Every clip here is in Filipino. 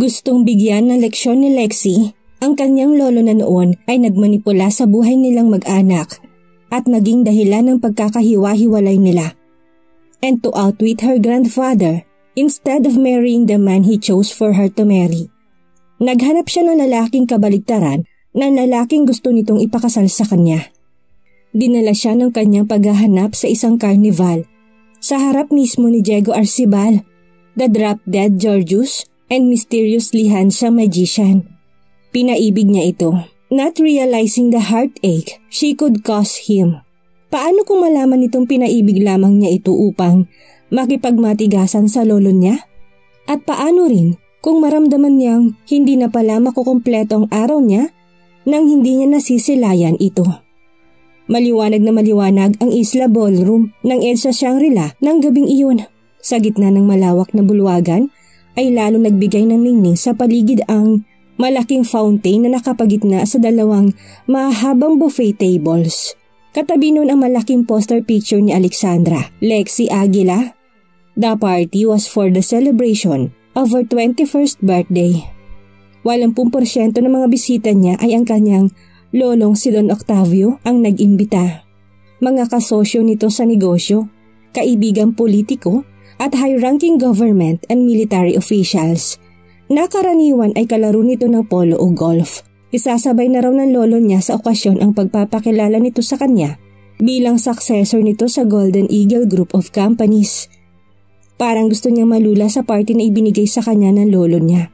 Gustong bigyan ng leksyon ni Lexi, ang kanyang lolo na noon ay nagmanipula sa buhay nilang mag-anak at naging dahilan ng pagkakahiwa-hiwalay nila. And to outwit her grandfather, instead of marrying the man he chose for her to marry, naghanap siya ng lalaking kabaligtaran na lalaking gusto nitong ipakasal sa kanya. Dinala siya ng kanyang paghahanap sa isang carnival sa harap mismo ni Diego Arcibal, the drop-dead Georgius and mysteriously handsome magician. Pinaibig niya ito, not realizing the heartache she could cause him. Paano kung malaman nitong pinaibig lamang niya ito upang makipagmatigasan sa lolo niya? At paano rin kung maramdaman niyang hindi na pala makukumpleto ang araw niya nang hindi niya nasisilayan ito? Maliwanag na maliwanag ang Isla Ballroom ng Edsa Shangri-La ng gabing iyon. Sa gitna ng malawak na bulwagan ay lalong nagbigay ng ningning sa paligid ang malaking fountain na nakapagitna sa dalawang mahabang buffet tables. Katabi nun ang malaking poster picture ni Alexandra, Lexi Aguila. The party was for the celebration of her 21st birthday. Walampung porsyento ng mga bisita niya ay ang kanyang lolong si Don Octavio ang nag-imbita. Mga kasosyo nito sa negosyo, kaibigang politiko at high-ranking government and military officials. Nakaraniwan ay kalaro nito ng polo o golf. Isasabay na raw ng lolo niya sa okasyon ang pagpapakilala nito sa kanya bilang successor nito sa Golden Eagle Group of Companies. Parang gusto niyang malula sa party na ibinigay sa kanya ng lolo niya.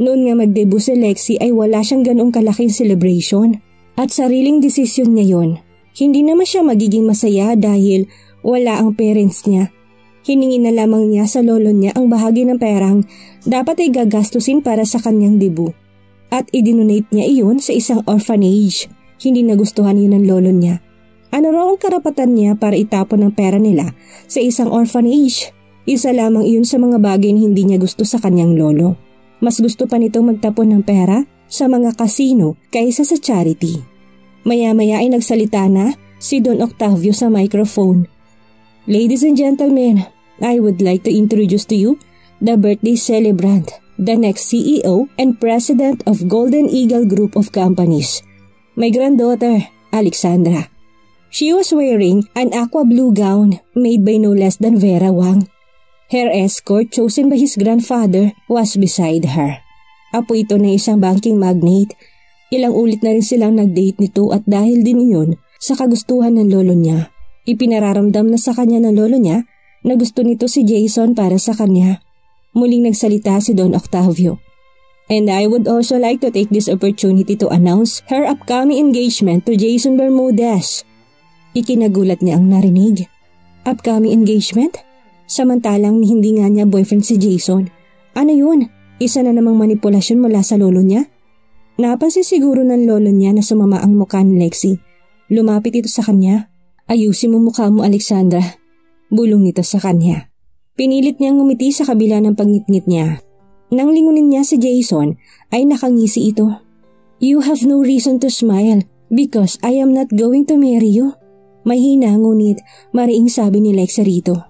Noon nga magdebut si Lexi ay wala siyang ganoong kalaking celebration at sariling desisyon niya yon. Hindi naman siya magiging masaya dahil wala ang parents niya Hiningi na lamang niya sa lolo niya ang bahagi ng perang dapat ay gagastusin para sa kanyang debu. At idinonate niya iyon sa isang orphanage. Hindi nagustuhan yun ng lolo niya. Ano raw ang karapatan niya para itapon ang pera nila sa isang orphanage? Isa lamang iyon sa mga bagay na hindi niya gusto sa kanyang lolo. Mas gusto pa nitong magtapon ng pera sa mga kasino kaysa sa charity. Maya-maya ay nagsalita na si Don Octavio sa microphone. Ladies and gentlemen, I would like to introduce to you the birthday celebrant, the next CEO and president of Golden Eagle Group of Companies, my granddaughter, Alexandra. She was wearing an aqua blue gown made by no less than Vera Wang. Her escort chosen by his grandfather was beside her. Apo ito na isang banking magnate. Ilang ulit na rin silang nag-date nito at dahil din iyon sa kagustuhan ng lolo niya. Ipinararamdam na sa kanya ng lolo niya na gusto nito si Jason para sa kanya. Muling nagsalita si Don Octavio. And I would also like to take this opportunity to announce her upcoming engagement to Jason Bermudez. Ikinagulat niya ang narinig. Upcoming engagement? Samantalang hindi nga niya boyfriend si Jason. Ano yun? Isa na namang manipulasyon mula sa lolo niya? Napansin siguro ng lolo niya na sumama ang mukha ni Lexi. Lumapit ito sa kanya. Ayusin mo mukha mo Alexandra. Bulong nito sa kanya. Pinilit niyang ngumiti sa kabila ng pangitngit niya. Nang lingunin niya si Jason, ay nakangisi ito. You have no reason to smile because I am not going to marry you. Mahina ngunit mariing sabi ni Lexa rito.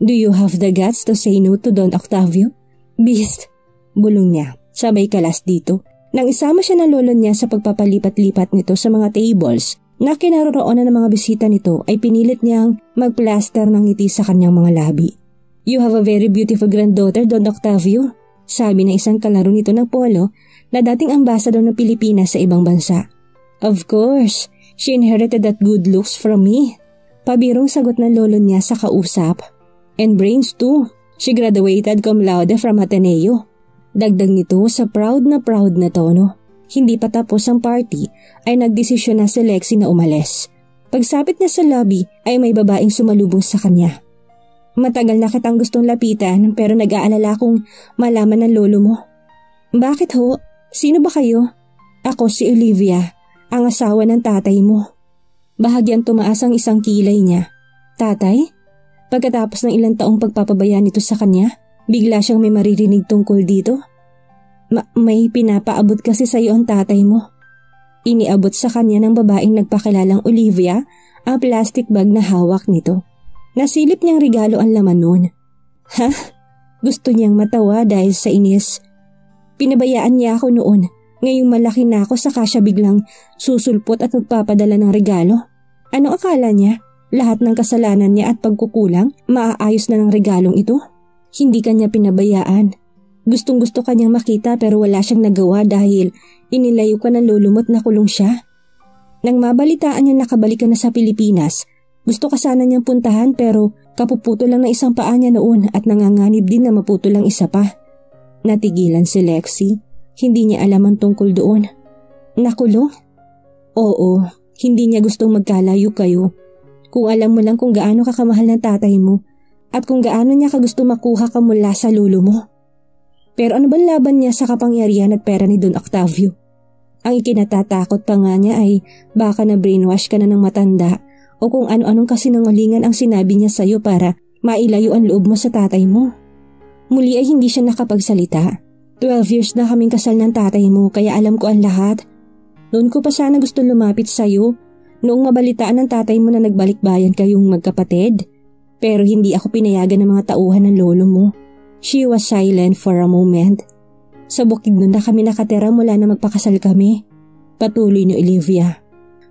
Do you have the guts to say no to Don Octavio? Beast, bulong niya. Sabay kalas dito. Nang isama siya ng lolo niya sa pagpapalipat-lipat nito sa mga tables, na kinaroroonan ng mga bisita nito ay pinilit niyang magplaster ng ngiti sa kanyang mga labi. You have a very beautiful granddaughter, Don Octavio, sabi ng isang kalaro nito ng polo na dating ambassador ng Pilipinas sa ibang bansa. Of course, she inherited that good looks from me. Pabirong sagot ng lolo niya sa kausap. And brains too. She graduated cum laude from Ateneo. Dagdag nito sa proud na proud na tono. Hindi pa tapos ang party ay nagdesisyon na si Lexi na umalis. Pagsapit niya sa lobby ay may babaeng sumalubong sa kanya. Matagal na kitang gustong lapitan pero nag-aalala kong malaman ng lolo mo. Bakit ho? Sino ba kayo? Ako si Olivia, ang asawa ng tatay mo. Bahagyan tumaas ang isang kilay niya. Tatay? Pagkatapos ng ilang taong pagpapabaya nito sa kanya, bigla siyang may maririnig tungkol dito. Ma- may pinapaabot kasi sa iyo ang tatay mo. Iniabot sa kanya ng babaeng nagpakilalang Olivia ang plastic bag na hawak nito. Nasilip niyang regalo ang laman noon. Ha? Gusto niyang matawa dahil sa inis. Pinabayaan niya ako noon. Ngayong malaki na ako saka siya biglang susulpot at magpapadala ng regalo. Ano akala niya? Lahat ng kasalanan niya at pagkukulang maaayos na ng regalong ito? Hindi kanya pinabayaan. Gustong gusto kanyang makita pero wala siyang nagawa dahil inilayo ka ng lulumot na kulong siya. Nang mabalitaan niya nakabalik ka na sa Pilipinas, gusto ka sana niyang puntahan pero kapuputo lang ng isang paa niya noon at nanganganib din na maputo lang isa pa. Natigilan si Lexi. Hindi niya alam ang tungkol doon. Nakulong? Oo, hindi niya gustong magkalayo kayo. Kung alam mo lang kung gaano kakamahal ng tatay mo at kung gaano niya ka gusto makuha ka mula sa lulo mo. Pero ano bang laban niya sa kapangyarihan at pera ni Don Octavio? Ang ikinatatakot pa nga niya ay baka na brainwash ka na ng matanda o kung ano-anong kasinungalingan ang sinabi niya sa'yo para mailayo ang loob mo sa tatay mo. Muli ay hindi siya nakapagsalita. 12 years na kaming kasal ng tatay mo kaya alam ko ang lahat. Noon ko pa sana gusto lumapit sa'yo noong mabalitaan ng tatay mo na nagbalik bayan kayong magkapatid. Pero hindi ako pinayagan ng mga tauhan ng lolo mo. She was silent for a moment. Sa bukid nun na kami nakatera mula na magpakasal kami. Patuloy ni Olivia.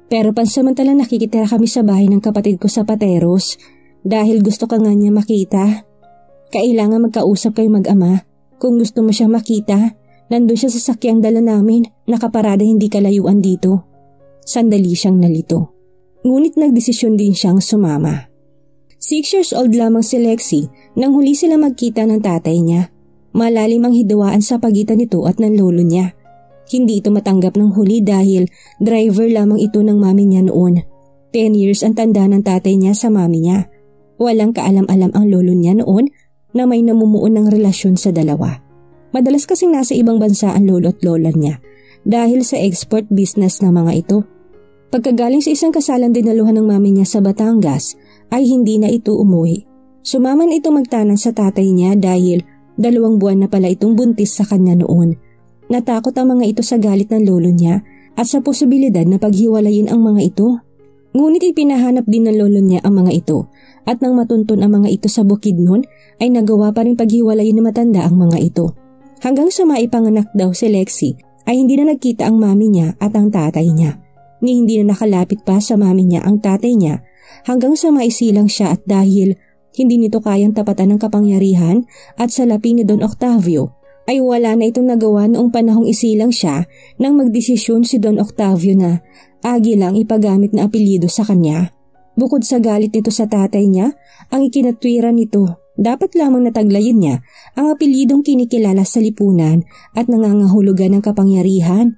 Pero pansamantala nakikitira kami sa bahay ng kapatid ko sa Pateros dahil gusto ka nga niya makita. Kailangan magkausap kayo mag-ama. Kung gusto mo siya makita, nandun siya sa sakyang dala namin, nakaparada hindi kalayuan dito. Sandali siyang nalito. Ngunit nagdesisyon din siyang sumama. Six years old lamang si Lexi nang huli sila magkita ng tatay niya. Malalim ang hidawaan sa pagitan nito at ng lolo niya. Hindi ito matanggap ng huli dahil driver lamang ito ng mami niya noon. Ten years ang tanda ng tatay niya sa mami niya. Walang kaalam-alam ang lolo niya noon na may namumuon ng relasyon sa dalawa. Madalas kasing nasa ibang bansa ang lolo at lola niya dahil sa export business na mga ito. Pagkagaling sa isang kasalan dinaluhan ng mami niya sa Batangas ay hindi na ito umuwi. Sumaman ito magtanan sa tatay niya dahil dalawang buwan na pala itong buntis sa kanya noon. Natakot ang mga ito sa galit ng lolo niya at sa posibilidad na paghiwalayin ang mga ito. Ngunit ipinahanap din ng lolo niya ang mga ito at nang matuntun ang mga ito sa bukid nun ay nagawa pa rin paghiwalayin na matanda ang mga ito. Hanggang sa maipanganak daw si Lexi ay hindi na nagkita ang mami niya at ang tatay niya. Ni hindi na nakalapit pa sa mami niya ang tatay niya hanggang sa maisilang siya at dahil hindi nito kayang tapatan ng kapangyarihan at salapi ni Don Octavio ay wala na itong nagawa noong panahong isilang siya nang magdesisyon si Don Octavio na agi lang ipagamit na apelyido sa kanya. Bukod sa galit nito sa tatay niya, ang ikinatwira nito dapat lamang nataglayin niya ang apelidong kinikilala sa lipunan at nangangahulugan ng kapangyarihan.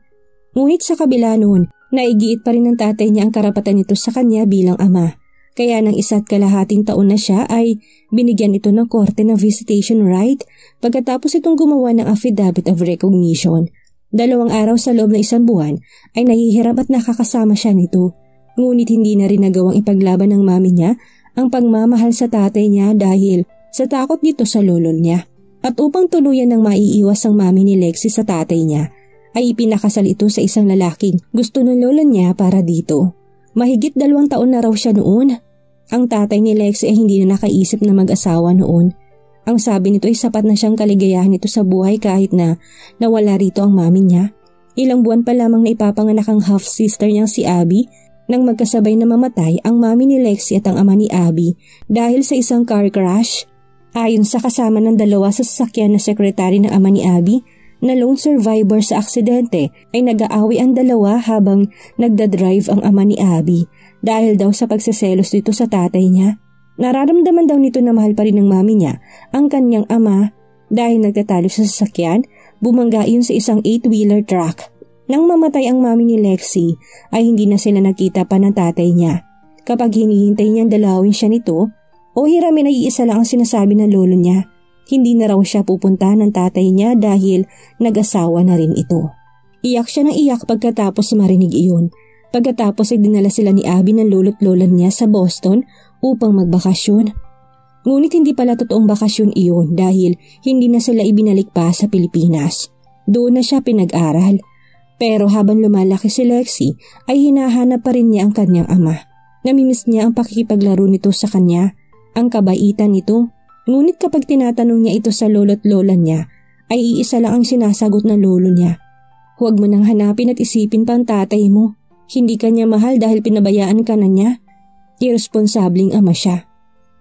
Ngunit sa kabila noon, naigiit pa rin ng tatay niya ang karapatan nito sa kanya bilang ama. Kaya nang isa't kalahating taon na siya ay binigyan ito ng korte ng visitation right pagkatapos itong gumawa ng affidavit of recognition. Dalawang araw sa loob ng isang buwan ay nahihirap at nakakasama siya nito. Ngunit hindi na rin nagawang ipaglaban ng mami niya ang pagmamahal sa tatay niya dahil sa takot dito sa lolo niya. At upang tuluyan ng maiiwas ang mami ni Lexi sa tatay niya, ay ipinakasal ito sa isang lalaking gusto ng lolo niya para dito. Mahigit dalawang taon na raw siya noon. Ang tatay ni Lexi ay hindi na nakaisip na mag-asawa noon. Ang sabi nito ay sapat na siyang kaligayahan nito sa buhay kahit na nawala rito ang mami niya. Ilang buwan pa lamang na ipapanganak ang half-sister niyang si Abby nang magkasabay na mamatay ang mami ni Lexi at ang ama ni Abby dahil sa isang car crash. Ayon sa kasama ng dalawa sa sasakyan na sekretary ng ama ni Abby, na lone survivor sa aksidente ay nag-aaway ang dalawa habang nagdadrive ang ama ni Abby dahil daw sa pagseselos dito sa tatay niya. Nararamdaman daw nito na mahal pa rin ng mami niya ang kanyang ama dahil nagtatalo sa sasakyan, bumangga iyon sa isang 8-wheeler truck. Nang mamatay ang mami ni Lexi ay hindi na sila nagkita pa ng tatay niya. Kapag hinihintay niyang dalawin siya nito, o hiramin ay iisa lang ang sinasabi ng lolo niya. Hindi na raw siya pupunta ng tatay niya dahil nag-asawa na rin ito. Iyak siya ng iyak pagkatapos marinig iyon. Pagkatapos ay dinala sila ni Abby ng lolo't lolan niya sa Boston upang magbakasyon. Ngunit hindi pala totoong bakasyon iyon dahil hindi na sila ibinalik pa sa Pilipinas. Doon na siya pinag-aral. Pero habang lumalaki si Lexi ay hinahanap pa rin niya ang kanyang ama. Namimiss niya ang pakikipaglaro nito sa kanya ang kabaitan nito. Ngunit kapag tinatanong niya ito sa lolo't lola niya, ay iisa lang ang sinasagot ng lolo niya. Huwag mo nang hanapin at isipin pa ang tatay mo. Hindi ka niya mahal dahil pinabayaan ka na niya. Irresponsabling ama siya.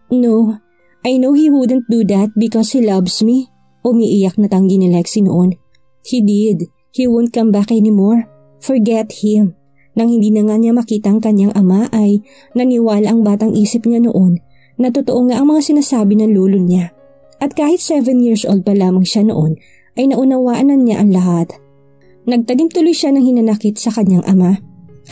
No, I know he wouldn't do that because he loves me. Umiiyak na tanggi ni Lexi noon. He did. He won't come back anymore. Forget him. Nang hindi na nga niya makita ang kanyang ama ay naniwala ang batang isip niya noon na totoo nga ang mga sinasabi ng lolo niya. At kahit 7 years old pa lamang siya noon ay naunawaan na niya ang lahat. Nagtanim tuloy siya ng hinanakit sa kanyang ama.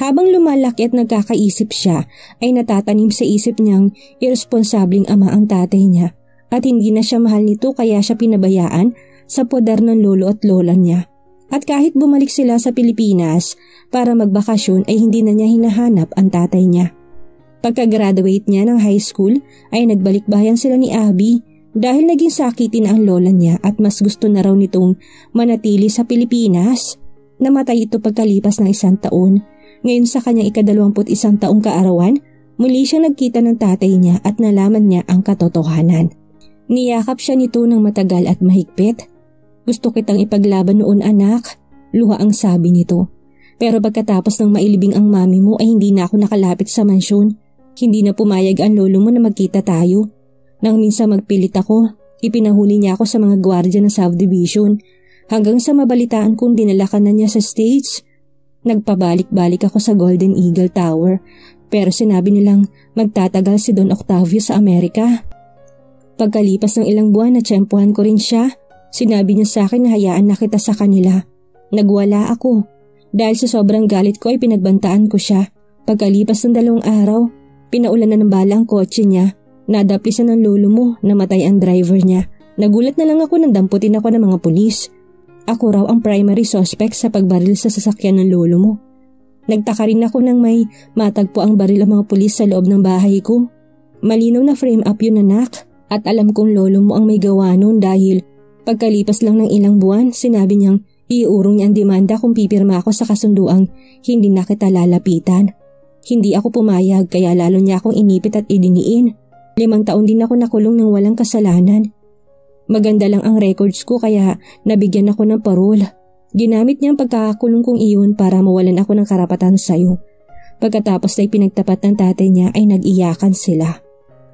Habang lumalaki at nagkakaisip siya, ay natatanim sa isip niyang irresponsabling ama ang tatay niya at hindi na siya mahal nito kaya siya pinabayaan sa poder ng lolo at lola niya. At kahit bumalik sila sa Pilipinas para magbakasyon ay hindi na niya hinahanap ang tatay niya. Pagka-graduate niya ng high school ay nagbalik bayan sila ni Abby dahil naging sakitin ang lola niya at mas gusto na raw nitong manatili sa Pilipinas Namatay ito pagkalipas ng isang taon. Ngayon sa kanyang ikadalawamput isang taong kaarawan, muli siyang nagkita ng tatay niya at nalaman niya ang katotohanan. Niyakap siya nito ng matagal at mahigpit. Gusto kitang ipaglaban noon anak, luha ang sabi nito. Pero pagkatapos ng mailibing ang mami mo ay hindi na ako nakalapit sa mansyon. Hindi na pumayag ang lolo mo na magkita tayo. Nang minsan magpilit ako, ipinahuli niya ako sa mga gwardya ng subdivision hanggang sa mabalitaan kong dinala ka na niya sa States. Nagpabalik-balik ako sa Golden Eagle Tower pero sinabi nilang magtatagal si Don Octavio sa Amerika. Pagkalipas ng ilang buwan na tsempuhan ko rin siya, sinabi niya sa akin na hayaan na kita sa kanila. Nagwala ako. Dahil sa sobrang galit ko ay pinagbantaan ko siya. Pagkalipas ng dalawang araw, pinaulan na ng bala ang kotse niya. Nadaplisan ng lolo mo, namatay ang driver niya. Nagulat na lang ako nang damputin ako ng mga pulis. Ako raw ang primary suspect sa pagbaril sa sasakyan ng lolo mo. Nagtaka rin ako nang may matagpo ang baril ang mga pulis sa loob ng bahay ko. Malinaw na frame up yun anak at alam kong lolo mo ang may gawa noon dahil pagkalipas lang ng ilang buwan sinabi niyang iurong niya ang demanda kung pipirma ako sa kasunduang hindi na kita lalapitan. Hindi ako pumayag kaya lalo niya akong inipit at idiniin. Limang taon din ako nakulong ng walang kasalanan. Maganda lang ang records ko kaya nabigyan ako ng parol. Ginamit niya ang pagkakakulong kong iyon para mawalan ako ng karapatan sa iyo. Pagkatapos ay pinagtapat ng tatay niya ay nag-iyakan sila.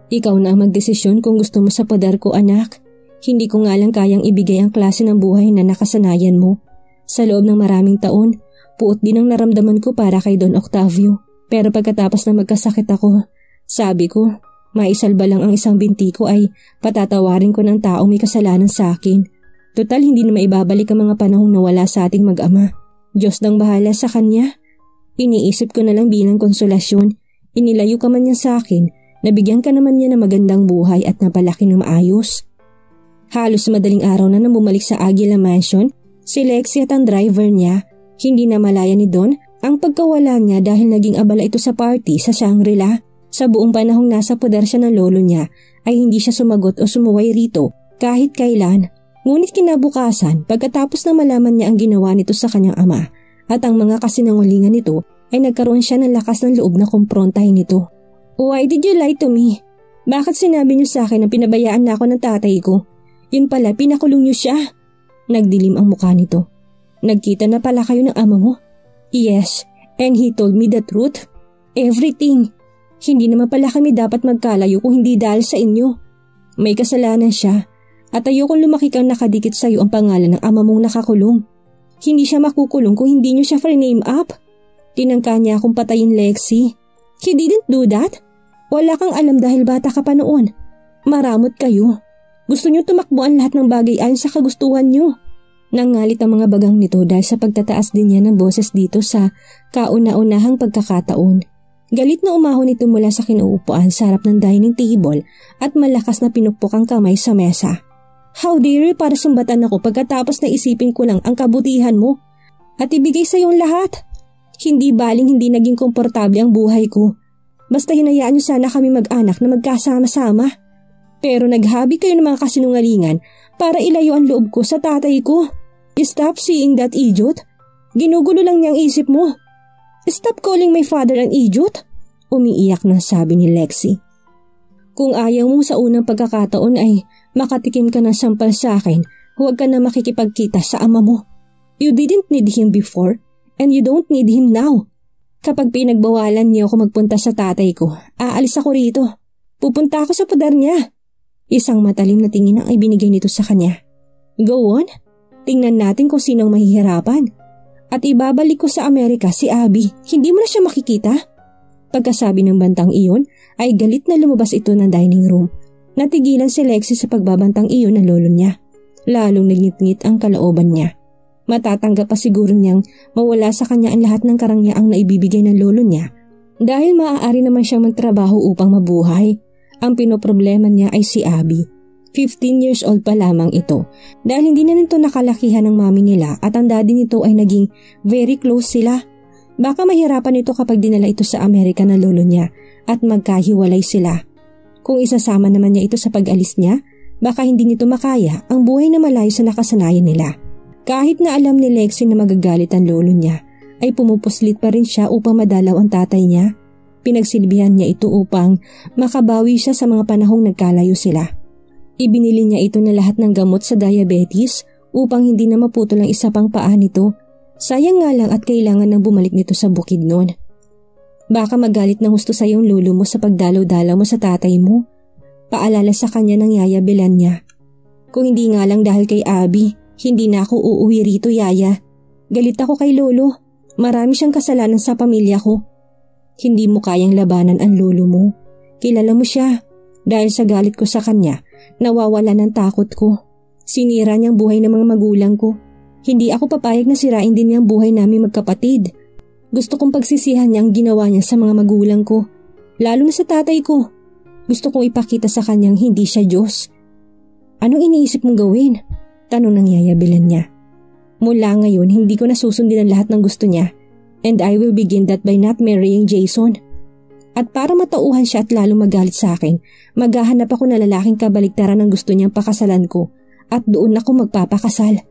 Ikaw na ang magdesisyon kung gusto mo sa poder ko anak. Hindi ko nga lang kayang ibigay ang klase ng buhay na nakasanayan mo. Sa loob ng maraming taon, puot din ang naramdaman ko para kay Don Octavio. Pero pagkatapos na magkasakit ako, sabi ko, Maisalba lang ang isang binti ko ay patatawarin ko ng taong may kasalanan sa akin. Total hindi na maibabalik ang mga panahong nawala sa ating mag-ama. Diyos nang bahala sa kanya. Iniisip ko na lang bilang konsolasyon. Inilayo ka man niya sa akin, nabigyan ka naman niya ng magandang buhay at napalaki ng maayos. Halos madaling araw na nang bumalik sa Aguila Mansion, si Lexi at ang driver niya, hindi na malaya ni Don ang pagkawala niya dahil naging abala ito sa party sa Shangri-La. Sa buong panahong nasa poder siya ng lolo niya ay hindi siya sumagot o sumuway rito kahit kailan. Ngunit kinabukasan pagkatapos na malaman niya ang ginawa nito sa kanyang ama at ang mga kasinangulingan nito ay nagkaroon siya ng lakas ng loob na kumprontahin nito. Why did you lie to me? Bakit sinabi niyo sa akin na pinabayaan na ako ng tatay ko? Yun pala, pinakulong niyo siya. Nagdilim ang mukha nito. Nagkita na pala kayo ng ama mo? Yes, and he told me the truth. Everything. Hindi naman pala kami dapat magkalayo kung hindi dahil sa inyo. May kasalanan siya at ayokong lumaki kang nakadikit sa iyo ang pangalan ng ama mong nakakulong. Hindi siya makukulong kung hindi niyo siya for-name up. Tinangka niya akong patayin Lexi. He didn't do that. Wala kang alam dahil bata ka pa noon. Maramot kayo. Gusto niyo tumakbuan lahat ng bagay ayon sa kagustuhan niyo. Nangalit ang mga bagang nito dahil sa pagtataas din niya ng boses dito sa kauna-unahang pagkakataon. Galit na umahon ito mula sa kinuupuan sa harap ng dining table at malakas na pinukpok ang kamay sa mesa. How dare you para sumbatan ako pagkatapos na isipin ko lang ang kabutihan mo at ibigay sa iyong lahat. Hindi baling hindi naging komportable ang buhay ko. Basta hinayaan niyo sana kami mag-anak na magkasama-sama. Pero naghabi kayo ng mga kasinungalingan para ilayo ang loob ko sa tatay ko. Stop seeing that idiot. Ginugulo lang niyang isip mo. Stop calling my father an idiot. Umiiyak na sabi ni Lexi. Kung ayaw mo sa unang pagkakataon ay makatikim ka ng sampal sa akin, Huwag ka na makikipagkita sa ama mo. You didn't need him before and you don't need him now. Kapag pinagbawalan niyo ako magpunta sa tatay ko, aalis ako rito. Pupunta ako sa pudar niya. Isang matalim na tingin ang ibinigay nito sa kanya. Go on. Tingnan natin kung sinong mahihirapan. At ibabalik ko sa Amerika si Abby. Hindi mo na siya makikita. Pagkasabi ng bantang iyon, ay galit na lumabas ito ng dining room. Natigilan si Lexi sa pagbabantang iyon ng lolo niya. Lalong nagngit-ngit ang kalooban niya. Matatanggap pa siguro niyang mawala sa kanya ang lahat ng karangyaang naibibigay ng lolo niya dahil maaari naman siyang magtrabaho upang mabuhay. Ang pinoproblema niya ay si Abby. 15 years old pa lamang ito dahil hindi na nito nakalakihan ng mami nila at ang daddy nito ay naging very close sila. Baka mahirapan ito kapag dinala ito sa Amerika ng lolo niya at magkahiwalay sila. Kung isasama naman niya ito sa pag-alis niya, baka hindi nito makaya ang buhay na malayo sa nakasanayan nila. Kahit na alam ni Lexi na magagalit ang lolo niya, ay pumupuslit pa rin siya upang madalaw ang tatay niya. Pinagsilbihan niya ito upang makabawi siya sa mga panahong nagkalayo sila. Ibinili niya ito na lahat ng gamot sa diabetes upang hindi na maputol ang isa pang paa nito. Sayang nga lang at kailangan nang bumalik nito sa bukid noon. Baka magalit ng gusto sa iyong lolo mo sa pagdalaw-dalaw mo sa tatay mo. Paalala sa kanya ng yayabilan niya. Kung hindi nga lang dahil kay Abby, hindi na ako uuwi rito, Yaya. Galit ako kay Lolo. Marami siyang kasalanan sa pamilya ko. Hindi mo kayang labanan ang lolo mo. Kilala mo siya. Dahil sa galit ko sa kanya, nawawala ng takot ko. Sinira niyang buhay ng mga magulang ko. Hindi ako papayag na sirain din niyang buhay namin magkapatid. Gusto kong pagsisihan niya ang ginawa niya sa mga magulang ko. Lalo na sa tatay ko. Gusto kong ipakita sa kanyang hindi siya Diyos. Anong iniisip mong gawin? Tanong ng yayabilan niya. Mula ngayon, hindi ko nasusundin ang lahat ng gusto niya and I will begin that by not marrying Jason. At para matauhan siya at lalo magalit sa akin, maghahanap ako na lalaking kabaligtaran ng gusto niyang pakasalan ko at doon ako magpapakasal.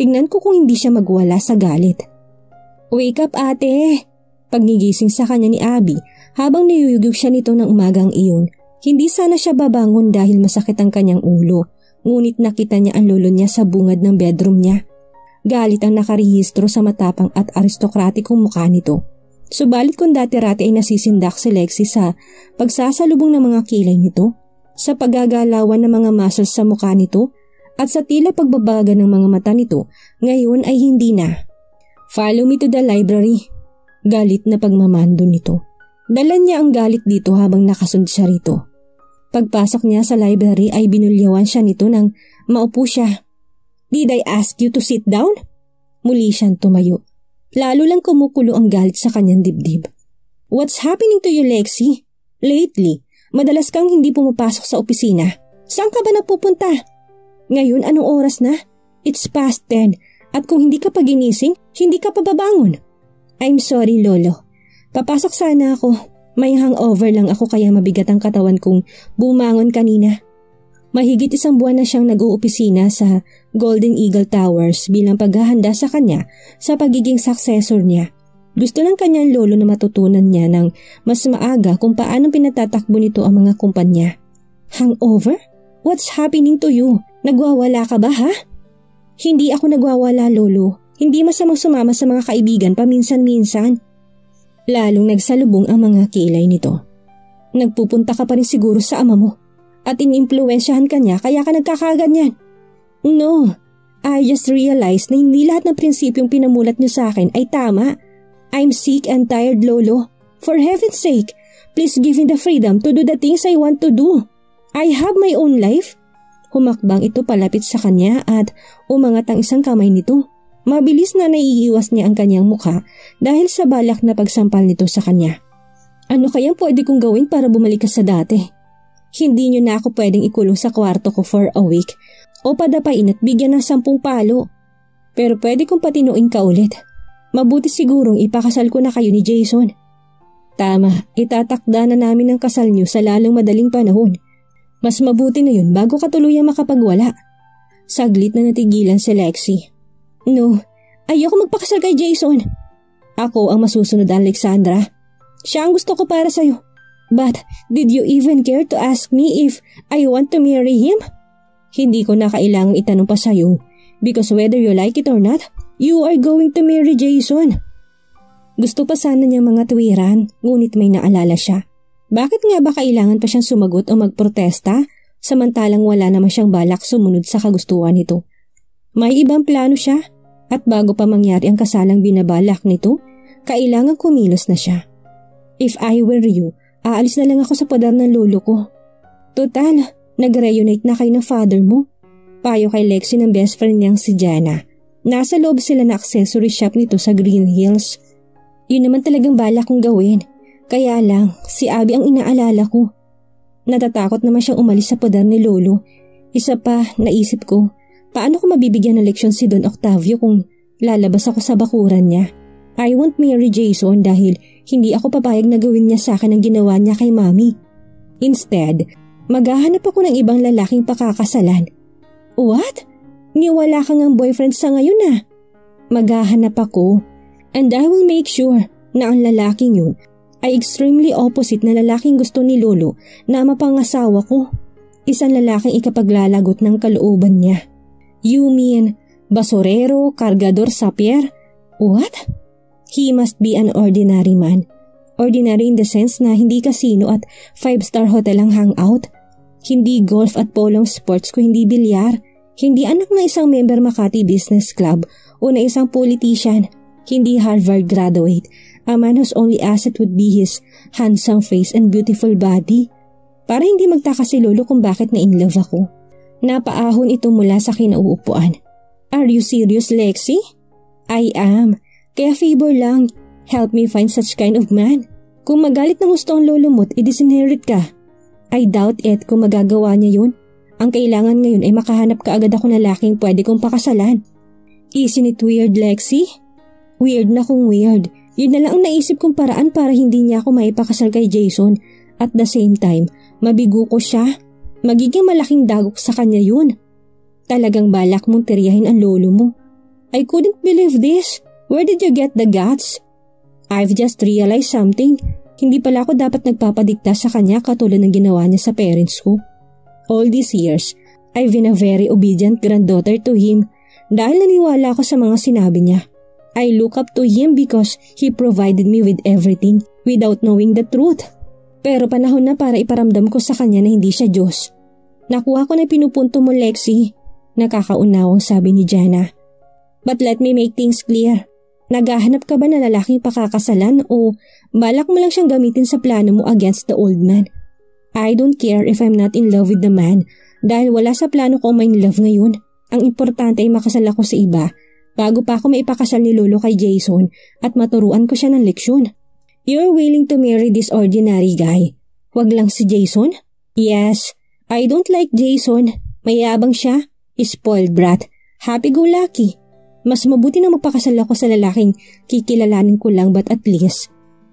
Tingnan ko kung hindi siya magwala sa galit. Wake up ate! Pagnigising sa kanya ni Abby habang niyuyugog siya nito ng umagang iyon, hindi sana siya babangon dahil masakit ang kanyang ulo ngunit nakita niya ang lolo niya sa bungad ng bedroom niya. Galit ang nakarehistro sa matapang at aristokratikong mukha nito. Subalit kung dati-rati ay nasisindak si Lexi sa pagsasalubong ng mga kilay nito, sa paggagalawan ng mga muscles sa mukha nito, at sa tila pagbabaga ng mga mata nito, ngayon ay hindi na. Follow me to the library. Galit na pagmamando nito. Dala niya ang galit dito habang nakasund siya rito. Pagpasok niya sa library ay binulyawan siya nito nang maupo siya. Did I ask you to sit down? Muli siyang tumayo. Lalo lang kumukulo ang galit sa kanyang dibdib. What's happening to you, Lexi? Lately, madalas kang hindi pumapasok sa opisina. Saan ka ba napupunta? Ngayon, anong oras na? It's past 10 at kung hindi ka pa ginising, hindi ka pa babangon. I'm sorry, Lolo. Papasok sana ako may hangover lang ako kaya mabigat ang katawan kong bumangon kanina. Mahigit isang buwan na siyang nag-uopisina sa Golden Eagle Towers bilang paghahanda sa kanya sa pagiging successor niya. Gusto ng kanyang lolo na matutunan niya ng mas maaga kung paano pinatatakbo nito ang mga kumpanya. Hangover? What's happening to you? Nagwawala ka ba ha? Hindi ako nagwawala lolo. Hindi masamang sumama sa mga kaibigan paminsan-minsan. Lalong nagsalubong ang mga kilay nito. Nagpupunta ka pa rin siguro sa ama mo at inimpluensyahan ka niya kaya ka nagkakaganyan. No, I just realized na hindi lahat ng prinsipyong pinamulat niyo sa akin ay tama. I'm sick and tired, Lolo. For heaven's sake, please give me the freedom to do the things I want to do. I have my own life. Humakbang ito palapit sa kanya at umangat ang isang kamay nito. Mabilis na naiiwas niya ang kanyang mukha dahil sa balak na pagsampal nito sa kanya. Ano kayang pwede kong gawin para bumalik ka sa dati? Hindi niyo na ako pwedeng ikulong sa kwarto ko for a week o padapain at bigyan ng sampung palo. Pero pwede kong patinuin ka ulit. Mabuti sigurong ipakasal ko na kayo ni Jason. Tama, itatakda na namin ang kasal niyo sa lalong madaling panahon. Mas mabuti na yun bago ka tuluyang makapagwala. Saglit na natigilan si Lexi No, ayoko magpakasal kay Jason. Ako ang masusunod, Alexandra. Siya ang gusto ko para sa'yo. But did you even care to ask me if I want to marry him? Hindi ko na kailangang itanong pa sa'yo because whether you like it or not, you are going to marry Jason. Gusto pa sana niya mga tuwiran, ngunit may naalala siya. Bakit nga ba kailangan pa siyang sumagot o magprotesta samantalang wala naman siyang balak sumunod sa kagustuhan nito? May ibang plano siya at bago pa mangyari ang kasalang binabalak nito, kailangan kumilos na siya. If I were you, aalis na lang ako sa padar ng lolo ko. Total, Nag-reunite na kayo ng father mo. Payo kay Lexi ng best friend niyang si Jana. Nasa loob sila na accessory shop nito sa Green Hills. Yun naman talagang bala kong gawin. Kaya lang, si Abby ang inaalala ko. Natatakot naman siyang umalis sa poder ni Lolo. Isa pa, naisip ko, paano ko mabibigyan ng leksyon si Don Octavio kung lalabas ako sa bakuran niya? I won't marry Jason dahil hindi ako papayag na gawin niya sa akin ang ginawa niya kay Mami. Instead, Maghahanap ako ng ibang lalaking pakakasalan. What? Niwala ka ngang boyfriend sa ngayon. Ah. Maghahanap ako and I will make sure na ang lalaking yun ay extremely opposite na lalaking gusto ni Lolo na mapangasawa ko. Isang lalaking ikapaglalagot ng kalooban niya. You mean basorero, kargador sa pier? What? He must be an ordinary man. Ordinary in the sense na hindi casino at five-star hotel ang hangout hindi golf at polong sports ko hindi bilyar. Hindi anak ng isang member Makati Business Club o na isang politician. Hindi Harvard graduate. A man whose only asset would be his handsome face and beautiful body. Para hindi magtaka si Lolo kung bakit na in love ako. Napaahon ito mula sa kinauupuan. Are you serious, Lexi? I am. Kaya favor lang. Help me find such kind of man. Kung magalit ng gusto ang lolo mo't, i-disinherit ka. I doubt it kung magagawa niya yun. Ang kailangan ngayon ay makahanap ka agad ako ng laking pwede kong pakasalan. Isn't it weird, Lexi? Weird na kung weird. Yun na lang ang naisip kong paraan para hindi niya ako maipakasal kay Jason. At the same time, mabigo ko siya. Magiging malaking dagok sa kanya yun. Talagang balak mong teriyahin ang lolo mo. I couldn't believe this. Where did you get the guts? I've just realized something. Hindi pala ako dapat nagpapadikta sa kanya katulad ng ginawa niya sa parents ko. All these years, I've been a very obedient granddaughter to him dahil naniwala ako sa mga sinabi niya. I look up to him because he provided me with everything without knowing the truth. Pero panahon na para iparamdam ko sa kanya na hindi siya Diyos. Nakuha ko na pinupunto mo Lexi. Nakakaunawang sabi ni Jana. But let me make things clear. Naghahanap ka ba na lalaking pakakasalan o balak mo lang siyang gamitin sa plano mo against the old man? I don't care if I'm not in love with the man dahil wala sa plano ko may love ngayon. Ang importante ay makasal ako sa iba bago pa ako maipakasal ni Lolo kay Jason at maturuan ko siya ng leksyon. You're willing to marry this ordinary guy. Wag lang si Jason? Yes, I don't like Jason. Mayabang siya. Spoiled brat. Happy-go-lucky. Mas mabuti na magpakasal ako sa lalaking kikilalanin ko lang but at least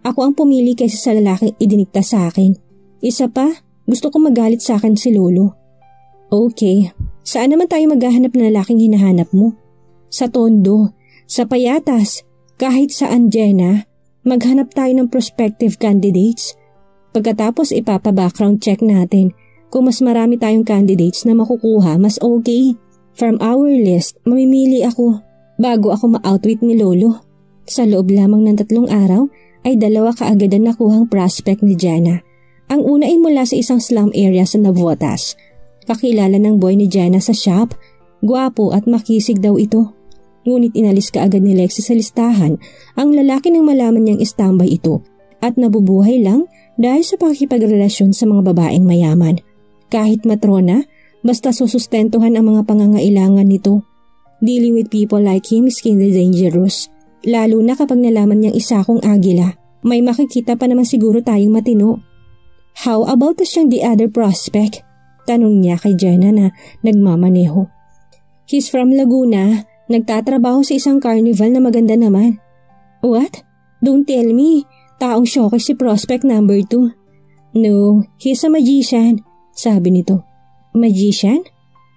ako ang pumili kaysa sa lalaking idinikta sa akin. Isa pa, gusto ko magalit sa akin si Lolo. Okay, saan naman tayo maghahanap ng lalaking hinahanap mo? Sa Tondo, sa Payatas, kahit saan Jenna, maghanap tayo ng prospective candidates. Pagkatapos ipapa-background check natin kung mas marami tayong candidates na makukuha, mas okay. From our list, mamimili ako bago ako ma-outwit ni Lolo. Sa loob lamang ng tatlong araw ay dalawa kaagad ang nakuhang prospect ni Jana. Ang una ay mula sa isang slum area sa Navotas. Kakilala ng boy ni Jana sa shop, guwapo at makisig daw ito. Ngunit inalis kaagad ni Lexi sa listahan ang lalaki nang malaman niyang istambay ito at nabubuhay lang dahil sa pakikipagrelasyon sa mga babaeng mayaman. Kahit matrona, basta susustentuhan ang mga pangangailangan nito Dealing with people like him is kinda dangerous. Lalo na kapag nalaman niyang isa akong agila. May makikita pa naman siguro tayong matino. How about us siyang the other prospect? Tanong niya kay Jenna na nagmamaneho. He's from Laguna. Nagtatrabaho sa isang carnival na maganda naman. What? Don't tell me. Taong showcase si prospect number 2. No, he's a magician. Sabi nito. Magician?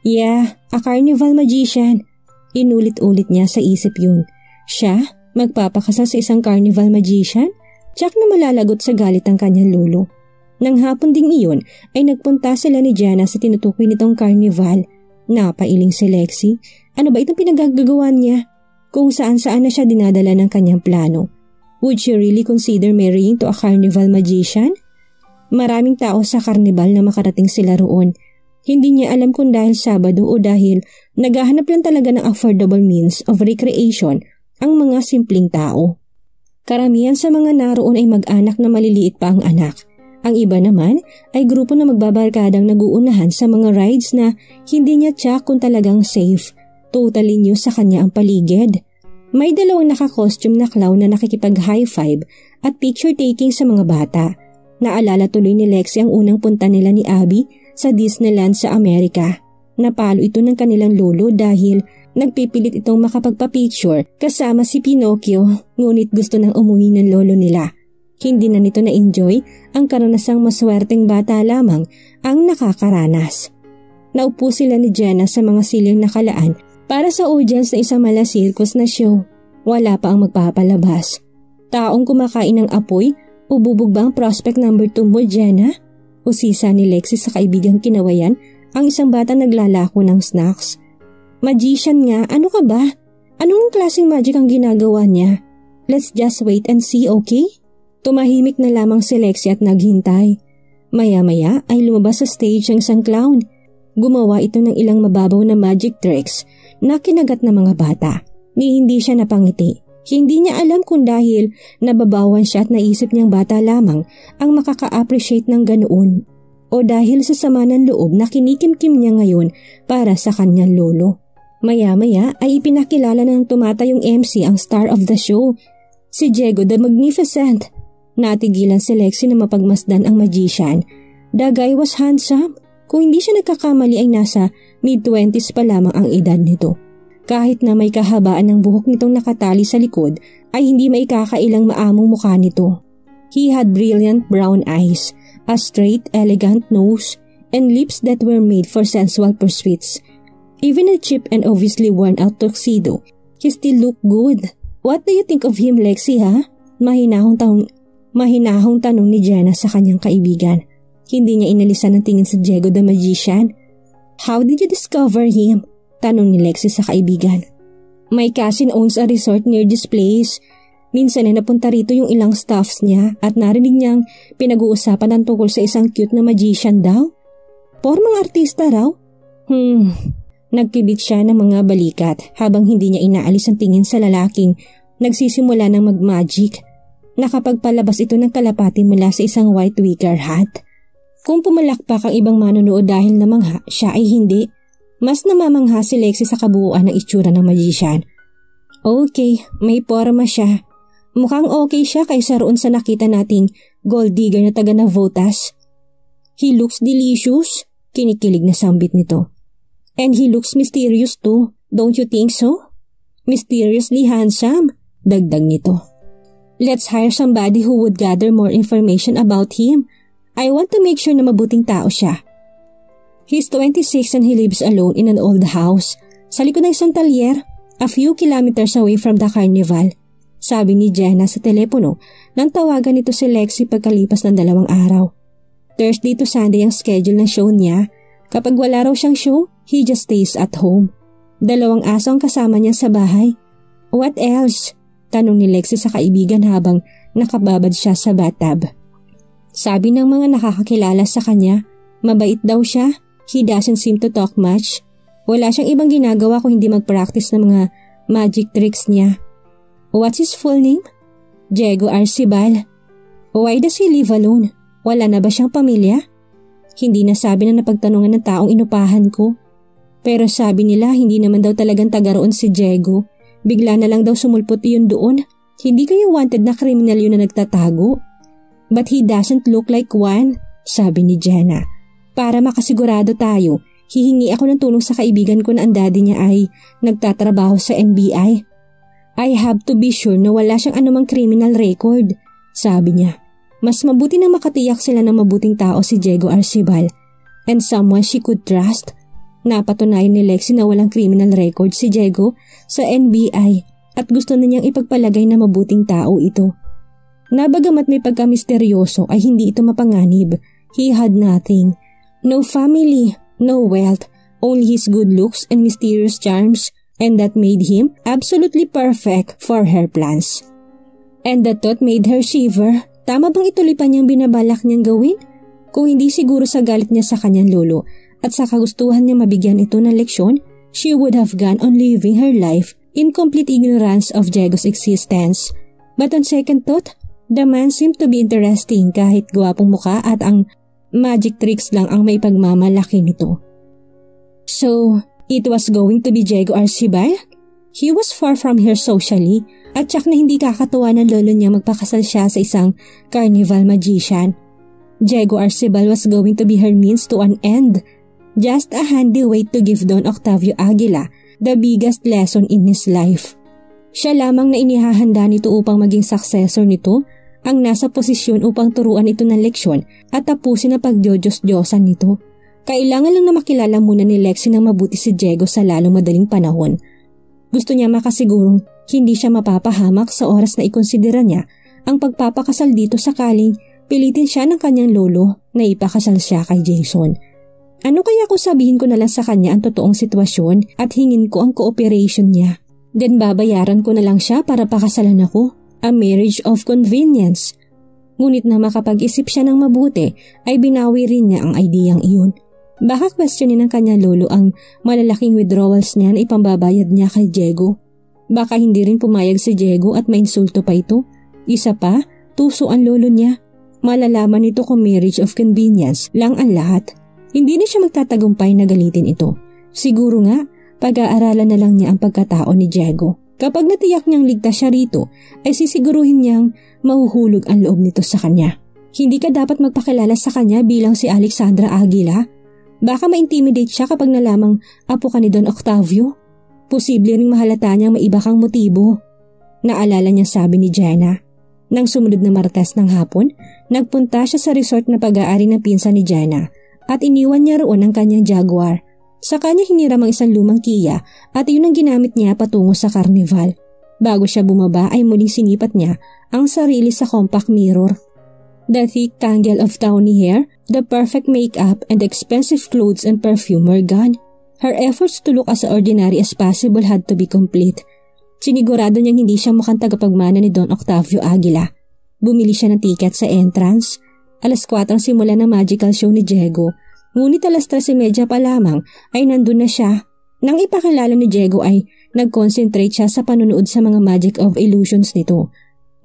Yeah, a carnival magician. Inulit-ulit niya sa isip yun. Siya, magpapakasal sa isang carnival magician? Jack na malalagot sa galit ang kanyang lolo. Nang hapon ding iyon ay nagpunta sila ni Jana sa tinutukoy nitong carnival. Napailing si Lexi. Ano ba itong pinagagagawa niya? Kung saan saan na siya dinadala ng kanyang plano. Would she really consider marrying to a carnival magician? Maraming tao sa carnival na makarating sila roon. Hindi niya alam kung dahil Sabado o dahil naghahanap lang talaga ng affordable means of recreation ang mga simpleng tao. Karamihan sa mga naroon ay mag-anak na maliliit pa ang anak. Ang iba naman ay grupo na magbabarkadang naguunahan sa mga rides na hindi niya tsak kung talagang safe. Totally new sa kanya ang paligid. May dalawang naka-costume na clown na nakikipag-high five at picture taking sa mga bata. Naalala tuloy ni Lexi ang unang punta nila ni Abby sa Disneyland sa Amerika. Napalo ito ng kanilang lolo dahil nagpipilit itong makapagpa-picture kasama si Pinocchio ngunit gusto nang umuwi ng lolo nila. Hindi na nito na-enjoy ang karanasang maswerteng bata lamang ang nakakaranas. Naupo sila ni Jenna sa mga siling nakalaan para sa audience na isang mala circus na show. Wala pa ang magpapalabas. Taong kumakain ng apoy o bubog ba ang prospect number 2 mo, Jenna? Usisa ni Lexi sa kaibigang kinawayan ang isang bata naglalako ng snacks. Magician nga, ano ka ba? Anong klaseng magic ang ginagawa niya? Let's just wait and see, okay? Tumahimik na lamang si Lexi at naghintay. Maya-maya ay lumabas sa stage ang isang clown. Gumawa ito ng ilang mababaw na magic tricks na kinagat ng mga bata. Ni hindi siya napangiti. Hindi niya alam kung dahil nababawan siya at naisip niyang bata lamang ang makaka-appreciate ng ganoon o dahil sa sama ng loob na kinikimkim niya ngayon para sa kanyang lolo. Maya-maya ay ipinakilala ng tumatayong MC ang star of the show, si Diego the Magnificent. Natigilan si Lexi na mapagmasdan ang magician. The guy was handsome. Kung hindi siya nagkakamali ay nasa mid-twenties pa lamang ang edad nito. Kahit na may kahabaan ng buhok nitong nakatali sa likod ay hindi maikakailang maamong mukha nito. He had brilliant brown eyes, a straight, elegant nose, and lips that were made for sensual pursuits. Even a cheap and obviously worn out tuxedo, he still looked good. What do you think of him, Lexi, ha? Mahinahong taong Mahinahong tanong ni Jenna sa kanyang kaibigan. Hindi niya inalisan ng tingin si Diego the Magician. How did you discover him? Tanong ni Lexi sa kaibigan. My cousin owns a resort near this place. Minsan ay napunta rito yung ilang staffs niya at narinig niyang pinag-uusapan ng tungkol sa isang cute na magician daw. Pormang artista raw? Hmm, nagkibit siya ng mga balikat habang hindi niya inaalis ang tingin sa lalaking nagsisimula ng mag-magic Nakapagpalabas ito ng kalapati mula sa isang white wicker hat. Kung pumalakpak ang ibang manonood dahil namangha, siya ay hindi. Mas namamangha si Lexi sa kabuuan ng itsura ng magician. Okay, may forma siya. Mukhang okay siya kaysa roon sa nakita nating gold digger na taga Navotas. He looks delicious, kinikilig na sambit nito. And he looks mysterious too, don't you think so? Mysteriously handsome, dagdag nito. Let's hire somebody who would gather more information about him. I want to make sure na mabuting tao siya. He's 26 and he lives alone in an old house. Sa likod ng isang talyer, a few kilometers away from the carnival. Sabi ni Jenna sa telepono nang tawagan nito si Lexi pagkalipas ng dalawang araw. Thursday to Sunday ang schedule ng show niya. Kapag wala raw siyang show, he just stays at home. Dalawang aso ang kasama niya sa bahay. What else? Tanong ni Lexi sa kaibigan habang nakababad siya sa bathtub. Sabi ng mga nakakakilala sa kanya, mabait daw siya, he doesn't seem to talk much. Wala siyang ibang ginagawa kung hindi mag-practice ng mga magic tricks niya. What's his full name? Diego Arcibal. Why does he live alone? Wala na ba siyang pamilya? Hindi na sabi na napagtanungan ng taong inupahan ko. Pero sabi nila hindi naman daw talagang taga roon si Diego. Bigla na lang daw sumulpot yun doon. Hindi kayo wanted na kriminal yun na nagtatago. But he doesn't look like one, sabi ni Jenna. Para makasigurado tayo, hihingi ako ng tulong sa kaibigan ko na ang daddy niya ay nagtatrabaho sa NBI. I have to be sure na wala siyang anumang criminal record, sabi niya. Mas mabuti na makatiyak sila ng mabuting tao si Diego Arcibal and someone she could trust Napatunayan ni Lexi na walang criminal record si Diego sa NBI at gusto na niyang ipagpalagay na mabuting tao ito. Nabagamat may pagka-misteryoso ay hindi ito mapanganib. He had nothing. No family, no wealth, only his good looks and mysterious charms and that made him absolutely perfect for her plans. And that thought made her shiver. Tama bang ituloy pa niyang binabalak niyang gawin? Kung hindi siguro sa galit niya sa kanyang lolo at sa kagustuhan niya mabigyan ito ng leksyon, she would have gone on living her life in complete ignorance of Diego's existence. But on second thought, the man seemed to be interesting kahit gwapong muka at ang magic tricks lang ang may pagmamalaki nito. So, it was going to be Diego Arcibal? He was far from her socially at tsak na hindi kakatuwa ng lolo niya magpakasal siya sa isang carnival magician. Diego Arcibal was going to be her means to an end. Just a handy way to give Don Octavio Aguila the biggest lesson in his life. Siya lamang na inihahanda nito upang maging successor nito ang nasa posisyon upang turuan ito ng leksyon at tapusin ang pagdiyos-diyosan nito. Kailangan lang na makilala muna ni Lexi ng mabuti si Diego sa lalong madaling panahon. Gusto niya makasigurong hindi siya mapapahamak sa oras na ikonsidera niya ang pagpapakasal dito sakaling pilitin siya ng kanyang lolo na ipakasal siya kay Jason. Ano kaya kung sabihin ko na lang sa kanya ang totoong sitwasyon at hingin ko ang cooperation niya? Then babayaran ko na lang siya para pakasalan ako. A marriage of convenience. Ngunit na makapag-isip siya ng mabuti ay binawi rin niya ang ideyang iyon. Baka questionin ng kanya lolo ang malalaking withdrawals niya na ipambabayad niya kay Diego. Baka hindi rin pumayag si Diego at mainsulto pa ito. Isa pa, tuso ang lolo niya. Malalaman nito kung marriage of convenience lang ang lahat. Hindi na siya magtatagumpay na galitin ito. Siguro nga, pag-aaralan na lang niya ang pagkatao ni Diego. Kapag natiyak niyang ligtas siya rito, ay sisiguruhin niyang mahuhulog ang loob nito sa kanya. Hindi ka dapat magpakilala sa kanya bilang si Alexandra Aguila Baka ma-intimidate siya kapag nalamang apo ka ni Don Octavio. Posible ring mahalata niyang may iba kang motibo. Naalala niya sabi ni Jenna. Nang sumunod na martes ng hapon, nagpunta siya sa resort na pag-aari ng pinsan ni Jenna at iniwan niya roon ang kanyang Jaguar. Sa kanya hiniram ang isang lumang Kia at iyon ang ginamit niya patungo sa karnival. Bago siya bumaba ay muling sinipat niya ang sarili sa compact mirror. The thick tangle of tawny hair The perfect makeup and expensive clothes and perfume were gone. Her efforts to look as ordinary as possible had to be complete. Sinigurado niyang hindi siya mukhang tagapagmana ni Don Octavio Aguila. Bumili siya ng ticket sa entrance. Alas 4 ang simula ng magical show ni Diego. Ngunit alas 3.30 pa lamang ay nandun na siya. Nang ipakilala ni Diego ay nag-concentrate siya sa panunood sa mga magic of illusions nito.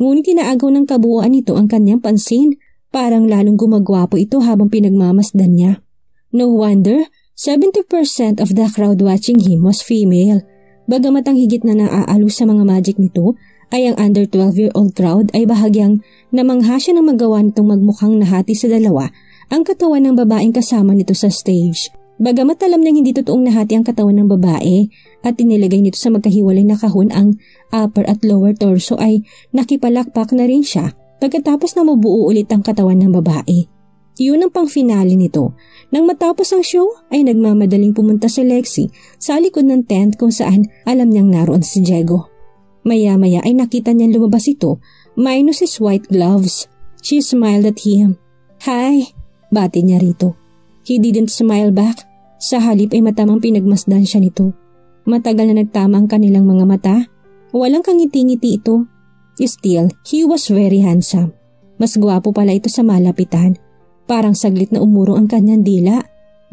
Ngunit inaagaw ng kabuuan nito ang kanyang pansin Parang lalong gumagwapo ito habang pinagmamasdan niya. No wonder, 70% of the crowd watching him was female. Bagamat ang higit na naaalo sa mga magic nito ay ang under 12-year-old crowd ay bahagyang namangha siya ng magawa nitong magmukhang nahati sa dalawa ang katawan ng babaeng kasama nito sa stage. Bagamat alam niyang hindi totoong nahati ang katawan ng babae at inilagay nito sa magkahiwalay na kahon ang upper at lower torso ay nakipalakpak na rin siya pagkatapos na mabuo ulit ang katawan ng babae. Yun ang pang-finale nito. Nang matapos ang show ay nagmamadaling pumunta si Lexi sa likod ng tent kung saan alam niyang naroon si Diego. Maya-maya ay nakita niyang lumabas ito minus his white gloves. She smiled at him. Hi! Bati niya rito. He didn't smile back. Sa halip ay matamang pinagmasdan siya nito. Matagal na nagtama ang kanilang mga mata. Walang kangiti-ngiti ito Still, he was very handsome. Mas gwapo pala ito sa malapitan. Parang saglit na umuro ang kanyang dila.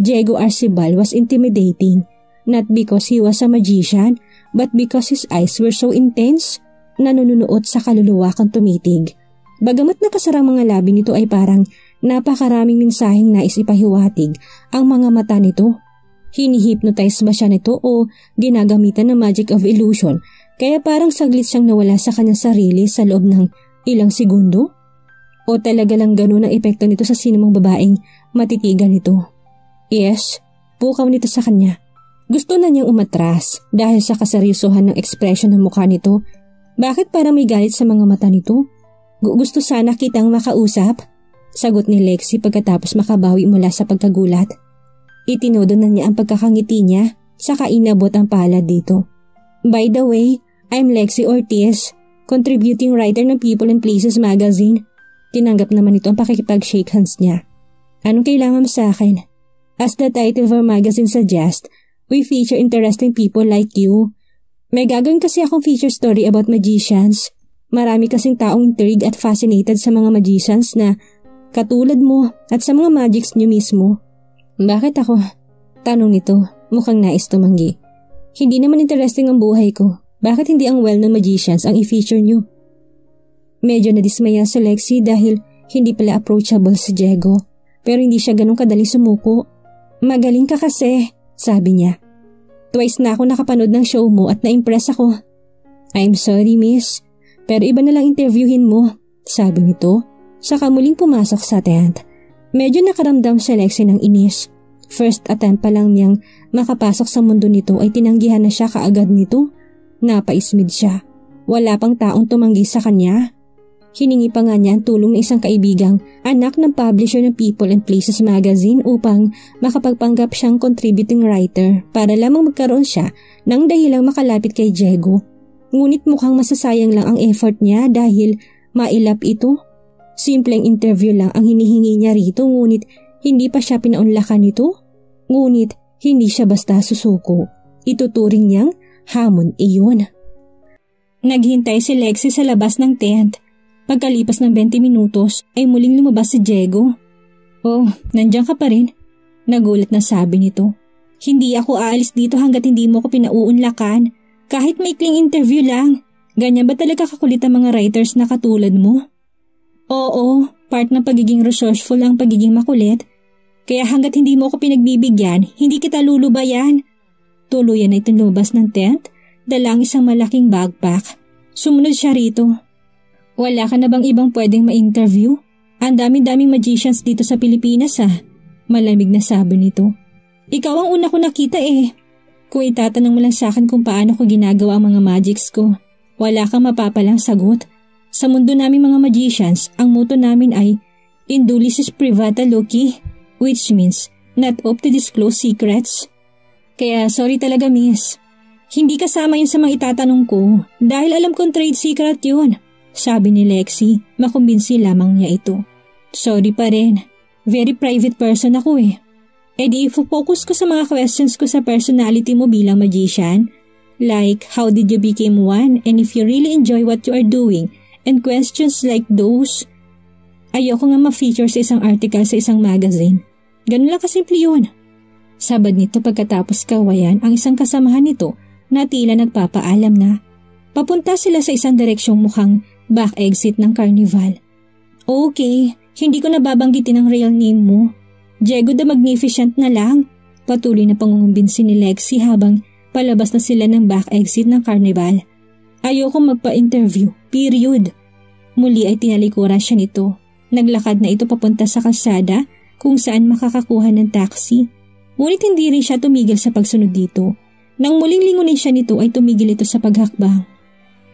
Diego Arcibal was intimidating. Not because he was a magician, but because his eyes were so intense na nanunuot sa kaluluwa kang tumitig. Bagamat nakasarang mga labi nito ay parang napakaraming mensaheng nais ipahiwatig ang mga mata nito. Hinihipnotize ba siya nito o ginagamitan ng magic of illusion kaya parang saglit siyang nawala sa kanyang sarili sa loob ng ilang segundo? O talaga lang ganun ang epekto nito sa sinumang babaeng matitigan nito? Yes, pukaw nito sa kanya. Gusto na niyang umatras dahil sa kaseryosohan ng ekspresyon ng mukha nito. Bakit parang may galit sa mga mata nito? Gusto sana kitang makausap? Sagot ni Lexi pagkatapos makabawi mula sa pagkagulat. Itinodo na niya ang pagkakangiti niya saka inabot ang palad dito. By the way, I'm Lexi Ortiz, contributing writer ng People and Places magazine. Tinanggap naman ito ang pakikipag-shake hands niya. Anong kailangan sa akin? As the title of our magazine suggests, we feature interesting people like you. May gagawin kasi akong feature story about magicians. Marami kasing taong intrigued at fascinated sa mga magicians na katulad mo at sa mga magics niyo mismo. Bakit ako? Tanong nito, mukhang nais tumanggi. Hindi naman interesting ang buhay ko. Bakit hindi ang well-known magicians ang i-feature niyo? Medyo nadismaya si Lexi dahil hindi pala approachable si Diego. Pero hindi siya ganun kadali sumuko. Magaling ka kasi, sabi niya. Twice na ako nakapanood ng show mo at na-impress ako. I'm sorry miss, pero iba na lang interviewin mo, sabi nito. Saka muling pumasok sa tent. Medyo nakaramdam si Lexi ng inis. First attempt pa lang niyang makapasok sa mundo nito ay tinanggihan na siya kaagad nito. Napaismid siya. Wala pang taong tumanggi sa kanya. Hiningi pa nga niya ang tulong ng isang kaibigang anak ng publisher ng People and Places magazine upang makapagpanggap siyang contributing writer para lamang magkaroon siya ng dahilang makalapit kay Diego. Ngunit mukhang masasayang lang ang effort niya dahil mailap ito. Simpleng interview lang ang hinihingi niya rito ngunit hindi pa siya pinaunlakan nito. Ngunit hindi siya basta susuko. Ituturing niyang hamon iyon. Naghintay si Lexi sa labas ng tent Pagkalipas ng 20 minutos ay muling lumabas si Diego. Oh, nandiyan ka pa rin. Nagulat na sabi nito. Hindi ako aalis dito hanggat hindi mo ko pinauunlakan. Kahit maikling interview lang. Ganyan ba talaga kakulit ang mga writers na katulad mo? Oo, part ng pagiging resourceful ang pagiging makulit. Kaya hanggat hindi mo ko pinagbibigyan, hindi kita lulubayan. Tuluyan na itong lumabas ng tent, dalang isang malaking backpack. Sumunod siya rito. Wala ka na bang ibang pwedeng ma-interview? Ang dami-daming magicians dito sa Pilipinas ah. Malamig na sabi nito. Ikaw ang una ko nakita eh. Kung itatanong mo lang sa akin kung paano ko ginagawa ang mga magics ko, wala kang mapapalang sagot. Sa mundo namin mga magicians, ang motto namin ay Indulisis privata loci, which means not up to disclose secrets. Kaya sorry talaga miss. Hindi kasama yun sa mga itatanong ko dahil alam kong trade secret yun. Sabi ni Lexi, makumbinsi lamang niya ito. Sorry pa rin. Very private person ako eh. E di focus ko sa mga questions ko sa personality mo bilang magician. Like, how did you become one and if you really enjoy what you are doing and questions like those. Ayoko nga ma-feature sa isang article sa isang magazine. Ganun lang kasimple yun. Sabad nito pagkatapos kawayan ang isang kasamahan nito na tila nagpapaalam na. Papunta sila sa isang direksyong mukhang back exit ng carnival. Okay, hindi ko nababanggitin ang real name mo. Diego the Magnificent na lang. Patuloy na pangungumbinsi ni Lexi habang palabas na sila ng back exit ng carnival. Ayoko magpa-interview, period. Muli ay tinalikuran siya nito. Naglakad na ito papunta sa kalsada kung saan makakakuha ng taxi. Ngunit hindi rin siya tumigil sa pagsunod dito. Nang muling lingunin siya nito ay tumigil ito sa paghakbang.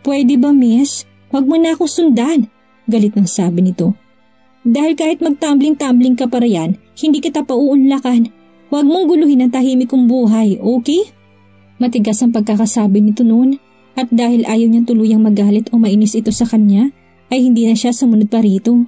Pwede ba miss? Huwag mo na akong sundan, galit ng sabi nito. Dahil kahit magtumbling-tumbling ka para yan, hindi kita pauunlakan. Huwag mong guluhin ang tahimik kong buhay, okay? Matigas ang pagkakasabi nito noon at dahil ayaw niyang tuluyang magalit o mainis ito sa kanya, ay hindi na siya sumunod pa rito.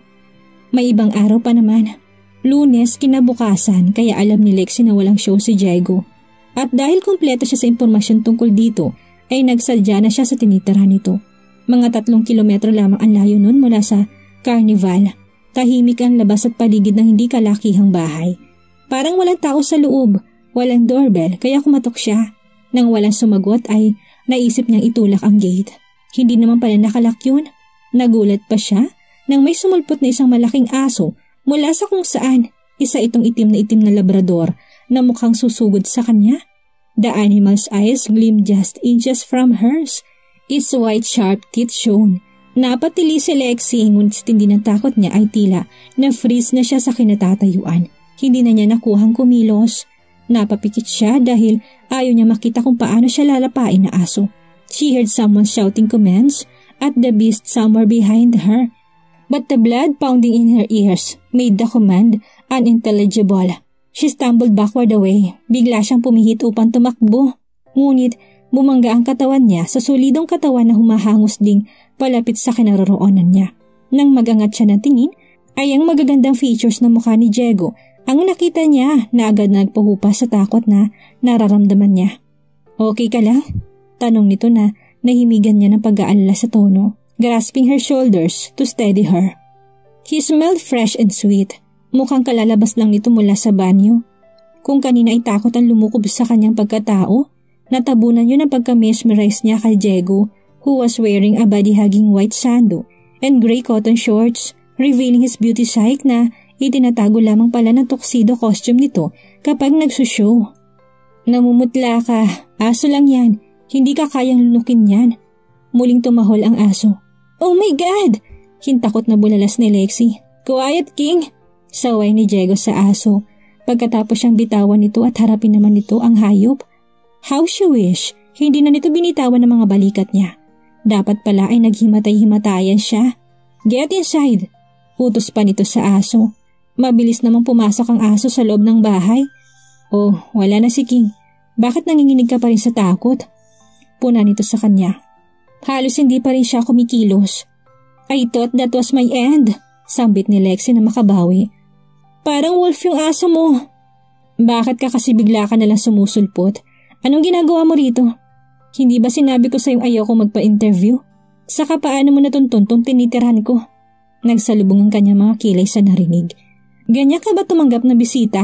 May ibang araw pa naman. Lunes kinabukasan kaya alam ni Lexi na walang show si Diego. At dahil kumpleto siya sa impormasyon tungkol dito, ay nagsadya na siya sa tinitira nito. Mga tatlong kilometro lamang ang layo nun mula sa carnival. Tahimik ang labas at paligid ng hindi kalakihang bahay. Parang walang tao sa loob, walang doorbell kaya kumatok siya. Nang walang sumagot ay naisip niyang itulak ang gate. Hindi naman pala nakalak yun. Nagulat pa siya nang may sumulpot na isang malaking aso mula sa kung saan isa itong itim na itim na labrador na mukhang susugod sa kanya. The animal's eyes gleamed just inches from hers its white sharp teeth shone. Napatili si Lexi ngunit tindi ng takot niya ay tila na-freeze na siya sa kinatatayuan. Hindi na niya nakuhang kumilos. Napapikit siya dahil ayaw niya makita kung paano siya lalapain na aso. She heard someone shouting commands at the beast somewhere behind her. But the blood pounding in her ears made the command unintelligible. She stumbled backward away. Bigla siyang pumihit upang tumakbo. Ngunit Bumangga ang katawan niya sa solidong katawan na humahangos ding palapit sa kinaroroonan niya. Nang magangat siya ng tingin, ay ang magagandang features ng mukha ni Diego Ang nakita niya na agad na nagpahupa sa takot na nararamdaman niya. Okay ka lang? Tanong nito na nahimigan niya ng pag-aalala sa tono, grasping her shoulders to steady her. He smelled fresh and sweet. Mukhang kalalabas lang nito mula sa banyo. Kung kanina ay takot ang lumukob sa kanyang pagkatao, natabunan yun ang pagka-mesmerize niya kay Diego who was wearing a body-hugging white sando and gray cotton shorts, revealing his beauty psyche na Itinatago lamang pala ng tuxedo costume nito kapag nagsushow. Namumutla ka, aso lang yan, hindi ka kayang lunukin yan. Muling tumahol ang aso. Oh my God! Hintakot na bulalas ni Lexi. Quiet King! Saway ni Diego sa aso. Pagkatapos siyang bitawan nito at harapin naman nito ang hayop. How she wish, hindi na nito binitawan ng mga balikat niya. Dapat pala ay naghimatay-himatayan siya. Get inside! Utos pa nito sa aso. Mabilis namang pumasok ang aso sa loob ng bahay. Oh, wala na si King. Bakit nanginginig ka pa rin sa takot? Puna nito sa kanya. Halos hindi pa rin siya kumikilos. I thought that was my end, sambit ni Lexi na makabawi. Parang wolf yung aso mo. Bakit ka kasi bigla ka nalang sumusulpot? Anong ginagawa mo rito? Hindi ba sinabi ko sa'yo ayaw ko magpa-interview? Saka paano mo natuntuntong tinitirhan ko? Nagsalubong ang kanyang mga kilay sa narinig. Ganyan ka ba tumanggap na bisita?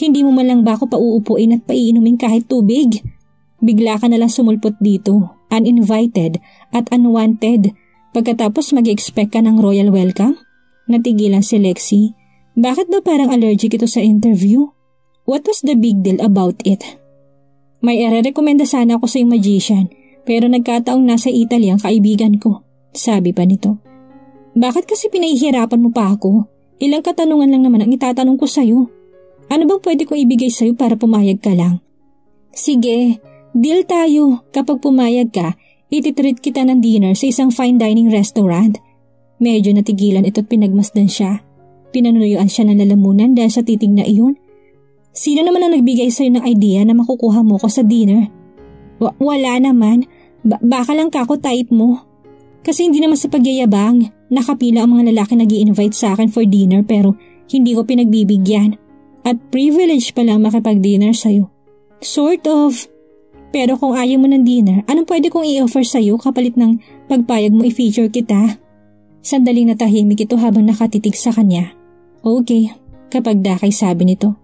Hindi mo man lang ba ako pauupuin at paiinumin kahit tubig? Bigla ka nalang sumulpot dito, uninvited at unwanted. Pagkatapos mag expect ka ng royal welcome? Natigilan si Lexi. Bakit ba parang allergic ito sa interview? What was the big deal about it? May ere-rekomenda sana ako sa yung magician, pero nagkataong nasa Italy ang kaibigan ko. Sabi pa nito. Bakit kasi pinahihirapan mo pa ako? Ilang katanungan lang naman ang itatanong ko sa'yo. Ano bang pwede kong ibigay sa'yo para pumayag ka lang? Sige, deal tayo. Kapag pumayag ka, ititreat kita ng dinner sa isang fine dining restaurant. Medyo natigilan ito't pinagmasdan siya. Pinanunuyuan siya ng lalamunan dahil sa titig na iyon. Sino naman ang nagbigay sa'yo ng idea na makukuha mo ko sa dinner? W- wala naman. Ba- baka lang kako type mo. Kasi hindi naman sa pagyayabang. Nakapila ang mga lalaki nag invite sa akin for dinner pero hindi ko pinagbibigyan. At privilege pa lang makipag-dinner sa'yo. Sort of. Pero kung ayaw mo ng dinner, anong pwede kong i-offer sa'yo kapalit ng pagpayag mo i-feature kita? Sandaling natahimik ito habang nakatitig sa kanya. Okay, kapag dakay sabi nito.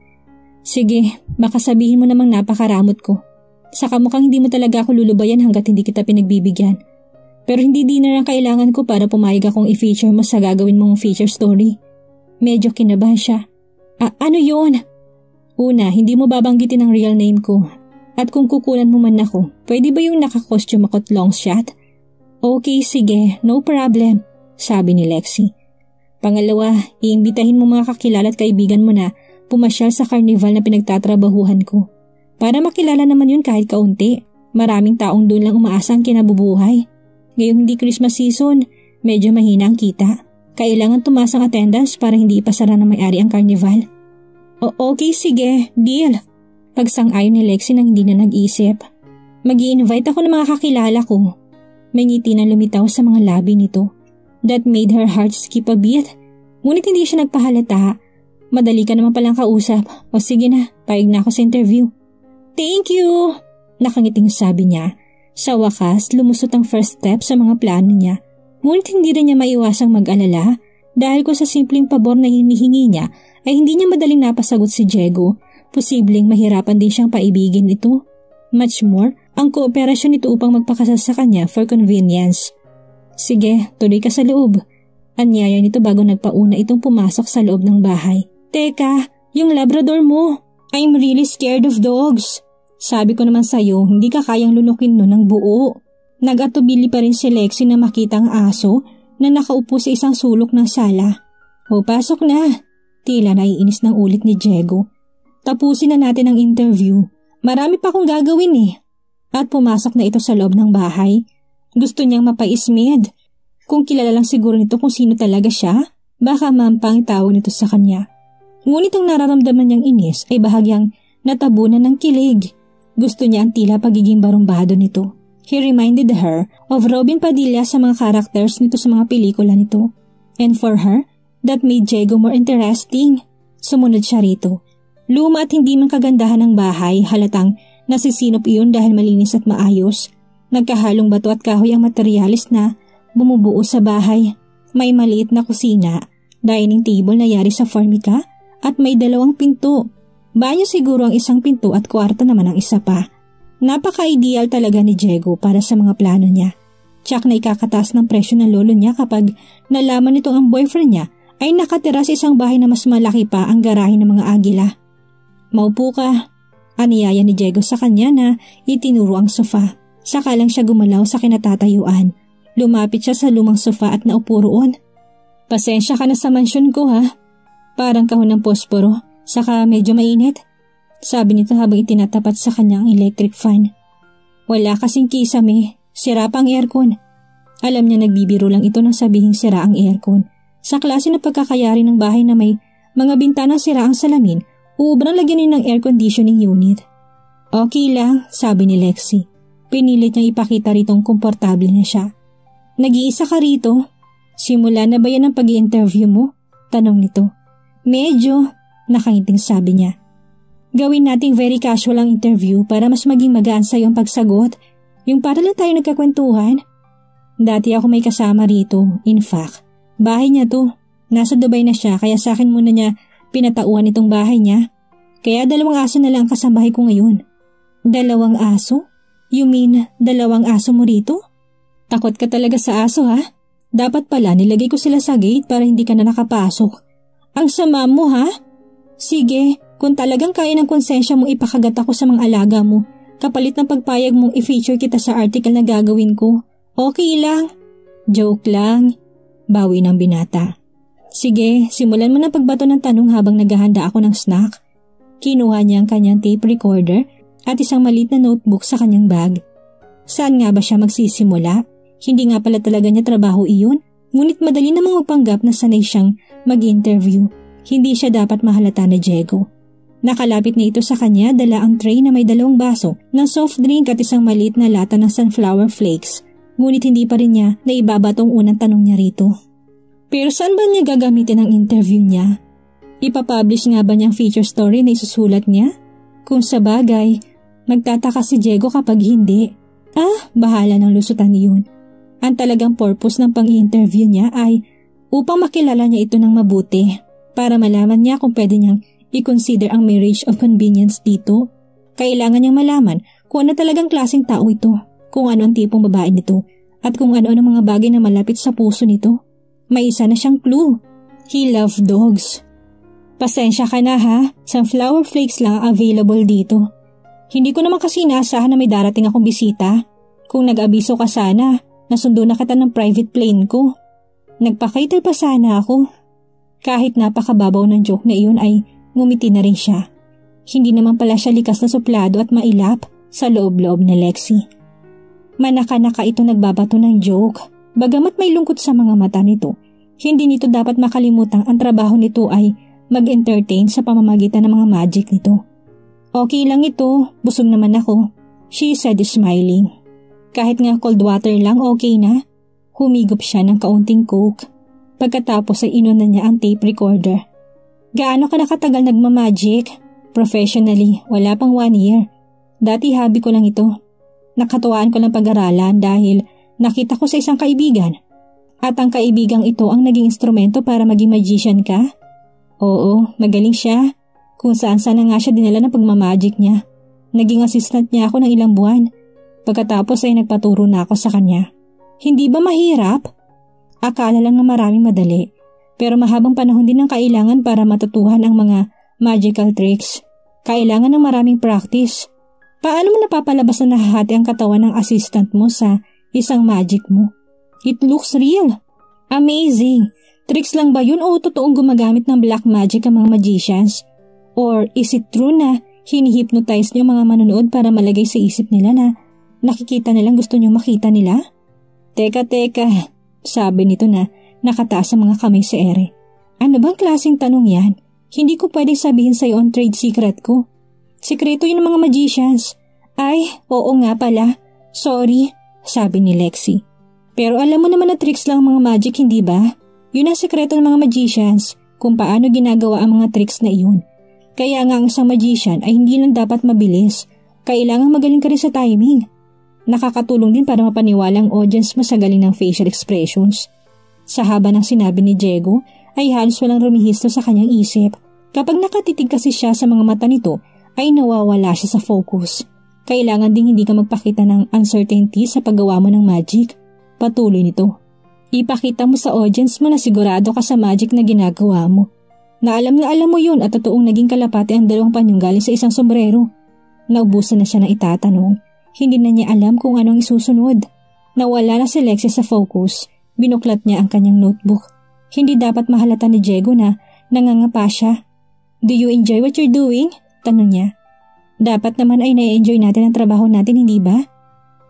Sige, baka sabihin mo namang napakaramot ko. Saka mukhang hindi mo talaga ako lulubayan hanggat hindi kita pinagbibigyan. Pero hindi dinner ang kailangan ko para pumayag akong i-feature mo sa gagawin mong feature story. Medyo kinabahan siya. A- ano yun? Una, hindi mo babanggitin ang real name ko. At kung kukunan mo man ako, pwede ba yung naka-costume ako't long shot? Okay, sige, no problem, sabi ni Lexi. Pangalawa, iimbitahin mo mga kakilala at kaibigan mo na pumasyal sa carnival na pinagtatrabahuhan ko. Para makilala naman yun kahit kaunti. Maraming taong doon lang umaasa ang kinabubuhay. Ngayong hindi Christmas season, medyo mahina ang kita. Kailangan tumaas ang attendance para hindi ipasara ng may-ari ang carnival. O okay, sige, deal. Pagsang-ayon ni Lexi nang hindi na nag-isip. mag invite ako ng mga kakilala ko. May ngiti na lumitaw sa mga labi nito. That made her heart skip a beat. Ngunit hindi siya nagpahalata. Madali ka naman palang kausap. O sige na, paig na ako sa interview. Thank you! Nakangiting sabi niya sa wakas, lumusot ang first step sa mga plano niya. Ngunit hindi rin niya maiwasang mag-alala dahil kung sa simpleng pabor na hinihingi niya ay hindi niya madaling napasagot si Diego, posibleng mahirapan din siyang paibigin ito. Much more, ang kooperasyon nito upang magpakasal sa kanya for convenience. Sige, tuloy ka sa loob. Anyaya nito bago nagpauna itong pumasok sa loob ng bahay. Teka, yung labrador mo. I'm really scared of dogs. Sabi ko naman sa'yo, hindi ka kayang lunukin nun ng buo. Nagatubili pa rin si Lexi na makita ang aso na nakaupo sa isang sulok ng sala. O pasok na. Tila naiinis ng ulit ni Diego. Tapusin na natin ang interview. Marami pa akong gagawin eh. At pumasok na ito sa loob ng bahay. Gusto niyang mapaismid. Kung kilala lang siguro nito kung sino talaga siya, baka mampang tawag nito sa kanya. Ngunit ang nararamdaman niyang inis ay bahagyang natabunan ng kilig. Gusto niya ang tila pagiging barumbado nito. He reminded her of Robin Padilla sa mga characters nito sa mga pelikula nito. And for her, that made Diego more interesting. Sumunod siya rito. Luma at hindi man kagandahan ng bahay, halatang nasisinop iyon dahil malinis at maayos. Nagkahalong bato at kahoy ang materialis na bumubuo sa bahay. May maliit na kusina, dining table na yari sa formica at may dalawang pinto. Banyo siguro ang isang pinto at kwarto naman ang isa pa. Napaka-ideal talaga ni Diego para sa mga plano niya. Tsak na ikakataas ng presyo ng lolo niya kapag nalaman nitong ang boyfriend niya ay nakatira sa isang bahay na mas malaki pa ang garahe ng mga agila. Maupo ka. Aniyaya ni Diego sa kanya na itinuro ang sofa. Saka lang siya gumalaw sa kinatatayuan. Lumapit siya sa lumang sofa at naupo roon. Pasensya ka na sa mansyon ko ha. Parang kahon ng posporo, saka medyo mainit. Sabi nito habang itinatapat sa kanya ang electric fan. Wala kasing kisame, Sira pa ang aircon. Alam niya nagbibiro lang ito nang sabihing sira ang aircon. Sa klase ng pagkakayari ng bahay na may mga bintana sira ang salamin, uubrang lagyan ng air conditioning unit. Okay lang, sabi ni Lexi. Pinilit niyang ipakita ritong komportable na siya. Nag-iisa ka rito? Simula na ba yan ang pag interview mo? Tanong nito. Medyo, nakangiting sabi niya. Gawin nating very casual ang interview para mas maging magaan sa iyong pagsagot yung para lang tayo nagkakwentuhan. Dati ako may kasama rito, in fact. Bahay niya to. Nasa Dubai na siya kaya sa akin muna niya pinatauhan itong bahay niya. Kaya dalawang aso na lang kasambahay ko ngayon. Dalawang aso? You mean dalawang aso mo rito? Takot ka talaga sa aso ha? Dapat pala nilagay ko sila sa gate para hindi ka na nakapasok. Ang sama mo ha? Sige, kung talagang kaya ng konsensya mong ipakagat ako sa mga alaga mo, Kapalit ng pagpayag mong i-feature kita sa article na gagawin ko. Okay lang. Joke lang. Bawi ng binata. Sige, simulan mo na pagbato ng tanong habang naghahanda ako ng snack. Kinuha niya ang kanyang tape recorder at isang maliit na notebook sa kanyang bag. Saan nga ba siya magsisimula? Hindi nga pala talaga niya trabaho iyon, ngunit madali namang magpanggap na sanay siyang mag-interview. Hindi siya dapat mahalata na Diego. Nakalapit na ito sa kanya dala ang tray na may dalawang baso ng soft drink at isang maliit na lata ng sunflower flakes. Ngunit hindi pa rin niya na ibaba tong unang tanong niya rito. Pero saan ba niya gagamitin ang interview niya? Ipapublish nga ba niyang feature story na isusulat niya? Kung sa bagay, magtataka si Diego kapag hindi. Ah, bahala ng lusutan yun. Ang talagang purpose ng pang-interview niya ay upang makilala niya ito ng mabuti para malaman niya kung pwede niyang i-consider ang marriage of convenience dito. Kailangan niyang malaman kung ano talagang klaseng tao ito, kung ano ang tipong babae nito, at kung ano ang mga bagay na malapit sa puso nito. May isa na siyang clue. He loved dogs. Pasensya ka na ha, sunflower flakes lang available dito. Hindi ko naman kasi inaasahan na may darating akong bisita. Kung nag-abiso ka sana, nasundo na kita ng private plane ko. Nagpa-cater pa sana ako. Kahit napakababaw ng joke na iyon ay Ngumiti na rin siya. Hindi naman pala siya likas na suplado at mailap sa loob-loob ni Lexi. Manaka-naka ito nagbabato ng joke. Bagamat may lungkot sa mga mata nito, hindi nito dapat makalimutang ang trabaho nito ay mag-entertain sa pamamagitan ng mga magic nito. Okay lang ito, busog naman ako. She said smiling. Kahit nga cold water lang okay na. Humigop siya ng kaunting coke. Pagkatapos ay inunan niya ang tape recorder Gaano ka nakatagal nagmamagic? Professionally, wala pang one year. Dati hobby ko lang ito. Nakatuwaan ko lang pag-aralan dahil nakita ko sa isang kaibigan. At ang kaibigang ito ang naging instrumento para maging magician ka? Oo, magaling siya. Kung saan sana nga siya dinala ng pagmamagic niya. Naging assistant niya ako ng ilang buwan. Pagkatapos ay nagpaturo na ako sa kanya. Hindi ba mahirap? Akala lang na maraming madali. Pero mahabang panahon din ang kailangan para matutuhan ang mga magical tricks. Kailangan ng maraming practice. Paano mo napapalabas na nahahati ang katawan ng assistant mo sa isang magic mo? It looks real. Amazing. Tricks lang ba yun o totoong gumagamit ng black magic ang mga magicians? Or is it true na hinihypnotize niyo mga manonood para malagay sa isip nila na nakikita nilang gusto niyo makita nila? Teka, teka, sabi nito na Nakataas ang mga kamay sa ere. Ano bang klaseng tanong yan? Hindi ko pwedeng sabihin sa'yo ang trade secret ko. Sikreto yun ng mga magicians. Ay, oo nga pala. Sorry, sabi ni Lexi. Pero alam mo naman na tricks lang ang mga magic, hindi ba? Yun ang sikreto ng mga magicians. kung paano ginagawa ang mga tricks na iyon. Kaya nga ang isang magician ay hindi lang dapat mabilis, kailangan magaling ka rin sa timing. Nakakatulong din para mapaniwala ang audience mo sa galing ng facial expressions. Sa haba ng sinabi ni Diego ay halos walang rumihisto sa kanyang isip. Kapag nakatitig kasi siya sa mga mata nito ay nawawala siya sa focus. Kailangan ding hindi ka magpakita ng uncertainty sa paggawa mo ng magic. Patuloy nito. Ipakita mo sa audience mo na sigurado ka sa magic na ginagawa mo. Na alam na alam mo yun at totoong naging kalapati ang dalawang panyong galing sa isang sombrero. Naubusan na siya ng itatanong. Hindi na niya alam kung anong isusunod. Nawala na si Lexi sa focus. Binuklat niya ang kanyang notebook. Hindi dapat mahalata ni Diego na nangangapa siya. Do you enjoy what you're doing? Tanong niya. Dapat naman ay na-enjoy natin ang trabaho natin, hindi ba?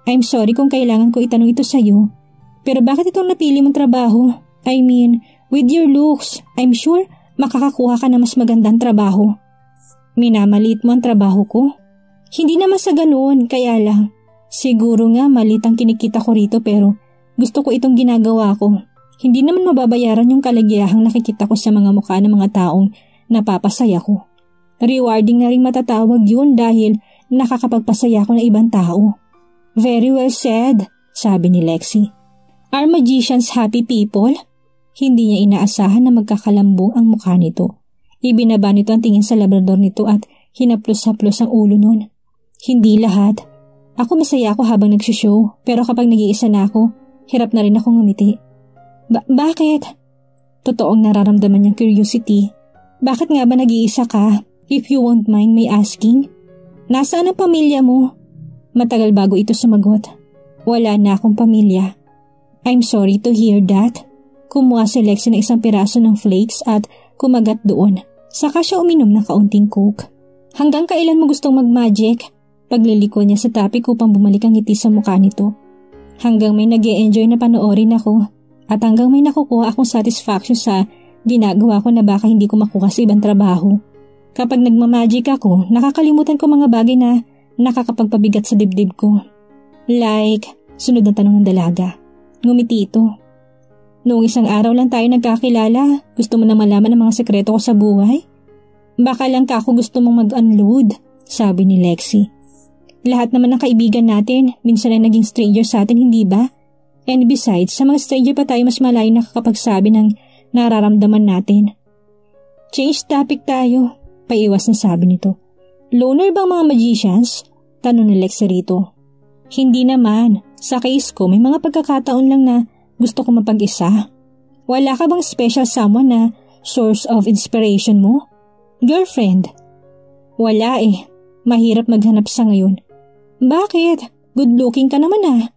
I'm sorry kung kailangan ko itanong ito sa'yo pero bakit itong napili mong trabaho? I mean, with your looks, I'm sure makakakuha ka na mas magandang trabaho. Minamalit mo ang trabaho ko? Hindi naman sa ganoon, kaya lang. Siguro nga malit ang kinikita ko rito pero gusto ko itong ginagawa ko. Hindi naman mababayaran yung kalagiyahang nakikita ko sa mga mukha ng mga taong napapasaya ko. Rewarding na rin matatawag yun dahil nakakapagpasaya ko na ibang tao. Very well said, sabi ni Lexi. Are magicians happy people? Hindi niya inaasahan na magkakalambong ang mukha nito. Ibinaba nito ang tingin sa labrador nito at hinaplos-haplos ang ulo nun. Hindi lahat. Ako masaya ako habang nagsishow pero kapag nag-iisa na ako, hirap na rin akong ngumiti. Ba- bakit? Totoong nararamdaman niyang curiosity. Bakit nga ba nag-iisa ka? If you won't mind may asking. Nasaan ang pamilya mo? Matagal bago ito sumagot. Wala na akong pamilya. I'm sorry to hear that. Kumuha si Lexi ng isang piraso ng flakes at kumagat doon. Saka siya uminom ng kaunting coke. Hanggang kailan mo gustong mag-magic? Pagliliko niya sa topic upang bumalik ang ngiti sa mukha nito. Hanggang may nag enjoy na panoorin ako at hanggang may nakukuha akong satisfaction sa ginagawa ko na baka hindi ko makuha sa ibang trabaho. Kapag nagmamagic ako, nakakalimutan ko mga bagay na nakakapagpabigat sa dibdib ko. Like, sunod na tanong ng dalaga. Ngumiti ito. Noong isang araw lang tayo nagkakilala, gusto mo na malaman ang mga sekreto ko sa buhay? Baka lang ka ako gusto mong mag-unload, sabi ni Lexi. Lahat naman ng kaibigan natin, minsan ay naging stranger sa atin, hindi ba? And besides, sa mga stranger pa tayo mas malayo nakakapagsabi ng nararamdaman natin. Change topic tayo, paiwas na sabi nito. Loner bang mga magicians? Tanong ni Lexi rito. Hindi naman, sa case ko, may mga pagkakataon lang na gusto ko mapag-isa. Wala ka bang special someone na source of inspiration mo? Girlfriend? Wala eh. Mahirap maghanap sa ngayon. Bakit? Good looking ka naman ah.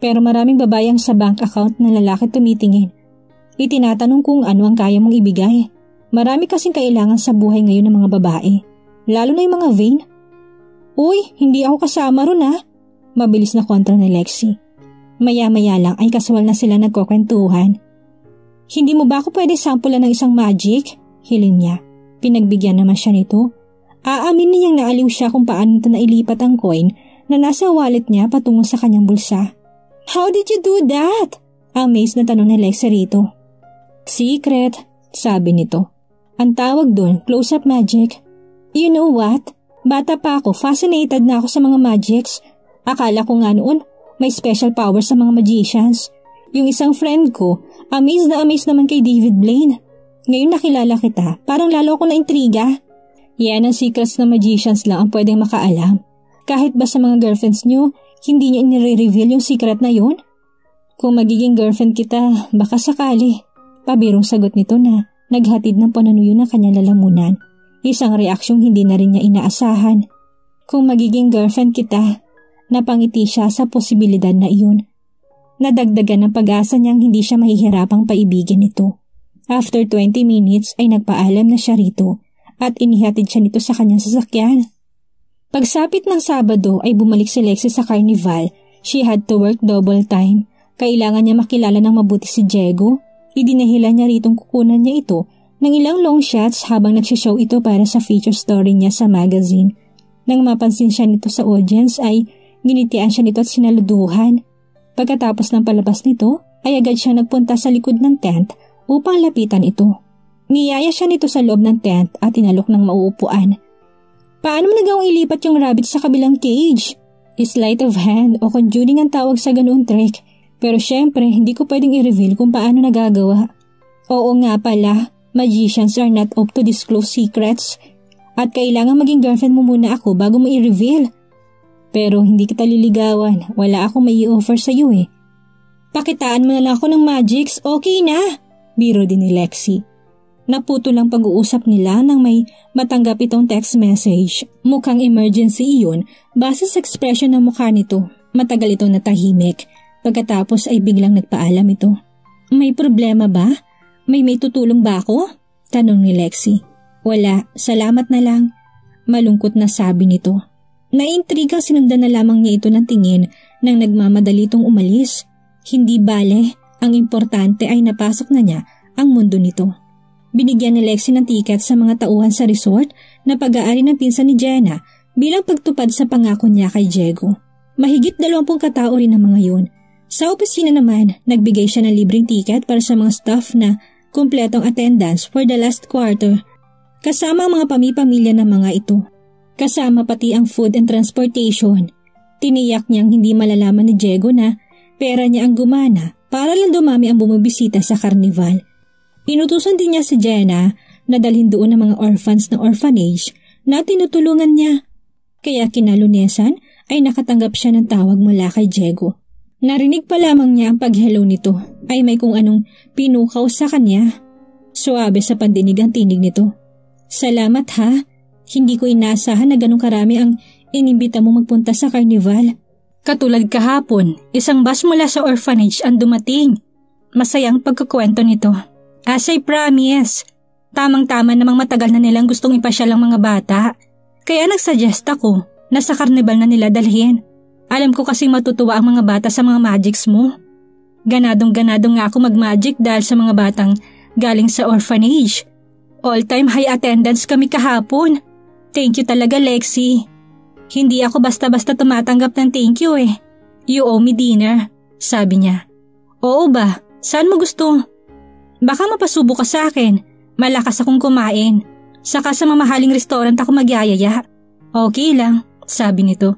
Pero maraming babayang sa bank account na lalaki tumitingin. Itinatanong kung ano ang kaya mong ibigay. Marami kasing kailangan sa buhay ngayon ng mga babae. Lalo na yung mga vain. Uy, hindi ako kasama ron ah. Mabilis na kontra ni Lexi. Maya-maya lang ay kaswal na sila nagkukwentuhan. Hindi mo ba ako pwede sampulan ng isang magic? Hiling niya. Pinagbigyan naman siya nito. Aamin niyang naaliw siya kung paano ito nailipat ang coin na nasa wallet niya patungo sa kanyang bulsa. How did you do that? Amazed na tanong ni Lexi rito. Secret, sabi nito. Ang tawag doon, close-up magic. You know what? Bata pa ako, fascinated na ako sa mga magics Akala ko nga noon, may special power sa mga magicians. Yung isang friend ko, amazed na amazed naman kay David Blaine. Ngayon nakilala kita, parang lalo ako na intriga. Yan ang secrets na magicians lang ang pwedeng makaalam. Kahit ba sa mga girlfriends nyo, hindi niya inire-reveal yung secret na yun? Kung magiging girlfriend kita, baka sakali. Pabirong sagot nito na naghatid ng pananuyo ng kanyang lalamunan. Isang reaksyong hindi na rin niya inaasahan. Kung magiging girlfriend kita, Napangiti siya sa posibilidad na iyon. Nadagdagan ng pag-asa niyang hindi siya mahihirapang paibigin ito. After 20 minutes ay nagpaalam na siya rito at inihatid siya nito sa kanyang sasakyan. Pagsapit ng Sabado ay bumalik si Lexi sa carnival. She had to work double time. Kailangan niya makilala ng mabuti si Diego. Idinahilan niya ritong kukunan niya ito ng ilang long shots habang nagsishow ito para sa feature story niya sa magazine. Nang mapansin siya nito sa audience ay Ginitian siya nito at sinaluduhan. Pagkatapos ng palabas nito, ay agad siya nagpunta sa likod ng tent upang lapitan ito. Niyaya siya nito sa loob ng tent at inalok ng mauupuan. Paano mo nagawang ilipat yung rabbit sa kabilang cage? Sleight of hand o conjuring ang tawag sa ganoong trick. Pero syempre, hindi ko pwedeng i-reveal kung paano nagagawa. Oo nga pala, magicians are not up to disclose secrets. At kailangan maging girlfriend mo muna ako bago mo i-reveal. Pero hindi kita liligawan, wala akong may offer sa iyo eh. Pakitaan mo na lang ako ng magics, okay na? Biro din ni Lexi. Naputo lang pag-uusap nila nang may matanggap itong text message. Mukhang emergency iyon base sa expression ng mukha nito. Matagal itong natahimik. Pagkatapos ay biglang nagpaalam ito. May problema ba? May may tutulong ba ako? Tanong ni Lexi. Wala, salamat na lang. Malungkot na sabi nito. Naintrigang sinundan na lamang niya ito ng tingin nang nagmamadali itong umalis. Hindi bale, ang importante ay napasok na niya ang mundo nito. Binigyan ni Lexi ng tiket sa mga tauhan sa resort na pag-aari ng pinsan ni Jenna bilang pagtupad sa pangako niya kay Diego. Mahigit dalawampung katao rin ang mga yun. Sa opisina naman, nagbigay siya ng libreng tiket para sa mga staff na kumpletong attendance for the last quarter. Kasama ang mga pamipamilya ng mga ito. Kasama pati ang food and transportation. Tiniyak niyang hindi malalaman ni Diego na pera niya ang gumana para lang dumami ang bumibisita sa karnival. Inutusan din niya si Jenna na dalhin doon ang mga orphans ng orphanage na tinutulungan niya. Kaya kinalunesan ay nakatanggap siya ng tawag mula kay Diego. Narinig pa lamang niya ang pag-hello nito ay may kung anong pinukaw sa kanya. Suabe sa pandinig ang tinig nito. Salamat ha, hindi ko inasahan na ganong karami ang inimbita mo magpunta sa carnival. Katulad kahapon, isang bus mula sa orphanage ang dumating. Masayang pagkukwento nito. As I promise, tamang-tama namang matagal na nilang gustong ipasyal ang mga bata. Kaya nagsuggest ako na sa karnibal na nila dalhin. Alam ko kasing matutuwa ang mga bata sa mga magics mo. Ganadong-ganado nga ako mag-magic dahil sa mga batang galing sa orphanage. All-time high attendance kami kahapon. Thank you talaga Lexi. Hindi ako basta-basta tumatanggap ng thank you eh. You owe me dinner, sabi niya. Oo ba? Saan mo gusto? Baka mapasubo ka sa akin. Malakas akong kumain. Saka sa mamahaling restaurant ako magyayaya. Okay lang, sabi nito.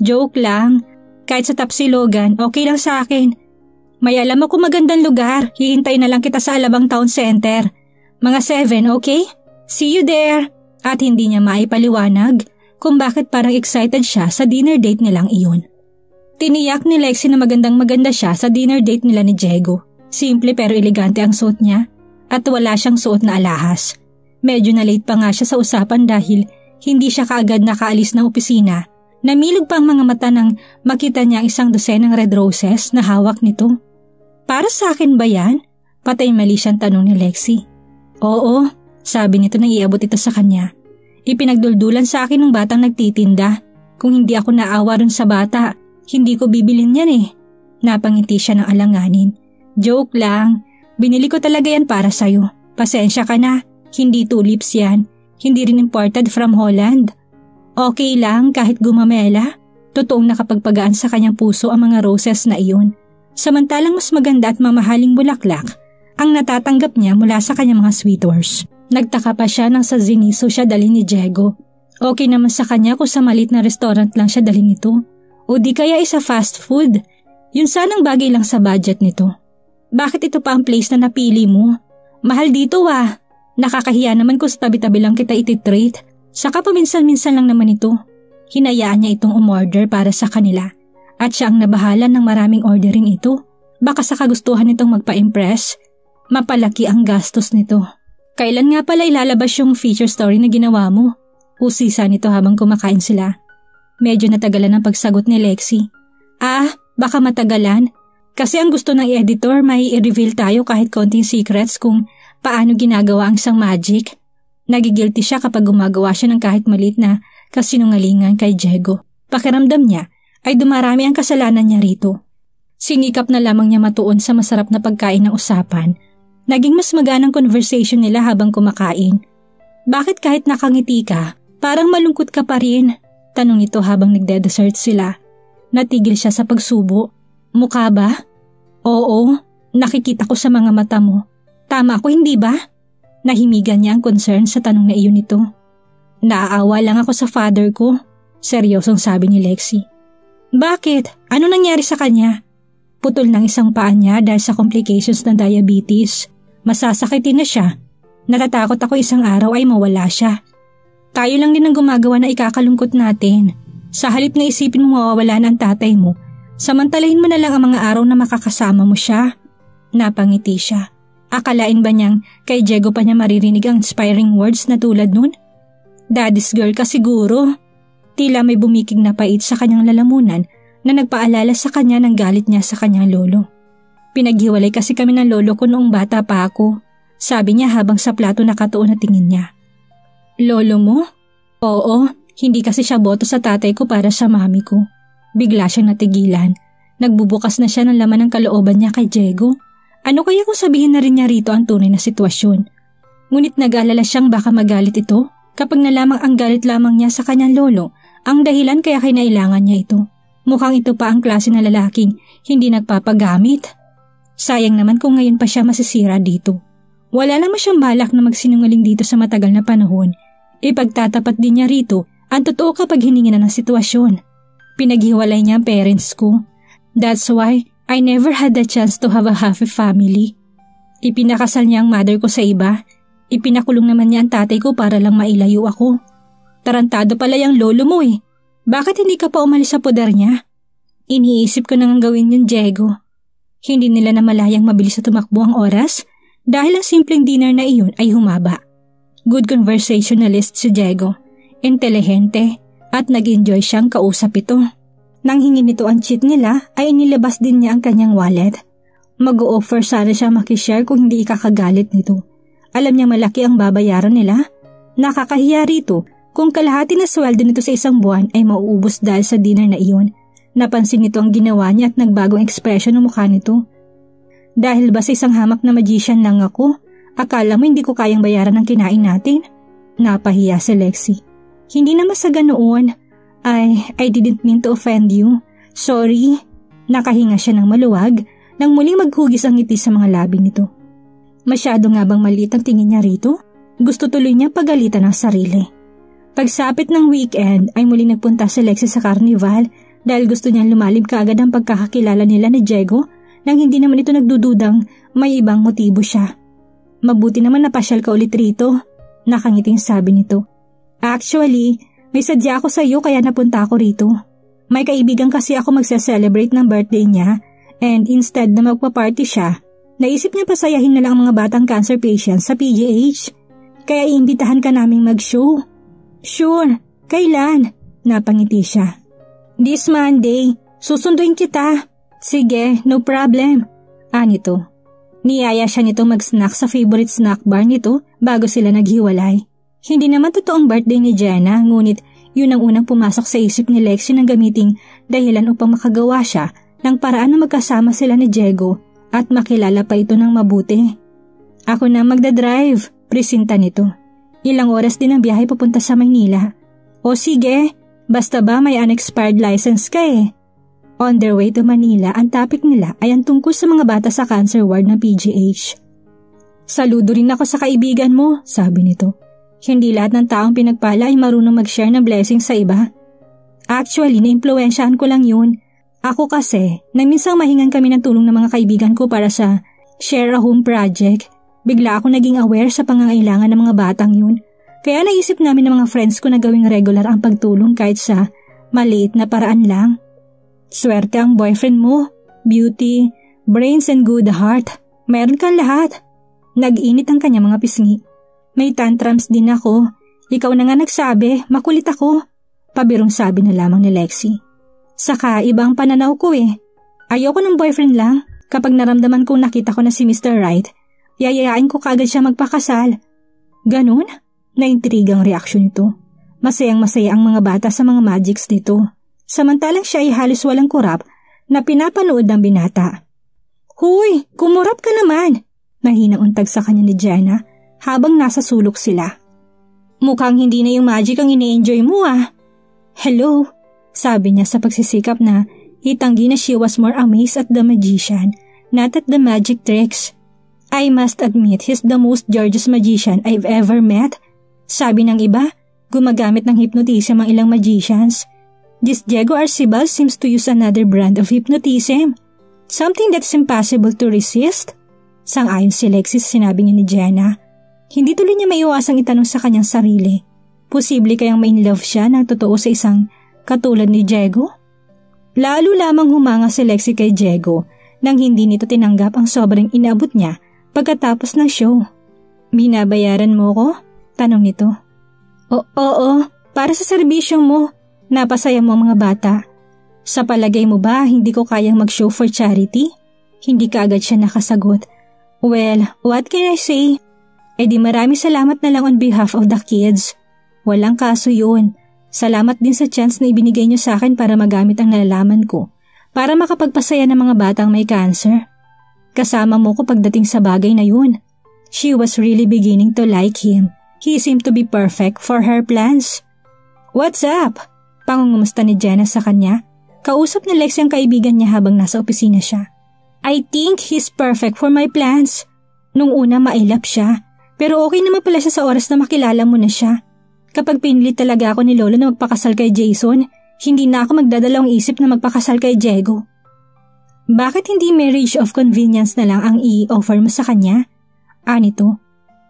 Joke lang. Kahit sa Tapsilogan, okay lang sa akin. May alam ako magandang lugar. Hihintay na lang kita sa Alabang Town Center. Mga 7, okay? See you there. At hindi niya maipaliwanag kung bakit parang excited siya sa dinner date nilang iyon. Tiniyak ni Lexi na magandang maganda siya sa dinner date nila ni Diego. Simple pero elegante ang suot niya at wala siyang suot na alahas. Medyo na late pa nga siya sa usapan dahil hindi siya kaagad nakaalis ng opisina. Namilog pa ang mga mata nang makita niya isang dosenang red roses na hawak nito. Para sa akin ba yan? Patay mali siyang tanong ni Lexi. Oo, sabi nito nang iabot ito sa kanya. Ipinagduldulan sa akin ng batang nagtitinda. Kung hindi ako naawa ron sa bata, hindi ko bibilin yan eh. Napangiti siya ng alanganin. Joke lang. Binili ko talaga yan para sa'yo. Pasensya ka na. Hindi tulips yan. Hindi rin imported from Holland. Okay lang kahit gumamela. Totoong nakapagpagaan sa kanyang puso ang mga roses na iyon. Samantalang mas maganda at mamahaling bulaklak ang natatanggap niya mula sa kanyang mga sweeters. Nagtaka pa siya nang sa Ziniso siya dali ni Diego. Okay naman sa kanya kung sa malit na restaurant lang siya dali nito. O di kaya isa fast food. Yun sanang bagay lang sa budget nito. Bakit ito pa ang place na napili mo? Mahal dito ah. Nakakahiya naman kung sa tabi-tabi lang kita ititreat. Saka paminsan-minsan lang naman ito. Hinayaan niya itong umorder para sa kanila. At siya ang nabahala ng maraming ordering ito. Baka sa kagustuhan nitong magpa-impress, mapalaki ang gastos nito. Kailan nga pala ilalabas yung feature story na ginawa mo? Usisa nito habang kumakain sila. Medyo natagalan ang pagsagot ni Lexi. Ah, baka matagalan. Kasi ang gusto ng editor may i-reveal tayo kahit konting secrets kung paano ginagawa ang isang magic. Nagigilty siya kapag gumagawa siya ng kahit malit na kasinungalingan kay Diego. Pakiramdam niya ay dumarami ang kasalanan niya rito. Sinikap na lamang niya matuon sa masarap na pagkain ng usapan. Naging mas maganang conversation nila habang kumakain. Bakit kahit nakangiti ka, parang malungkot ka pa rin? Tanong nito habang nagde-dessert sila. Natigil siya sa pagsubo. Mukha ba? Oo, nakikita ko sa mga mata mo. Tama ako hindi ba? Nahimigan niya ang concern sa tanong na iyon nito. Naaawa lang ako sa father ko, seryosong sabi ni Lexi. Bakit? Ano nangyari sa kanya? Putol ng isang paa niya dahil sa complications ng diabetes. Masasakitin na siya. Natatakot ako isang araw ay mawala siya. Tayo lang din ang gumagawa na ikakalungkot natin. Sa halip na isipin mo mawawala na tatay mo, samantalahin mo na lang ang mga araw na makakasama mo siya. Napangiti siya. Akalain ba niyang kay Diego pa niya maririnig ang inspiring words na tulad nun? Daddy's girl ka siguro. Tila may bumikig na pait sa kanyang lalamunan na nagpaalala sa kanya ng galit niya sa kanyang lolo. Pinaghiwalay kasi kami ng lolo ko noong bata pa ako. Sabi niya habang sa plato nakatuon na tingin niya. Lolo mo? Oo, hindi kasi siya boto sa tatay ko para sa mami ko. Bigla siyang natigilan. Nagbubukas na siya ng laman ng kalooban niya kay Diego ano kaya kung sabihin na rin niya rito ang tunay na sitwasyon? Ngunit nag-alala siyang baka magalit ito kapag nalamang ang galit lamang niya sa kanyang lolo ang dahilan kaya kinailangan niya ito. Mukhang ito pa ang klase na lalaking hindi nagpapagamit. Sayang naman kung ngayon pa siya masisira dito. Wala naman siyang balak na magsinungaling dito sa matagal na panahon. Ipagtatapat din niya rito ang totoo kapag hiningi na ng sitwasyon. Pinaghiwalay niya ang parents ko. That's why I never had the chance to have a happy family. Ipinakasal niya ang mother ko sa iba. Ipinakulong naman niya ang tatay ko para lang mailayo ako. Tarantado pala yung lolo mo eh. Bakit hindi ka pa umalis sa poder niya? Iniisip ko nang gawin yun, Diego. Hindi nila na malayang mabilis sa tumakbo ang oras dahil ang simpleng dinner na iyon ay humaba. Good conversationalist si Diego. Intelihente at nag-enjoy siyang kausap ito. Nang hingin nito ang cheat nila ay inilabas din niya ang kanyang wallet. Mag-o-offer sana siya makishare kung hindi ikakagalit nito. Alam niya malaki ang babayaran nila. Nakakahiya rito kung kalahati na sweldo nito sa isang buwan ay mauubos dahil sa dinner na iyon. Napansin nito ang ginawa niya at nagbagong ekspresyon ng mukha nito. Dahil ba sa isang hamak na magician lang ako, akala mo hindi ko kayang bayaran ng kinain natin? Napahiya si Lexi. Hindi naman sa ganoon, I, I didn't mean to offend you. Sorry. Nakahinga siya ng maluwag nang muling maghugis ang ngiti sa mga labi nito. Masyado nga bang maliit ang tingin niya rito? Gusto tuloy niya pagalitan ang sarili. Pagsapit ng weekend ay muling nagpunta si Lexi sa carnival dahil gusto niyang lumalim kaagad ang pagkakakilala nila ni Diego nang hindi naman ito nagdududang may ibang motibo siya. Mabuti naman napasyal ka ulit rito, nakangiting sabi nito. Actually, may sadya ako sa iyo kaya napunta ako rito. May kaibigan kasi ako magse-celebrate ng birthday niya and instead na magpa-party siya, naisip niya pasayahin na lang ang mga batang cancer patients sa PGH. Kaya iimbitahan ka naming mag-show. Sure, kailan? Napangiti siya. This Monday, susunduin kita. Sige, no problem. Anito. Niyaya siya nito mag-snack sa favorite snack bar nito bago sila naghiwalay. Hindi naman totoong birthday ni Jenna, ngunit yun ang unang pumasok sa isip ni Lexi ng gamiting dahilan upang makagawa siya ng paraan na magkasama sila ni Diego at makilala pa ito ng mabuti. Ako na magdadrive, presinta nito. Ilang oras din ang biyahe papunta sa Maynila. O sige, basta ba may unexpired license ka eh. On their way to Manila, ang topic nila ay ang tungkol sa mga bata sa cancer ward ng PGH. Saludo rin ako sa kaibigan mo, sabi nito. Hindi lahat ng taong pinagpala ay marunong mag-share ng blessings sa iba. Actually, na-impluensyahan ko lang yun. Ako kasi, na minsang mahingan kami ng tulong ng mga kaibigan ko para sa Share a Home Project. Bigla ako naging aware sa pangangailangan ng mga batang yun. Kaya naisip namin ng mga friends ko na gawing regular ang pagtulong kahit sa maliit na paraan lang. Swerte ang boyfriend mo. Beauty, brains and good heart. Meron kang lahat. Nag-init ang kanya mga pisngi. May tantrums din ako. Ikaw na nga nagsabi, makulit ako. Pabirong sabi na lamang ni Lexi. Saka ibang pananaw ko eh. Ayoko ng boyfriend lang. Kapag naramdaman kong nakita ko na si Mr. Right, yayayain ko kagad siya magpakasal. Ganun? Naintrigang reaksyon nito. Masayang masaya ang mga bata sa mga magics nito. Samantalang siya ay halos walang kurap na pinapanood ng binata. Huy, kumurap ka naman! Nahinang untag sa kanya ni Jenna habang nasa sulok sila. Mukhang hindi na yung magic ang ini-enjoy mo ah. Hello, sabi niya sa pagsisikap na itanggi na she was more amazed at the magician, not at the magic tricks. I must admit he's the most gorgeous magician I've ever met. Sabi ng iba, gumagamit ng hypnotism ang ilang magicians. This Diego Arcibal seems to use another brand of hypnotism. Something that's impossible to resist. Sang-ayon si Lexis sinabi niya ni Jenna. Hindi tuloy niya maiwasang itanong sa kanyang sarili. Posible kayang main love siya ng totoo sa isang katulad ni Diego? Lalo lamang humanga si Lexi kay Diego nang hindi nito tinanggap ang sobrang inabot niya pagkatapos ng show. Binabayaran mo ko? Tanong nito. O oo, para sa serbisyo mo. Napasaya mo mga bata. Sa palagay mo ba hindi ko kayang mag-show for charity? Hindi ka agad siya nakasagot. Well, what can I say? E di marami salamat na lang on behalf of the kids. Walang kaso yun. Salamat din sa chance na ibinigay niyo sa akin para magamit ang nalalaman ko para makapagpasaya ng mga batang may cancer. Kasama mo ko pagdating sa bagay na yun. She was really beginning to like him. He seemed to be perfect for her plans. What's up? Pangungumusta ni Jenna sa kanya. Kausap ni Lexi ang kaibigan niya habang nasa opisina siya. I think he's perfect for my plans. Nung una mailap siya, pero okay naman pala siya sa oras na makilala mo na siya. Kapag pinilit talaga ako ni Lolo na magpakasal kay Jason, hindi na ako magdadalawang isip na magpakasal kay Diego. Bakit hindi marriage of convenience na lang ang i-offer mo sa kanya? Anito.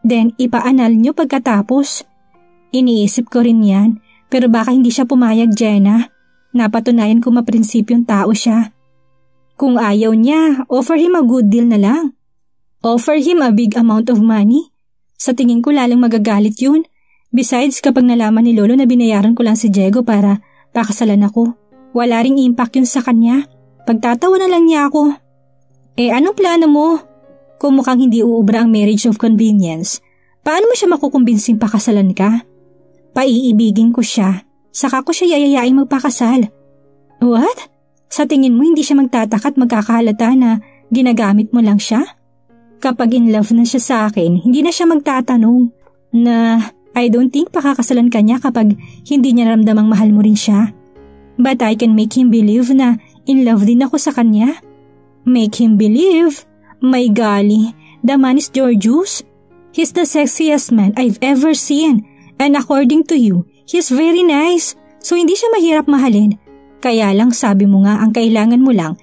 Then ipaanal nyo pagkatapos. Iniisip ko rin yan, pero baka hindi siya pumayag, Jenna. Napatunayan ko maprinsipyong tao siya. Kung ayaw niya, offer him a good deal na lang. Offer him a big amount of money. Sa tingin ko lalang magagalit yun. Besides, kapag nalaman ni Lolo na binayaran ko lang si Diego para pakasalan ako, wala ring impact yun sa kanya. Pagtatawa na lang niya ako. Eh anong plano mo? Kung mukhang hindi uubra ang marriage of convenience, paano mo siya makukumbinsing pakasalan ka? Paiibigin ko siya, saka ko siya yayayaing magpakasal. What? Sa tingin mo hindi siya magtataka at magkakahalata na ginagamit mo lang siya? Kapag in love na siya sa akin, hindi na siya magtatanong na I don't think pakakasalan ka niya kapag hindi niya ramdamang mahal mo rin siya. But I can make him believe na In love din ako sa kanya. Make him believe. My golly, the man is Georgius. He's the sexiest man I've ever seen. And according to you, he's very nice. So hindi siya mahirap mahalin. Kaya lang sabi mo nga ang kailangan mo lang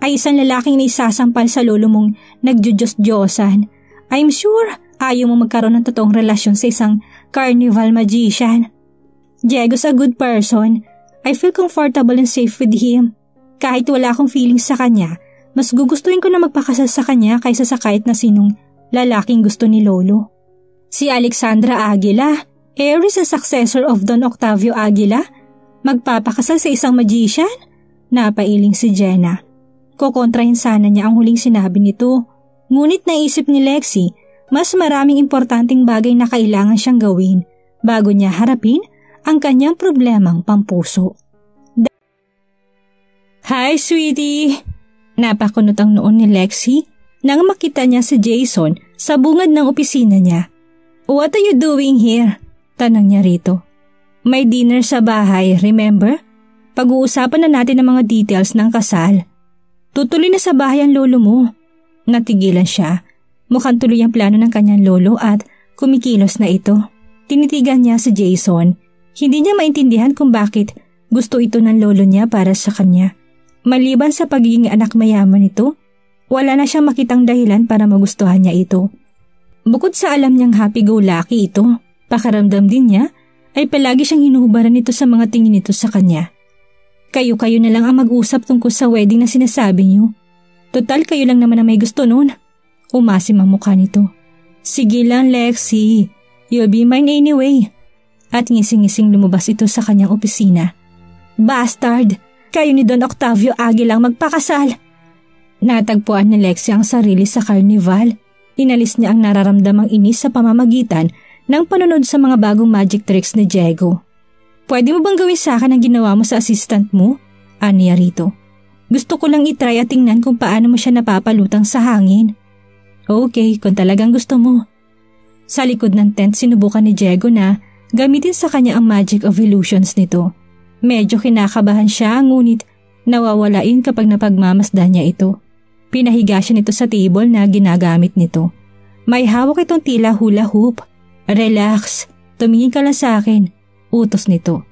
ay isang lalaking na isasampal sa lolo mong nagjujos-diyosan. I'm sure ayaw mo magkaroon ng totoong relasyon sa isang carnival magician. Diego's a good person. I feel comfortable and safe with him. Kahit wala akong feelings sa kanya, mas gugustuhin ko na magpakasal sa kanya kaysa sa kahit na sinong lalaking gusto ni Lolo. Si Alexandra Aguila, heiress and successor of Don Octavio Aguila, magpapakasal sa isang magician? Napailing si Jenna. Kokontrahin sana niya ang huling sinabi nito. Ngunit naisip ni Lexi, mas maraming importanteng bagay na kailangan siyang gawin bago niya harapin ang kanyang problemang pampuso. Hi, sweetie! Napakunot ang noon ni Lexi nang makita niya si Jason sa bungad ng opisina niya. What are you doing here? Tanong niya rito. May dinner sa bahay, remember? Pag-uusapan na natin ang mga details ng kasal. Tutuloy na sa bahay ang lolo mo. Natigilan siya. Mukhang tuloy ang plano ng kanyang lolo at kumikilos na ito. Tinitigan niya si Jason. Hindi niya maintindihan kung bakit gusto ito ng lolo niya para sa kanya. Maliban sa pagiging anak mayaman nito, wala na siyang makitang dahilan para magustuhan niya ito. Bukod sa alam niyang happy-go-lucky ito, pakaramdam din niya ay palagi siyang hinuhubaran nito sa mga tingin nito sa kanya. Kayo-kayo na lang ang mag-usap tungkol sa wedding na sinasabi niyo. Total kayo lang naman ang may gusto noon. Umasim ang mukha nito. Sige lang Lexi, you'll be mine anyway. At ngising-ngising lumabas ito sa kanyang opisina. Bastard! Kayo ni Don Octavio Aguilang magpakasal. Natagpuan ni Lexi ang sarili sa carnival. Inalis niya ang nararamdamang inis sa pamamagitan ng panunod sa mga bagong magic tricks ni Diego. Pwede mo bang gawin sa akin ang ginawa mo sa assistant mo? Aniya rito. Gusto ko lang itry at tingnan kung paano mo siya napapalutang sa hangin. Okay, kung talagang gusto mo. Sa likod ng tent sinubukan ni Diego na gamitin sa kanya ang magic of illusions nito. Medyo kinakabahan siya ngunit nawawalain kapag napagmamasdan niya ito. Pinahiga siya nito sa table na ginagamit nito. May hawak itong tila hula hoop. Relax, tumingin ka lang sa akin. Utos nito.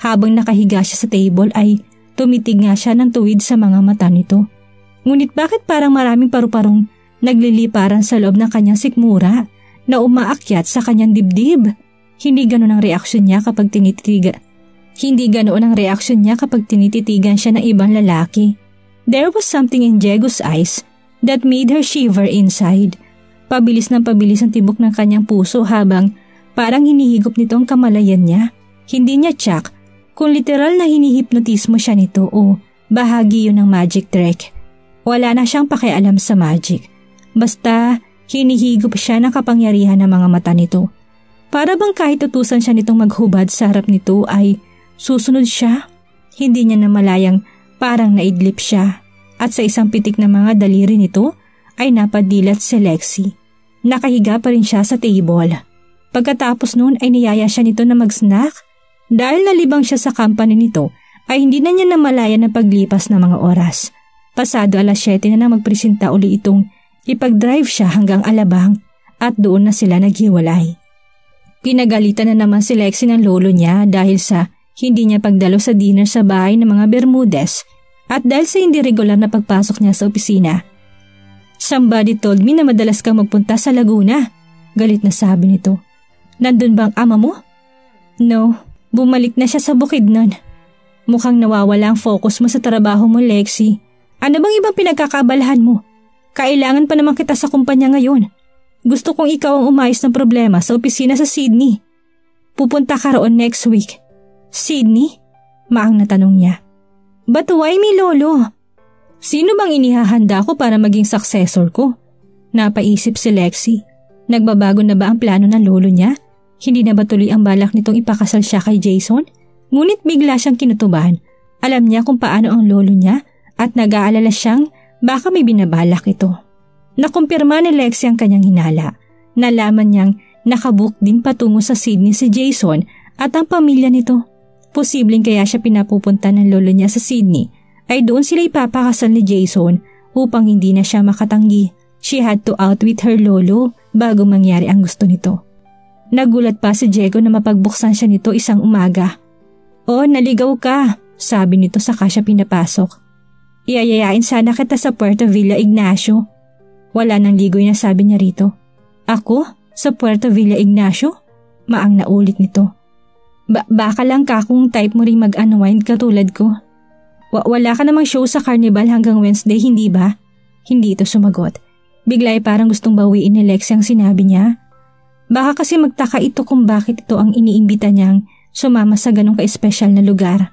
Habang nakahiga siya sa table ay tumitig nga siya ng tuwid sa mga mata nito. Ngunit bakit parang maraming paru-parong nagliliparan sa loob ng kanyang sikmura na umaakyat sa kanyang dibdib? Hindi ganoon ang reaksyon niya kapag tinititiga. Hindi ganoon ang reaksyon niya kapag tinititigan siya ng ibang lalaki. There was something in Diego's eyes that made her shiver inside. Pabilis ng pabilis ang tibok ng kanyang puso habang parang hinihigop nito ang kamalayan niya. Hindi niya tsak kung literal na hinihipnotismo siya nito o bahagi yun ng magic trick. Wala na siyang pakialam sa magic. Basta hinihigop siya ng kapangyarihan ng mga mata nito. Para bang kahit utusan siya nitong maghubad sa harap nito ay susunod siya. Hindi niya namalayang Parang naidlip siya at sa isang pitik na mga daliri nito ay napadilat si Lexi. Nakahiga pa rin siya sa table. Pagkatapos noon ay niyaya siya nito na mag-snack. Dahil nalibang siya sa company nito ay hindi na niya namalaya na paglipas ng mga oras. Pasado alas 7 na na magpresenta uli itong ipag-drive siya hanggang Alabang at doon na sila naghiwalay. Pinagalitan na naman si Lexi ng lolo niya dahil sa hindi niya pagdalo sa dinner sa bahay ng mga Bermudez at dahil sa hindi regular na pagpasok niya sa opisina. Somebody told me na madalas kang magpunta sa Laguna. Galit na sabi nito. Nandun bang ama mo? No, bumalik na siya sa bukid nun. Mukhang nawawala ang focus mo sa trabaho mo, Lexi. Ano bang ibang pinagkakabalahan mo? Kailangan pa naman kita sa kumpanya ngayon. Gusto kong ikaw ang umayos ng problema sa opisina sa Sydney. Pupunta ka roon next week. Sydney? Maang na tanong niya. But why me lolo? Sino bang inihahanda ko para maging successor ko? Napaisip si Lexi. Nagbabago na ba ang plano ng lolo niya? Hindi na ba tuloy ang balak nitong ipakasal siya kay Jason? Ngunit bigla siyang kinutubahan. Alam niya kung paano ang lolo niya at nag-aalala siyang baka may binabalak ito. Nakumpirma ni Lexi ang kanyang hinala. Nalaman niyang nakabook din patungo sa Sydney si Jason at ang pamilya nito. Posibleng kaya siya pinapupunta ng lolo niya sa Sydney ay doon sila ipapakasal ni Jason upang hindi na siya makatanggi. She had to outwit her lolo bago mangyari ang gusto nito. Nagulat pa si Diego na mapagbuksan siya nito isang umaga. Oh, naligaw ka, sabi nito sa siya pinapasok. Iayayain sana kita sa Puerto Villa Ignacio. Wala nang ligoy na sabi niya rito. Ako? Sa Puerto Villa Ignacio? Maang naulit nito. Ba baka lang ka kung type mo rin mag-unwind katulad ko. Wa wala ka namang show sa carnival hanggang Wednesday, hindi ba? Hindi ito sumagot. Bigla ay parang gustong bawiin ni Lexi ang sinabi niya. Baka kasi magtaka ito kung bakit ito ang iniimbita niyang sumama sa ganong ka-espesyal na lugar.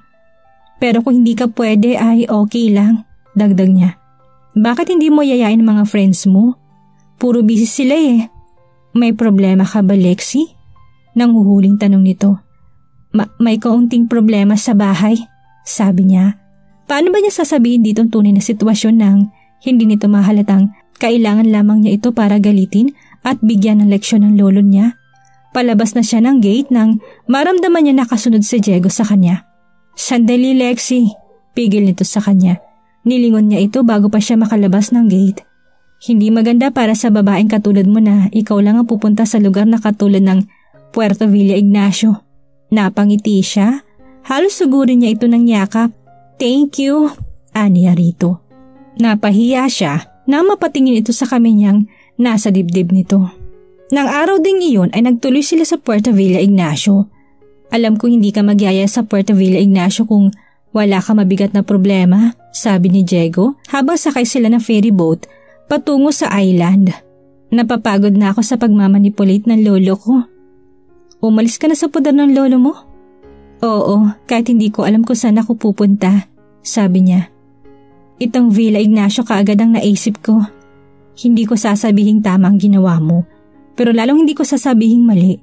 Pero kung hindi ka pwede ay okay lang, dagdag niya. Bakit hindi mo yayain mga friends mo? Puro busy sila eh. May problema ka ba, Lexi? Nanguhuling tanong nito. Ma- may kaunting problema sa bahay, sabi niya. Paano ba niya sasabihin dito ang tunay na sitwasyon nang hindi nito mahalatang kailangan lamang niya ito para galitin at bigyan ng leksyon ng lolo niya? Palabas na siya ng gate nang maramdaman niya nakasunod si Diego sa kanya. Sandali Lexi, pigil nito sa kanya. Nilingon niya ito bago pa siya makalabas ng gate. Hindi maganda para sa babaeng katulad mo na ikaw lang ang pupunta sa lugar na katulad ng Puerto Villa Ignacio. Napangiti siya. Halos sugurin niya ito ng yakap. Thank you, aniya rito. Napahiya siya na mapatingin ito sa kaminyang nasa dibdib nito. Nang araw ding iyon ay nagtuloy sila sa Puerto Villa Ignacio. Alam ko hindi ka magyaya sa Puerto Villa Ignacio kung wala ka mabigat na problema, sabi ni Diego habang sakay sila ng ferry boat patungo sa island. Napapagod na ako sa pagmamanipulate ng lolo ko. Umalis ka na sa poder ng lolo mo? Oo, kahit hindi ko alam kung saan ako pupunta, sabi niya. Itong Villa Ignacio kaagad ang naisip ko. Hindi ko sasabihing tama ang ginawa mo, pero lalong hindi ko sasabihing mali.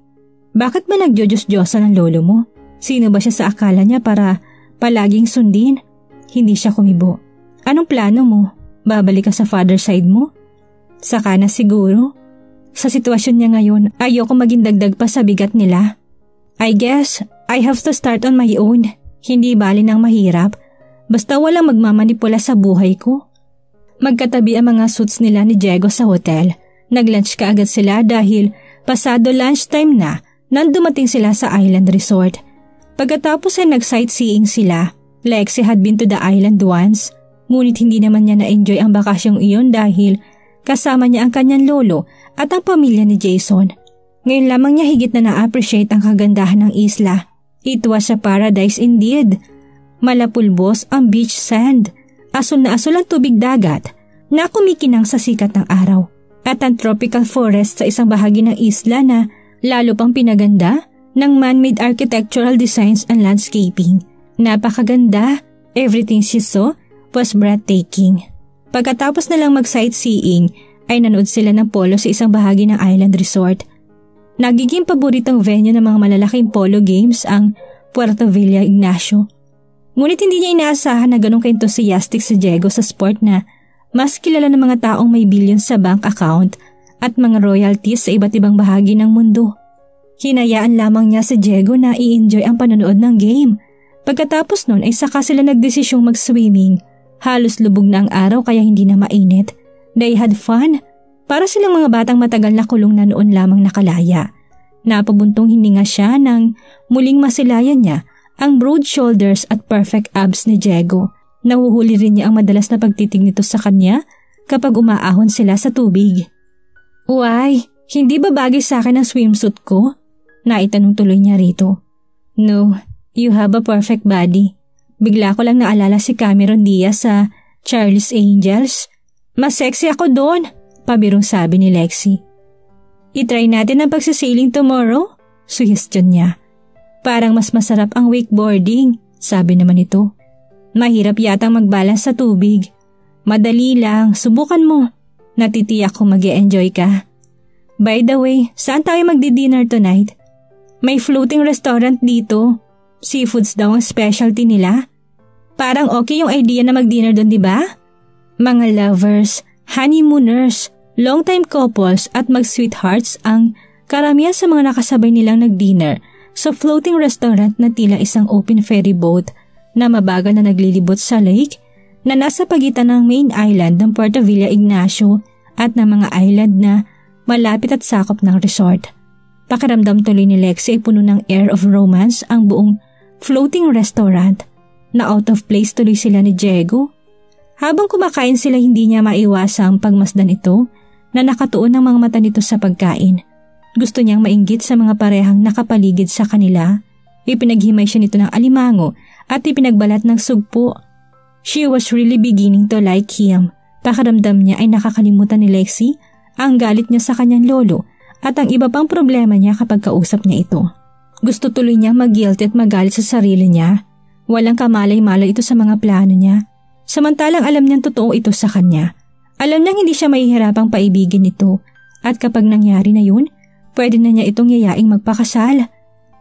Bakit ba nagjojos-josa ng lolo mo? Sino ba siya sa akala niya para palaging sundin? Hindi siya kumibo. Anong plano mo? Babalik ka sa father side mo? Saka na siguro. Sa sitwasyon niya ngayon, ayoko maging dagdag pa sa bigat nila. I guess, I have to start on my own. Hindi bali ng mahirap. Basta walang magmamanipula sa buhay ko. Magkatabi ang mga suits nila ni Diego sa hotel. Naglunch ka agad sila dahil pasado lunchtime na nang dumating sila sa island resort. Pagkatapos ay nag-sightseeing sila. Lexi had been to the island once, ngunit hindi naman niya na-enjoy ang bakasyong iyon dahil kasama niya ang kanyang lolo at ang pamilya ni Jason. Ngayon lamang niya higit na na-appreciate ang kagandahan ng isla. It was a paradise indeed. Malapulbos ang beach sand asul na asul ang tubig dagat na kumikinang sa sikat ng araw at ang tropical forest sa isang bahagi ng isla na lalo pang pinaganda ng man-made architectural designs and landscaping. Napakaganda, everything she saw was breathtaking. Pagkatapos na lang mag-sightseeing ay nanood sila ng polo sa isang bahagi ng island resort. Nagiging paboritong venue ng mga malalaking polo games ang Puerto Villa Ignacio Ngunit hindi niya inaasahan na ganun ka-enthusiastic si Diego sa sport na mas kilala ng mga taong may billion sa bank account at mga royalties sa iba't ibang bahagi ng mundo. Hinayaan lamang niya si Diego na i-enjoy ang panonood ng game. Pagkatapos nun ay saka sila nagdesisyong mag-swimming. Halos lubog na ang araw kaya hindi na mainit. They had fun. Para silang mga batang matagal na kulong na noon lamang nakalaya. Napabuntong hininga siya nang muling masilayan niya ang broad shoulders at perfect abs ni Diego. Nahuhuli rin niya ang madalas na pagtitig nito sa kanya kapag umaahon sila sa tubig. Why, hindi ba bagay sa akin ang swimsuit ko? Naitanong tuloy niya rito. No, you have a perfect body. Bigla ko lang naalala si Cameron Diaz sa Charlie's Angels. Mas sexy ako doon, pabirong sabi ni Lexi. I-try natin ang pagsisailing tomorrow? Suggestion niya. Parang mas masarap ang wakeboarding, sabi naman ito. Mahirap yatang magbalance sa tubig. Madali lang, subukan mo. Natitiyak ko mag enjoy ka. By the way, saan tayo magdi-dinner tonight? May floating restaurant dito. Seafoods daw ang specialty nila. Parang okay yung idea na mag-dinner doon, di ba? Mga lovers, honeymooners, long-time couples at mag-sweethearts ang karamihan sa mga nakasabay nilang nag-dinner sa floating restaurant na tila isang open ferry boat na mabagal na naglilibot sa lake na nasa pagitan ng main island ng Puerto Villa Ignacio at ng mga island na malapit at sakop ng resort. Pakiramdam tuloy ni Lexi ay puno ng air of romance ang buong floating restaurant na out of place tuloy sila ni Diego. Habang kumakain sila hindi niya maiwasang pagmasdan ito na nakatuon ng mga mata nito sa pagkain. Gusto niyang mainggit sa mga parehang nakapaligid sa kanila. Ipinaghimay siya nito ng alimango at ipinagbalat ng sugpo. She was really beginning to like him. Pakaramdam niya ay nakakalimutan ni Lexi ang galit niya sa kanyang lolo at ang iba pang problema niya kapag kausap niya ito. Gusto tuloy niya mag-guilty at magalit sa sarili niya. Walang kamalay-malay ito sa mga plano niya. Samantalang alam niyang totoo ito sa kanya. Alam niyang hindi siya mahihirapang paibigin ito at kapag nangyari na yun, Pwede na niya itong yayaing magpakasal.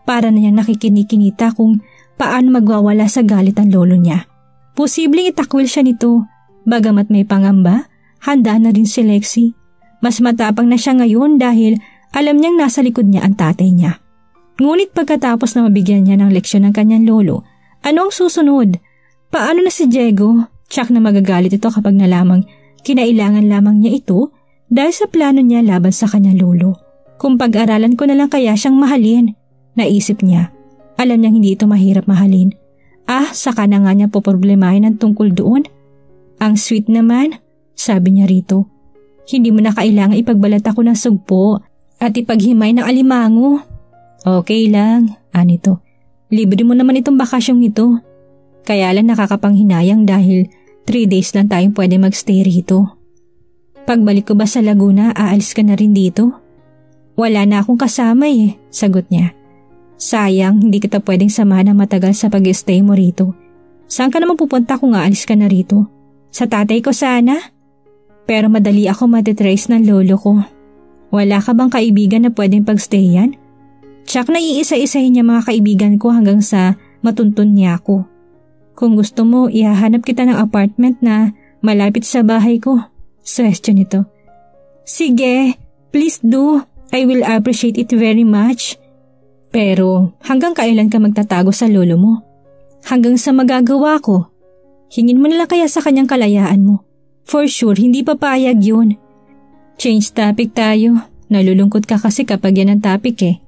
Para na niya nakikinikinita kung paano magwawala sa galit ang lolo niya. Posibleng itakwil siya nito. Bagamat may pangamba, handa na rin si Lexi. Mas matapang na siya ngayon dahil alam niyang nasa likod niya ang tatay niya. Ngunit pagkatapos na mabigyan niya ng leksyon ng kanyang lolo, ano ang susunod? Paano na si Diego? Tsak na magagalit ito kapag nalamang kinailangan lamang niya ito dahil sa plano niya laban sa kanyang lolo. Kung pag-aralan ko na lang kaya siyang mahalin, naisip niya. Alam niyang hindi ito mahirap mahalin. Ah, saka na nga niya poproblemahin ang tungkol doon. Ang sweet naman, sabi niya rito. Hindi mo na kailangan ipagbalat ako ng sugpo at ipaghimay ng alimango. Okay lang, anito. Libre mo naman itong bakasyong ito. Kaya lang nakakapanghinayang dahil 3 days lang tayong pwede magstay rito. Pagbalik ko ba sa Laguna, aalis ka na rin dito? Wala na akong kasama eh, sagot niya. Sayang, hindi kita pwedeng samahan ng matagal sa pag-stay mo rito. Saan ka naman pupunta kung aalis ka na rito? Sa tatay ko sana? Pero madali ako matitrace ng lolo ko. Wala ka bang kaibigan na pwedeng pagstayan? Tsak na iisa-isahin niya mga kaibigan ko hanggang sa matuntun niya ako. Kung gusto mo, ihahanap kita ng apartment na malapit sa bahay ko. Suggestion ito. Sige, please do. I will appreciate it very much. Pero hanggang kailan ka magtatago sa lolo mo? Hanggang sa magagawa ko. Hingin mo na lang kaya sa kanyang kalayaan mo. For sure, hindi papayag yun. Change topic tayo. Nalulungkot ka kasi kapag yan ang topic eh.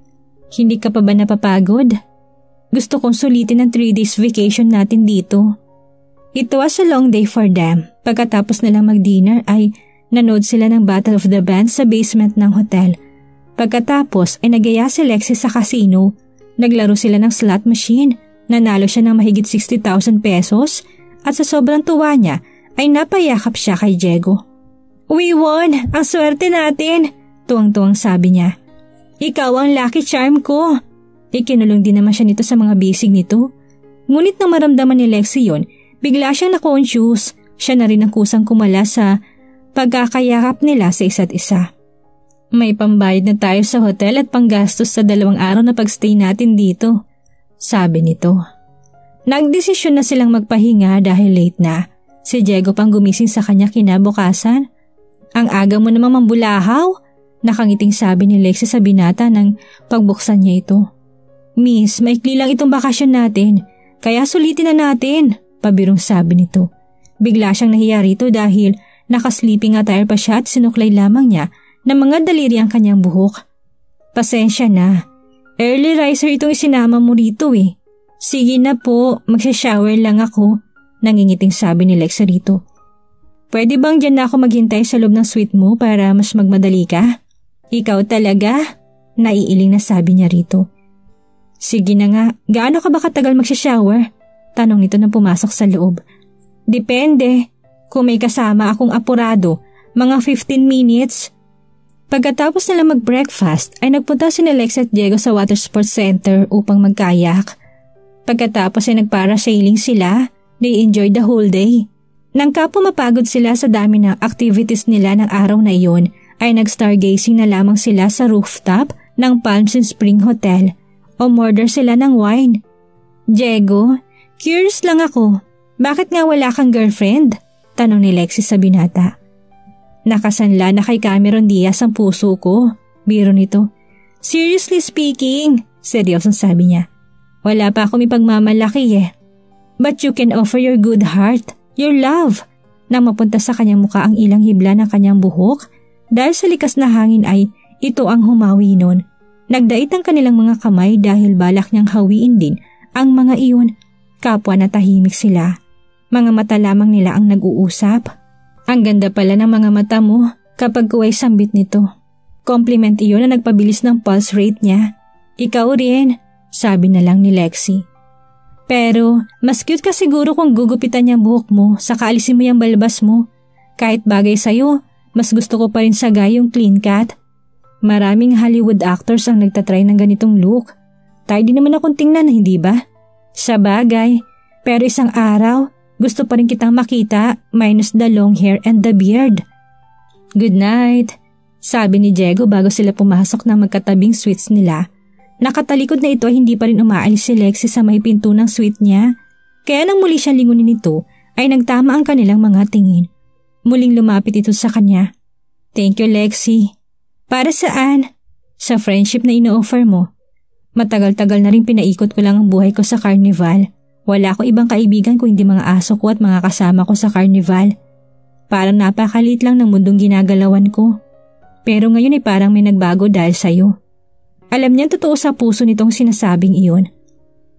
Hindi ka pa ba napapagod? Gusto kong sulitin ang 3 days vacation natin dito. It was a long day for them. Pagkatapos nilang mag-dinner ay nanood sila ng Battle of the Bands sa basement ng hotel. Pagkatapos ay nagaya si Lexi sa casino. Naglaro sila ng slot machine. Nanalo siya ng mahigit 60,000 pesos at sa sobrang tuwa niya ay napayakap siya kay Diego. We won! Ang swerte natin! Tuwang-tuwang sabi niya. Ikaw ang lucky charm ko. Ikinulong din naman siya nito sa mga bisig nito. Ngunit nang maramdaman ni Lexi yun, bigla siyang na-conscious. Siya na rin ang kusang kumala sa pagkakayakap nila sa isa't isa. May pambayad na tayo sa hotel at panggastos sa dalawang araw na pagstay natin dito, sabi nito. Nagdesisyon na silang magpahinga dahil late na. Si Diego pang gumising sa kanya kinabukasan. Ang aga mo namang mambulahaw, nakangiting sabi ni Lexi sa binata nang pagbuksan niya ito. Miss, maikli lang itong bakasyon natin, kaya sulitin na natin, pabirong sabi nito. Bigla siyang nahiya rito dahil nakasleeping attire pa siya at sinuklay lamang niya na mga daliri ang kanyang buhok. Pasensya na, early riser itong isinama mo rito eh. Sige na po, magsha-shower lang ako, Nangingiting sabi ni Lexa rito. Pwede bang dyan na ako maghintay sa loob ng suite mo para mas magmadali ka? Ikaw talaga? Naiiling na sabi niya rito. Sige na nga, gaano ka ba katagal magsha-shower? Tanong nito nang pumasok sa loob. Depende. Kung may kasama akong apurado, mga 15 minutes. Pagkatapos nila mag-breakfast ay nagpunta si Lex at Diego sa water sports center upang magkayak. Pagkatapos ay nagpara-sailing sila They enjoyed the whole day. Nang kapo mapagod sila sa dami ng activities nila ng araw na iyon, ay nag-stargazing na lamang sila sa rooftop ng Palms and Spring Hotel o murder sila ng wine. Diego, curious lang ako. Bakit nga wala kang girlfriend? Tanong ni Lexi sa binata. Nakasanla na kay Cameron Diaz ang puso ko. Biro nito. Seriously speaking, seryosong sabi niya. Wala pa akong ipagmamalaki eh. But you can offer your good heart, your love. Nang mapunta sa kanyang muka ang ilang hibla ng kanyang buhok, dahil sa likas na hangin ay ito ang humawi nun. Nagdait ang kanilang mga kamay dahil balak niyang hawiin din ang mga iyon. Kapwa na tahimik sila. Mga mata lamang nila ang nag-uusap. Ang ganda pala ng mga mata mo kapag kuway sambit nito. Compliment iyon na nagpabilis ng pulse rate niya. Ikaw rin, sabi na lang ni Lexi. Pero mas cute ka siguro kung gugupitan niya buhok mo saka alisin mo yung balbas mo. Kahit bagay sa'yo, mas gusto ko pa rin sagay yung clean cut. Maraming Hollywood actors ang nagtatry ng ganitong look. Tayo din naman akong tingnan, hindi ba? Sa bagay, pero isang araw, gusto pa rin kitang makita minus the long hair and the beard. Good night, sabi ni Diego bago sila pumasok ng magkatabing suites nila Nakatalikod na ito hindi pa rin umaalis si Lexi sa may pinto ng suite niya. Kaya nang muli siyang lingunin nito ay nagtama ang kanilang mga tingin. Muling lumapit ito sa kanya. Thank you Lexi. Para saan? Sa friendship na ino-offer mo. Matagal-tagal na rin pinaikot ko lang ang buhay ko sa carnival. Wala akong ibang kaibigan kung hindi mga aso ko at mga kasama ko sa carnival. Parang napakalit lang ng mundong ginagalawan ko. Pero ngayon ay parang may nagbago dahil sa'yo. Alam niya totoo sa puso nitong sinasabing iyon.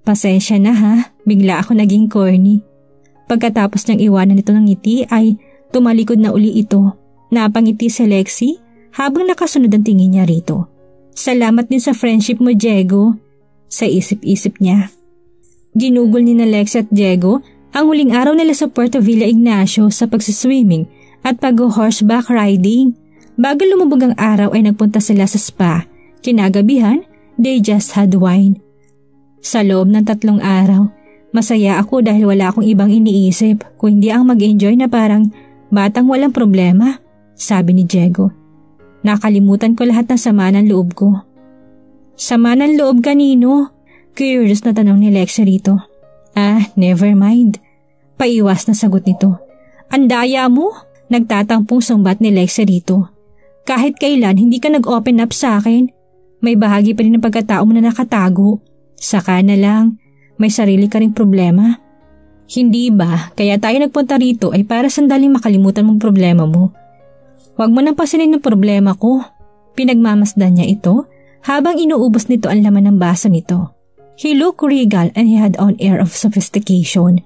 Pasensya na ha, bigla ako naging corny. Pagkatapos niyang iwanan nito ng ngiti ay tumalikod na uli ito. Napangiti si Lexi habang nakasunod ang tingin niya rito. Salamat din sa friendship mo, Diego. Sa isip-isip niya. Ginugol ni na Lexi at Diego ang huling araw nila sa Puerto Villa Ignacio sa pagsiswimming at pag-horseback riding. Bago lumubog ang araw ay nagpunta sila sa spa Kinagabihan, they just had wine. Sa loob ng tatlong araw, masaya ako dahil wala akong ibang iniisip kundi ang mag-enjoy na parang batang walang problema, sabi ni Diego. Nakalimutan ko lahat ng sama ng loob ko. Sama ng loob kanino? Curious na tanong ni Lexi rito. Ah, never mind. Paiwas na sagot nito. Andaya mo? Nagtatampong sumbat ni Lexi rito. Kahit kailan hindi ka nag-open up sa akin, may bahagi pa rin ng pagkatao mo na nakatago. Saka na lang, may sarili ka ring problema. Hindi ba, kaya tayo nagpunta rito ay para sandaling makalimutan mong problema mo. Huwag mo nang pasinin ng problema ko. Pinagmamasdan niya ito habang inuubos nito ang laman ng baso nito. He looked regal and he had an air of sophistication.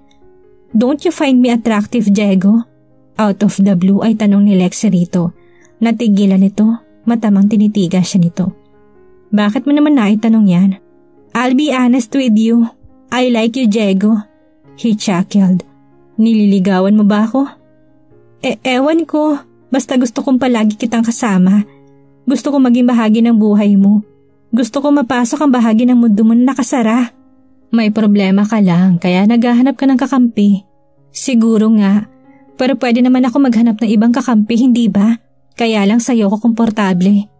Don't you find me attractive, Diego? Out of the blue ay tanong ni Lexi rito. Natigilan nito, matamang tinitigan siya nito. Bakit mo naman naitanong yan? I'll be honest with you. I like you, Diego. He chuckled. Nililigawan mo ba ako? E ewan ko, basta gusto kong palagi kitang kasama. Gusto kong maging bahagi ng buhay mo. Gusto kong mapasok ang bahagi ng mundo mo na nakasara. May problema ka lang kaya naghahanap ka ng kakampi. Siguro nga, pero pwede naman ako maghanap ng ibang kakampi, hindi ba? Kaya lang sa'yo ko komportable.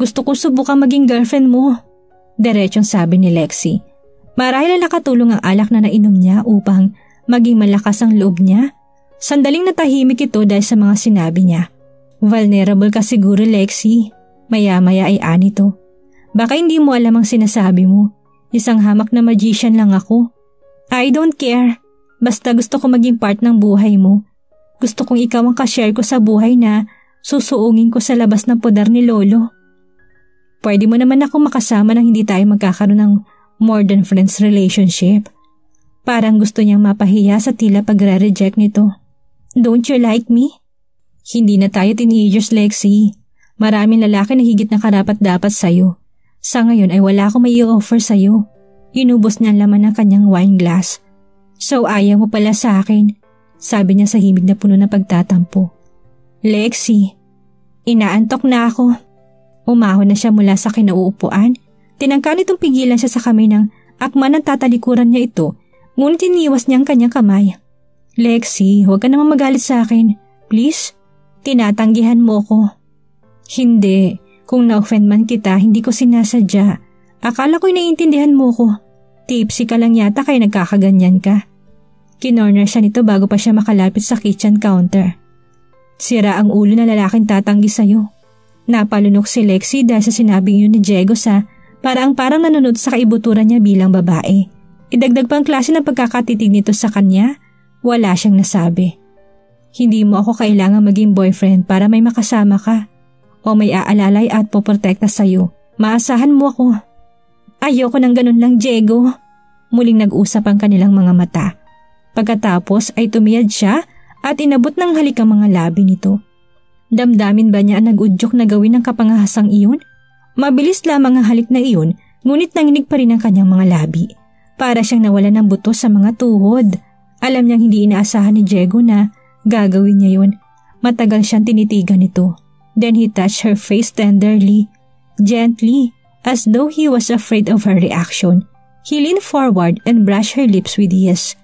Gusto ko subukan maging girlfriend mo. Diretsong sabi ni Lexi. Marahil na nakatulong ang alak na nainom niya upang maging malakas ang loob niya. Sandaling natahimik ito dahil sa mga sinabi niya. Vulnerable ka siguro Lexi. Maya-maya ay anito. Baka hindi mo alam ang sinasabi mo. Isang hamak na magician lang ako. I don't care. Basta gusto ko maging part ng buhay mo. Gusto kong ikaw ang kashare ko sa buhay na susuungin ko sa labas ng poder ni Lolo. Pwede mo naman ako makasama nang hindi tayo magkakaroon ng more than friends relationship. Parang gusto niyang mapahiya sa tila pagre-reject nito. Don't you like me? Hindi na tayo teenagers, Lexi. Maraming lalaki na higit na karapat dapat sa'yo. Sa ngayon ay wala akong may offer sa'yo. Inubos niya ang laman ng kanyang wine glass. So ayaw mo pala sa akin, sabi niya sa himig na puno ng pagtatampo. Lexi, inaantok na ako. Umahon na siya mula sa kinauupuan Tinangka nitong pigilan siya sa kamay ng akman ng tatalikuran niya ito, ngunit iniwas niya ang kanyang kamay. Lexi, huwag ka naman magalit sa akin. Please, tinatanggihan mo ko. Hindi, kung na-offend man kita, hindi ko sinasadya. Akala ko'y naiintindihan mo ko. Tipsy ka lang yata kaya nagkakaganyan ka. Kinorner siya nito bago pa siya makalapit sa kitchen counter. Sira ang ulo na lalaking tatanggi sa'yo. Napalunok si Lexi dahil sa sinabing yun ni Diego sa para ang parang nanonood sa kaibuturan niya bilang babae. Idagdag pang klase ng pagkakatitig nito sa kanya, wala siyang nasabi. Hindi mo ako kailangan maging boyfriend para may makasama ka. O may aalalay at poprotekta sa'yo. Maasahan mo ako. Ayoko ng ganun lang, Diego. Muling nag-usap ang kanilang mga mata. Pagkatapos ay tumiyad siya at inabot ng halik ang mga labi nito. Damdamin ba niya ang nag-udyok na gawin ng kapangahasang iyon? Mabilis lamang ang halik na iyon ngunit nanginig pa rin ang kanyang mga labi. Para siyang nawala ng buto sa mga tuhod. Alam niyang hindi inaasahan ni Diego na gagawin niya yun. Matagal siyang tinitigan nito. Then he touched her face tenderly, gently, as though he was afraid of her reaction. He leaned forward and brushed her lips with his.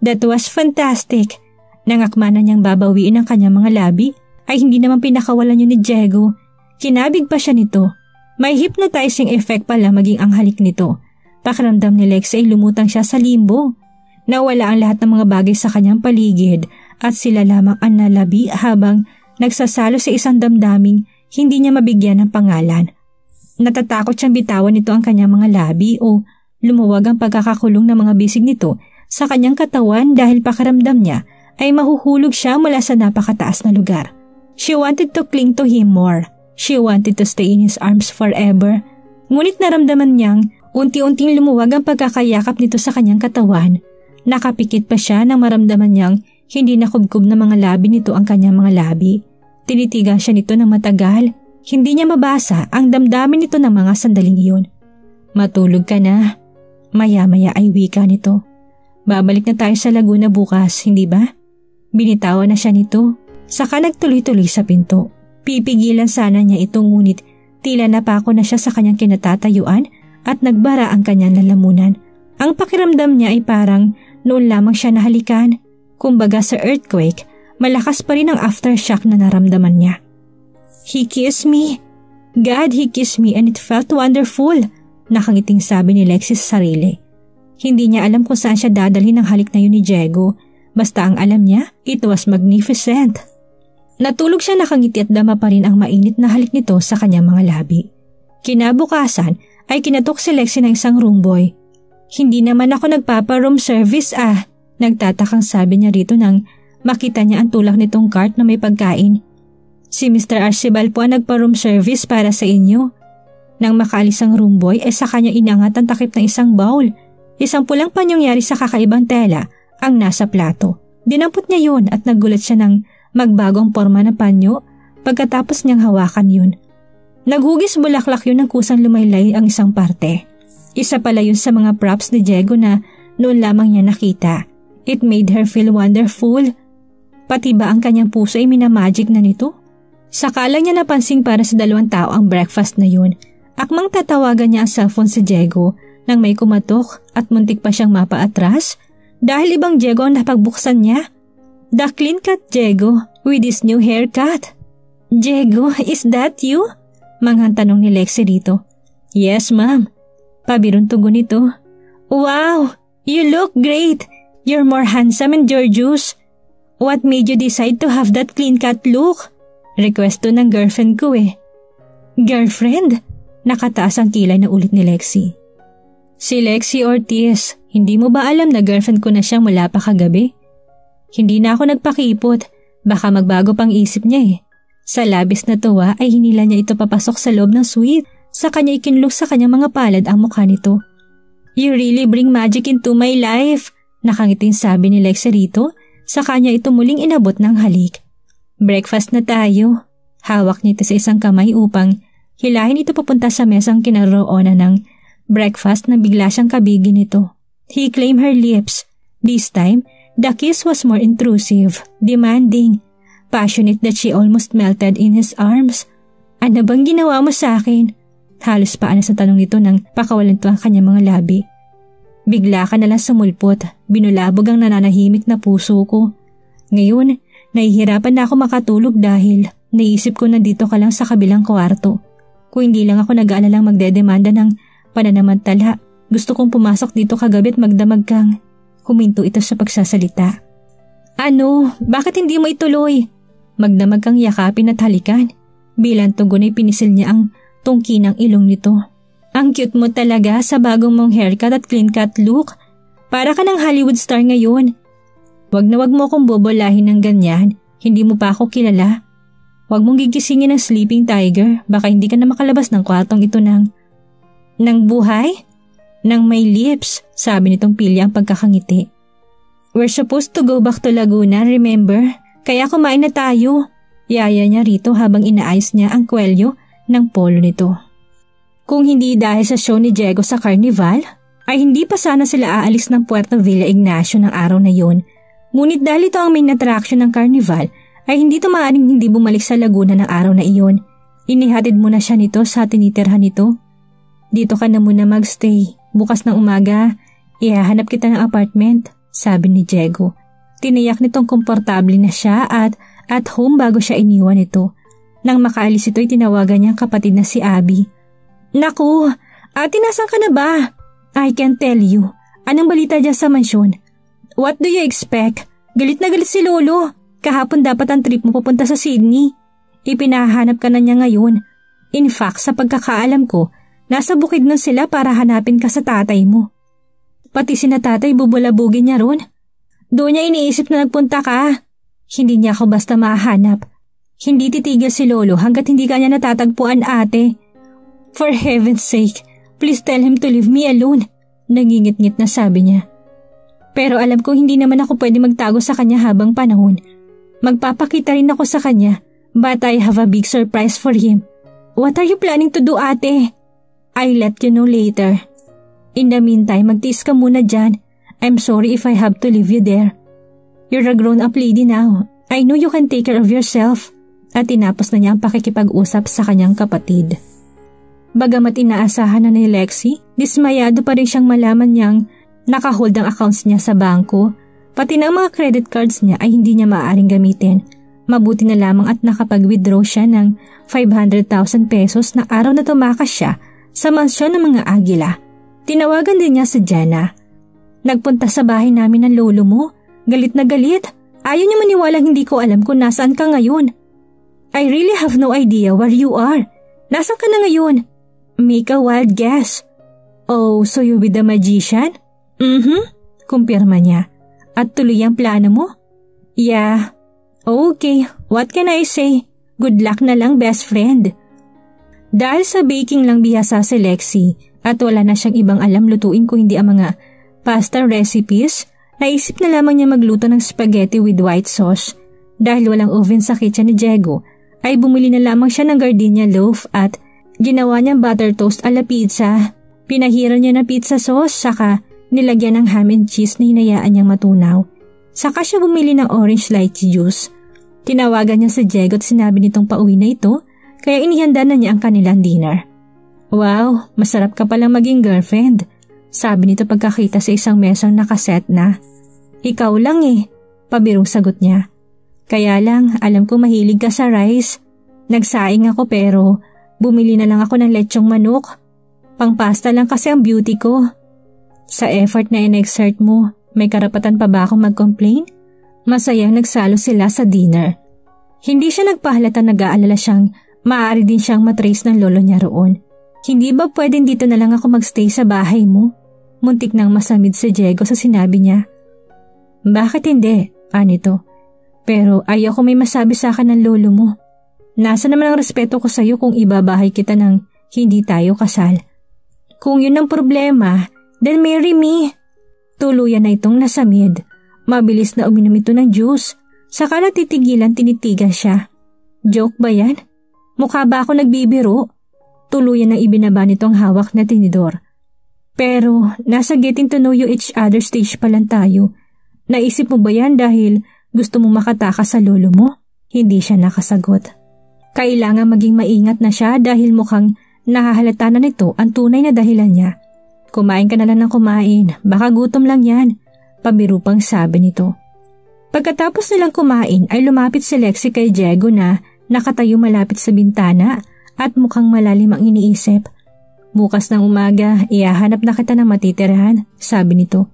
That was fantastic. Nangakma na niyang babawiin ang kanyang mga labi ay hindi naman pinakawalan yun ni Diego. Kinabig pa siya nito may hypnotizing effect pala maging ang halik nito. Pakiramdam ni Lex ay lumutang siya sa limbo. Nawala ang lahat ng mga bagay sa kanyang paligid at sila lamang ang nalabi habang nagsasalo sa isang damdaming hindi niya mabigyan ng pangalan. Natatakot siyang bitawan nito ang kanyang mga labi o lumuwag ang pagkakakulong ng mga bisig nito sa kanyang katawan dahil pakiramdam niya ay mahuhulog siya mula sa napakataas na lugar. She wanted to cling to him more She wanted to stay in his arms forever. Ngunit naramdaman niyang unti-unting lumuwag ang pagkakayakap nito sa kanyang katawan. Nakapikit pa siya nang maramdaman niyang hindi nakubkob na mga labi nito ang kanyang mga labi. Tinitigan siya nito ng matagal. Hindi niya mabasa ang damdamin nito ng mga sandaling iyon. Matulog ka na. Maya-maya ay wika nito. Babalik na tayo sa Laguna bukas, hindi ba? Binitawan na siya nito. Saka nagtuloy-tuloy sa pinto. Pipigilan sana niya ito ngunit tila napako na siya sa kanyang kinatatayuan at nagbara ang kanyang lalamunan. Ang pakiramdam niya ay parang noon lamang siya nahalikan. Kumbaga sa earthquake, malakas pa rin ang aftershock na naramdaman niya. He kissed me. God, he kissed me and it felt wonderful. Nakangiting sabi ni Lexis sa sarili. Hindi niya alam kung saan siya dadalhin ng halik na yun ni Diego. Basta ang alam niya, it was magnificent. Natulog siya nakangiti at dama pa rin ang mainit na halik nito sa kanyang mga labi. Kinabukasan ay kinatok si Lexi ng isang room boy. Hindi naman ako nagpapa-room service ah. Nagtatakang sabi niya rito nang makita niya ang tulak nitong cart na may pagkain. Si Mr. Archibald po ang nagpa-room service para sa inyo. Nang makaalis ang room boy, eh sa kanya inangat ang takip ng isang bowl. Isang pulang panyongyari sa kakaibang tela ang nasa plato. Dinampot niya yun at nagulat siya ng magbagong forma ng panyo pagkatapos niyang hawakan yun. Naghugis bulaklak yun ng kusang lumaylay ang isang parte. Isa pala yun sa mga props ni Diego na noon lamang niya nakita. It made her feel wonderful. Pati ba ang kanyang puso ay minamagic na nito? Saka lang niya napansing para sa dalawang tao ang breakfast na yun. Akmang tatawagan niya ang cellphone si Diego nang may kumatok at muntik pa siyang mapaatras dahil ibang Diego ang napagbuksan niya. The clean cut Diego with his new haircut. Diego, is that you? Manghang tanong ni Lexi dito. Yes, ma'am. Pabirong tugon nito. Wow! You look great! You're more handsome and gorgeous. What made you decide to have that clean-cut look? Request to ng girlfriend ko eh. Girlfriend? Nakataas ang kilay na ulit ni Lexi. Si Lexi Ortiz, hindi mo ba alam na girlfriend ko na siya mula pa kagabi? Hindi na ako nagpakipot, baka magbago pang isip niya eh. Sa labis na tuwa ay hinila niya ito papasok sa loob ng suite. Sa kanya ikinlok sa kanyang mga palad ang mukha nito. You really bring magic into my life, nakangiting sabi ni Lexa rito. Sa kanya ito muling inabot ng halik. Breakfast na tayo. Hawak niya ito sa isang kamay upang hilahin ito papunta sa mesang kinaroonan ng breakfast na bigla siyang kabigin nito. He claimed her lips. This time, the kiss was more intrusive, demanding, passionate that she almost melted in his arms. Ano bang ginawa mo sa akin? Halos paano sa tanong nito nang pakawalan to ang kanyang mga labi. Bigla ka nalang sumulpot, binulabog ang nananahimik na puso ko. Ngayon, nahihirapan na ako makatulog dahil naisip ko na dito ka lang sa kabilang kwarto. Kung hindi lang ako nag-aalalang magdedemanda ng pananamantala, gusto kong pumasok dito kagabi at magdamag kang. Huminto ito sa pagsasalita. Ano? Bakit hindi mo ituloy? Magdamag kang yakapin at halikan. Bilang tugon ay pinisil niya ang tungki ng ilong nito. Ang cute mo talaga sa bagong mong haircut at clean cut look. Para ka ng Hollywood star ngayon. Wag na wag mo akong bobolahin ng ganyan. Hindi mo pa ako kilala. Wag mong gigisingin ng sleeping tiger. Baka hindi ka na makalabas ng kwartong ito ng... Nang buhay? Nang may lips, sabi nitong pilya ang pagkakangiti. We're supposed to go back to Laguna, remember? Kaya kumain na tayo. Yaya niya rito habang inaayos niya ang kwelyo ng polo nito. Kung hindi dahil sa show ni Diego sa Carnival, ay hindi pa sana sila aalis ng Puerto Villa Ignacio ng araw na yun. Ngunit dahil ito ang main attraction ng Carnival, ay hindi ito maaaring hindi bumalik sa Laguna ng araw na iyon. Inihatid muna siya nito sa tinitirhan nito. Dito ka na muna magstay. Bukas ng umaga, ihahanap kita ng apartment, sabi ni Diego. Tiniyak nitong komportable na siya at at home bago siya iniwan ito. Nang makaalis ito'y tinawagan niya kapatid na si Abby. Naku, ate nasan ka na ba? I can tell you. Anong balita dyan sa mansyon? What do you expect? Galit na galit si Lolo. Kahapon dapat ang trip mo papunta sa Sydney. Ipinahanap ka na niya ngayon. In fact, sa pagkakaalam ko, nasa bukid nun sila para hanapin ka sa tatay mo. Pati si na tatay bubulabugin niya ron. Doon niya iniisip na nagpunta ka. Hindi niya ako basta mahanap. Hindi titigil si Lolo hanggat hindi kanya natatagpuan ate. For heaven's sake, please tell him to leave me alone. Nangingit-ngit na sabi niya. Pero alam ko hindi naman ako pwede magtago sa kanya habang panahon. Magpapakita rin ako sa kanya, but I have a big surprise for him. What are you planning to do ate? I'll let you know later. In the meantime, magtiis ka muna dyan. I'm sorry if I have to leave you there. You're a grown-up lady now. I know you can take care of yourself at tinapos na niya ang pakikipag-usap sa kanyang kapatid. Bagamat inaasahan na ni Lexi, dismayado pa rin siyang malaman niyang nakahold ang accounts niya sa bangko, pati na ang mga credit cards niya ay hindi niya maaaring gamitin. Mabuti na lamang at nakapag-withdraw siya ng 500,000 pesos na araw na tumakas siya sa mansyon ng mga agila. Tinawagan din niya si Jenna. Nagpunta sa bahay namin ng lolo mo. Galit na galit. Ayaw niya maniwalang hindi ko alam kung nasaan ka ngayon. I really have no idea where you are. Nasaan ka na ngayon? Make a wild guess. Oh, so you're with the magician? Mm-hmm, kumpirma niya. at tuloy ang plano mo? Yeah. Okay, what can I say? Good luck na lang best friend. Dahil sa baking lang bihasa si Lexi at wala na siyang ibang alam lutuin kung hindi ang mga pasta recipes, naisip na lamang niya magluto ng spaghetti with white sauce. Dahil walang oven sa kitchen ni Diego, ay bumili na lamang siya ng gardenia loaf at ginawa niyang butter toast ala pizza. Pinahira niya ng pizza sauce saka nilagyan ng ham and cheese na hinayaan niyang matunaw. Saka siya bumili ng orange lychee juice. Tinawagan niya si Diego at sinabi nitong pauwi na ito kaya inihanda na niya ang kanilang dinner. Wow, masarap ka palang maging girlfriend. Sabi nito pagkakita sa isang mesang nakaset na. Ikaw lang eh, pabirong sagot niya. Kaya lang, alam ko mahilig ka sa rice. Nagsaing ako pero bumili na lang ako ng lechong manok. Pangpasta lang kasi ang beauty ko. Sa effort na in-exert mo, may karapatan pa ba akong mag-complain? Masayang nagsalo sila sa dinner. Hindi siya nagpahalata nag-aalala siyang maaari din siyang matrace ng lolo niya roon. Hindi ba pwedeng dito na lang ako magstay sa bahay mo? Muntik nang masamid si Diego sa sinabi niya. Bakit hindi? Anito. Pero ayaw ko may masabi sa akin ng lolo mo. Nasa naman ang respeto ko sa iyo kung ibabahay kita ng hindi tayo kasal. Kung yun ang problema, then marry me. Tuluyan na itong nasamid. Mabilis na uminom ito ng juice. Saka natitigilan tinitigan siya. Joke ba yan? Mukha ba ako nagbibiro? Tuluyan na ibinaba nitong hawak na tinidor. Pero nasa getting to know you each other stage pa lang tayo. Naisip mo ba yan dahil gusto mong makatakas sa lolo mo? Hindi siya nakasagot. Kailangan maging maingat na siya dahil mukhang nahahalata na nito ang tunay na dahilan niya. Kumain ka na lang ng kumain, baka gutom lang yan. Pabirupang sabi nito. Pagkatapos nilang kumain ay lumapit si Lexi kay Diego na nakatayo malapit sa bintana at mukhang malalim ang iniisip. Bukas ng umaga, ihahanap na kita ng matitirahan, sabi nito.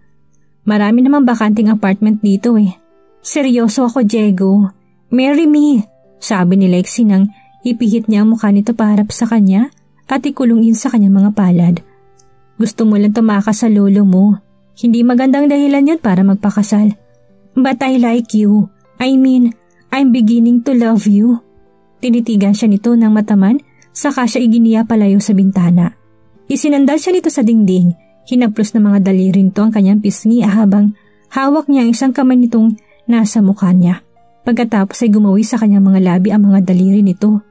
Marami namang bakanting apartment dito eh. Seryoso ako, Diego. Marry me, sabi ni Lexi nang ipihit niya ang mukha nito paharap sa kanya at ikulungin sa kanyang mga palad. Gusto mo lang tumakas sa lolo mo. Hindi magandang dahilan yun para magpakasal. But I like you. I mean, I'm beginning to love you. Tinitigan siya nito ng mataman saka siya iginiya palayo sa bintana. Isinandal siya nito sa dingding. Hinaplos ng mga daliri nito ang kanyang pisngi habang hawak niya ang isang kamay nitong nasa mukha niya. Pagkatapos ay gumawi sa kanyang mga labi ang mga daliri nito.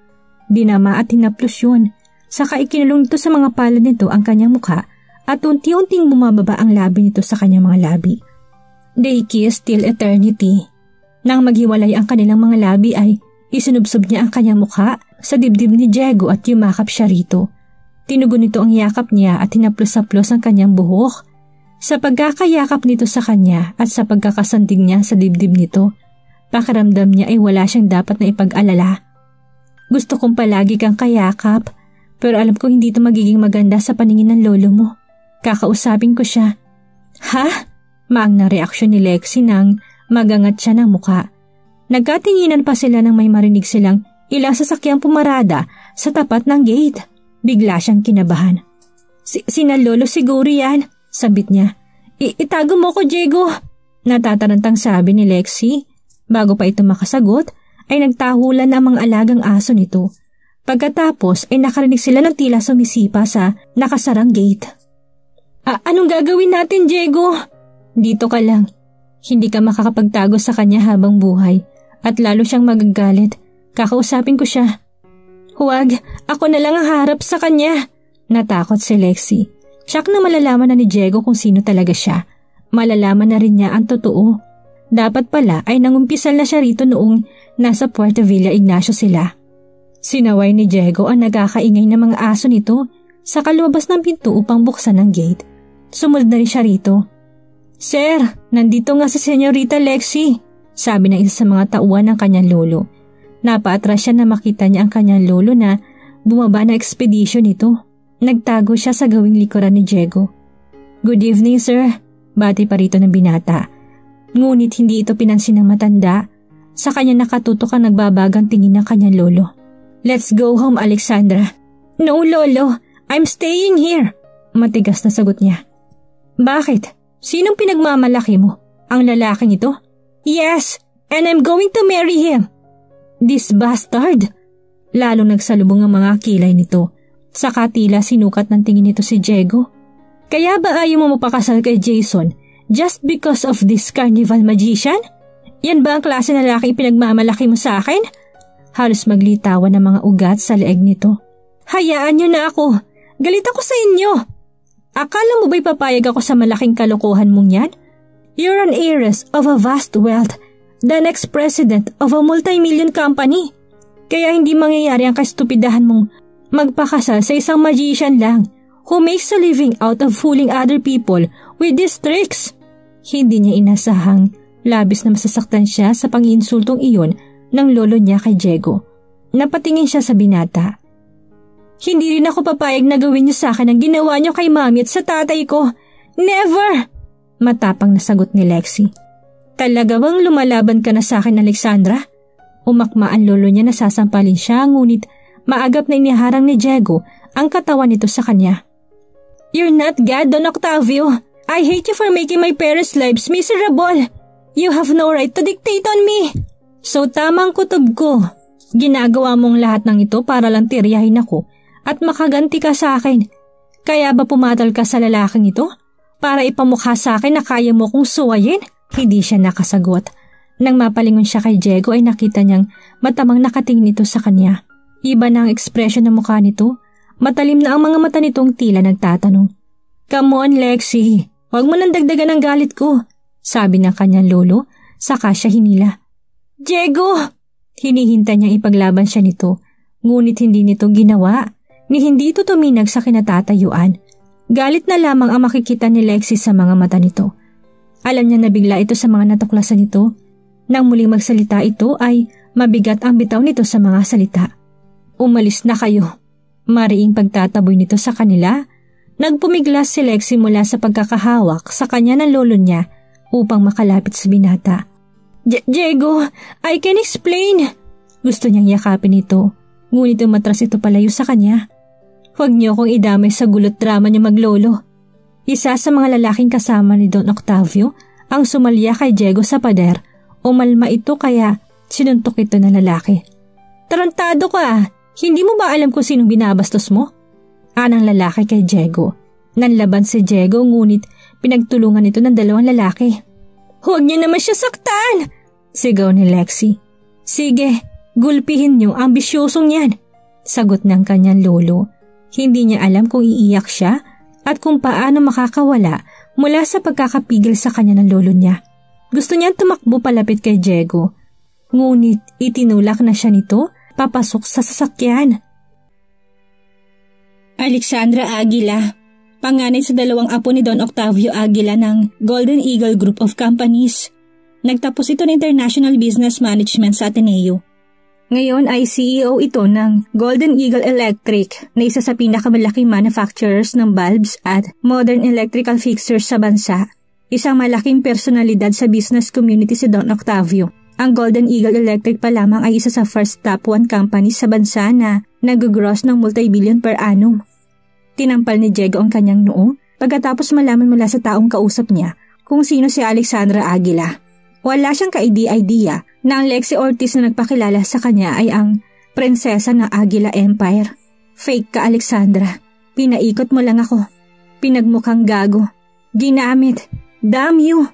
Dinama at hinaplos yun. Saka ikinulong nito sa mga palad nito ang kanyang mukha at unti-unting bumababa ang labi nito sa kanyang mga labi. They kissed till eternity. Nang maghiwalay ang kanilang mga labi ay isinubsob niya ang kanyang mukha sa dibdib ni Diego at yumakap siya rito. Tinugon nito ang yakap niya at hinaplos-saplos ang kanyang buhok sa pagkakayakap nito sa kanya at sa pagkakasandig niya sa dibdib nito, pakiramdam niya ay wala siyang dapat na ipag-alala. Gusto kong palagi kang kayakap, pero alam ko hindi ito magiging maganda sa paningin ng lolo mo. Kakausapin ko siya. Ha? Maang na reaksyon ni Lexi nang magangat siya ng muka. Nagkatinginan pa sila nang may marinig silang ilang sasakyang pumarada sa tapat ng gate. Bigla siyang kinabahan. Si sina lolo siguro yan, Sabit niya. itago mo ko, Diego! Natatarantang sabi ni Lexi. Bago pa ito makasagot, ay nagtahulan na ang mga alagang aso nito. Pagkatapos ay nakarinig sila ng tila sumisipa sa nakasarang gate. Anong gagawin natin, Diego? Dito ka lang. Hindi ka makakapagtago sa kanya habang buhay at lalo siyang magagalit. Kakausapin ko siya. Huwag, ako na lang ang harap sa kanya. Natakot si Lexi. Siyak na malalaman na ni Diego kung sino talaga siya. Malalaman na rin niya ang totoo. Dapat pala ay nangumpisal na siya rito noong nasa Puerto Villa Ignacio sila. Sinaway ni Diego ang nagkakaingay ng mga aso nito sa kalubas ng pinto upang buksan ang gate. Sumunod na rin siya rito. Sir, nandito nga si Senyorita Lexi, sabi ng isa sa mga tauhan ng kanyang lolo. Napaatras siya na makita niya ang kanyang lolo na bumaba na expedition nito. Nagtago siya sa gawing likuran ni Diego. Good evening, sir. Bati pa rito ng binata. Ngunit hindi ito pinansin ng matanda. Sa kanya nakatutok ang nagbabagang tingin ng kanyang lolo. Let's go home, Alexandra. No, lolo. I'm staying here. Matigas na sagot niya. Bakit? Sinong pinagmamalaki mo? Ang lalaking ito? Yes, and I'm going to marry him. This bastard! Lalong nagsalubong ang mga kilay nito. Saka tila sinukat ng tingin nito si Diego. Kaya ba ayaw mo mapakasal kay Jason just because of this carnival magician? Yan ba ang klase na lalaki pinagmamalaki mo sa akin? Halos maglitawan ng mga ugat sa leeg nito. Hayaan niyo na ako. Galit ako sa inyo. Akala mo ba'y papayag ako sa malaking kalokohan mong yan? You're an heiress of a vast wealth, the next president of a multi-million company. Kaya hindi mangyayari ang kastupidahan mong magpakasal sa isang magician lang who makes a living out of fooling other people with these tricks. Hindi niya inasahang labis na masasaktan siya sa panginsultong iyon ng lolo niya kay Diego. Napatingin siya sa binata. Hindi rin ako papayag na gawin niyo sa akin ang ginawa niyo kay mami at sa tatay ko. Never! Matapang na sagot ni Lexi. Talaga bang lumalaban ka na sa akin, Alexandra? Umakma ang lolo niya na sasampalin siya ngunit maagap na iniharang ni Diego ang katawan nito sa kanya. You're not God, Don Octavio. I hate you for making my parents' lives miserable. You have no right to dictate on me. So tamang kutob ko. Ginagawa mong lahat ng ito para lang tiryahin ako at makaganti ka sa akin. Kaya ba pumatal ka sa lalaking ito? para ipamukha sa akin na kaya mo kong suwayin? Hindi siya nakasagot. Nang mapalingon siya kay Diego ay nakita niyang matamang nakatingin ito sa kanya. Iba na ang ekspresyon ng mukha nito. Matalim na ang mga mata nitong tila nagtatanong. Come on, Lexi. Huwag mo nang dagdagan ang galit ko. Sabi ng kanyang lolo, saka siya hinila. Diego! Hinihinta niyang ipaglaban siya nito, ngunit hindi nito ginawa, ni hindi ito tuminag sa kinatatayuan. Galit na lamang ang makikita ni Lexi sa mga mata nito. Alam niya na bigla ito sa mga natuklasan nito. Nang muling magsalita ito ay mabigat ang bitaw nito sa mga salita. Umalis na kayo. Mariing pagtataboy nito sa kanila. Nagpumiglas si Lexi mula sa pagkakahawak sa kanya ng lolo niya upang makalapit sa binata. Diego, I can explain. Gusto niyang yakapin ito, ngunit umatras ito palayo sa kanya. Huwag niyo akong idamay sa gulot drama niyo maglolo. Isa sa mga lalaking kasama ni Don Octavio ang sumalya kay Diego sa pader. Umalma ito kaya sinuntok ito ng lalaki. Tarantado ka! Hindi mo ba alam kung sinong binabastos mo? Anang lalaki kay Diego. Nanlaban si Diego ngunit pinagtulungan ito ng dalawang lalaki. Huwag niyo naman siya saktan! Sigaw ni Lexi. Sige, gulpihin niyo ang bisyosong yan. Sagot ng kanyang lolo. Hindi niya alam kung iiyak siya at kung paano makakawala mula sa pagkakapigil sa kanya ng lolo niya. Gusto niyang tumakbo palapit kay Diego. Ngunit itinulak na siya nito papasok sa sasakyan. Alexandra Aguila, panganay sa dalawang apo ni Don Octavio Aguila ng Golden Eagle Group of Companies. Nagtapos ito ng International Business Management sa Ateneo. Ngayon ay CEO ito ng Golden Eagle Electric na isa sa pinakamalaking manufacturers ng bulbs at modern electrical fixtures sa bansa. Isang malaking personalidad sa business community si Don Octavio. Ang Golden Eagle Electric pa lamang ay isa sa first top 1 companies sa bansa na nag-gross ng multi-billion per annum. Tinampal ni Diego ang kanyang noo pagkatapos malaman mula sa taong kausap niya kung sino si Alexandra Aguila. Wala siyang ka-idea na ang Lexi Ortiz na nagpakilala sa kanya ay ang prinsesa ng Agila Empire. Fake ka, Alexandra. Pinaikot mo lang ako. Pinagmukhang gago. Ginamit. Damn you!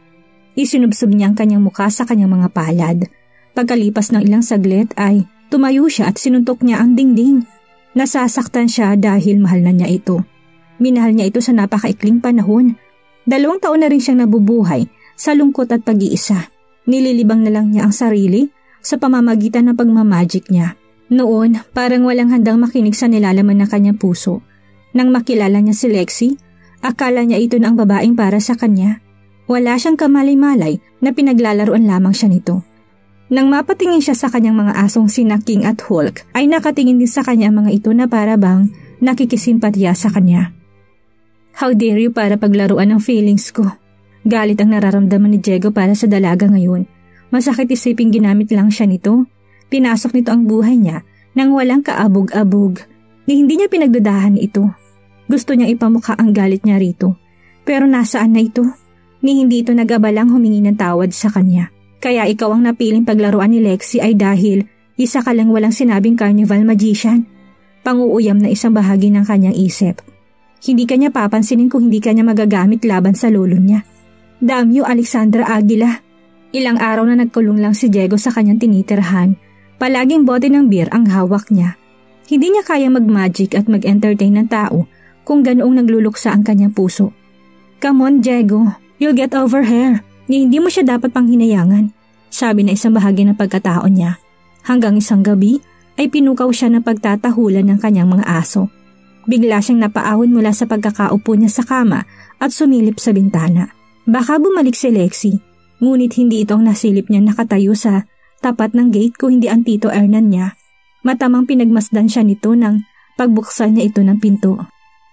Isinubsob niya ang kanyang mukha sa kanyang mga palad. Pagkalipas ng ilang saglit ay tumayo siya at sinuntok niya ang dingding. Nasasaktan siya dahil mahal na niya ito. Minahal niya ito sa napakaikling panahon. Dalawang taon na rin siyang nabubuhay sa lungkot at pag-iisa. Nililibang na lang niya ang sarili sa pamamagitan ng pagmamagic niya. Noon, parang walang handang makinig sa nilalaman ng kanyang puso. Nang makilala niya si Lexi, akala niya ito na ang babaeng para sa kanya. Wala siyang kamalay-malay na pinaglalaruan lamang siya nito. Nang mapatingin siya sa kanyang mga asong sina King at Hulk, ay nakatingin din sa kanya mga ito na para bang nakikisimpatya sa kanya. How dare you para paglaruan ng feelings ko? Galit ang nararamdaman ni Diego para sa dalaga ngayon. Masakit isiping ginamit lang siya nito. Pinasok nito ang buhay niya nang walang kaabog-abog. Ni hindi niya pinagdudahan ito. Gusto niyang ipamukha ang galit niya rito. Pero nasaan na ito? Ni hindi ito nag-abalang humingi ng tawad sa kanya. Kaya ikaw ang napiling paglaruan ni Lexi ay dahil isa ka lang walang sinabing carnival magician. Panguuyam na isang bahagi ng kanyang isip. Hindi kanya papansinin kung hindi kanya magagamit laban sa lolo niya. Damn you, Alexandra Aguila. Ilang araw na nagkulong lang si Diego sa kanyang tinitirhan. Palaging bote ng beer ang hawak niya. Hindi niya kaya mag-magic at mag-entertain ng tao kung ganoong nagluluksa ang kanyang puso. Come on, Diego. You'll get over her. Hindi mo siya dapat panghinayangan. Sabi na isang bahagi ng pagkatao niya. Hanggang isang gabi ay pinukaw siya ng pagtatahulan ng kanyang mga aso. Bigla siyang napaahon mula sa pagkakaupo niya sa kama at sumilip sa bintana. Baka bumalik si Lexi, ngunit hindi ito ang nasilip niya nakatayo sa tapat ng gate ko hindi ang tito Ernan niya. Matamang pinagmasdan siya nito nang pagbuksan niya ito ng pinto.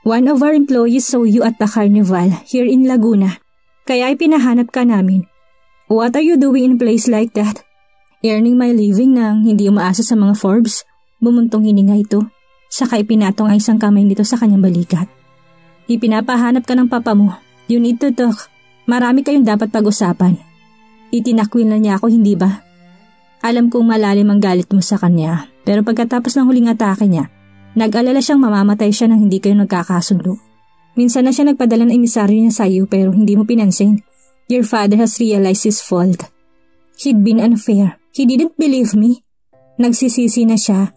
One of our employees saw you at the carnival here in Laguna. Kaya ay pinahanap ka namin. What are you doing in place like that? Earning my living nang hindi umaasa sa mga Forbes. Bumuntong hininga ito. Saka ipinatong ang isang kamay nito sa kanyang balikat. Ipinapahanap ka ng papa mo. You need to talk. Marami kayong dapat pag-usapan. Itinakwil na niya ako, hindi ba? Alam kong malalim ang galit mo sa kanya, pero pagkatapos ng huling atake niya, nag-alala siyang mamamatay siya nang hindi kayo nagkakasundo. Minsan na siya nagpadala ng emisaryo niya sa iyo pero hindi mo pinansin. Your father has realized his fault. He'd been unfair. He didn't believe me. Nagsisisi na siya.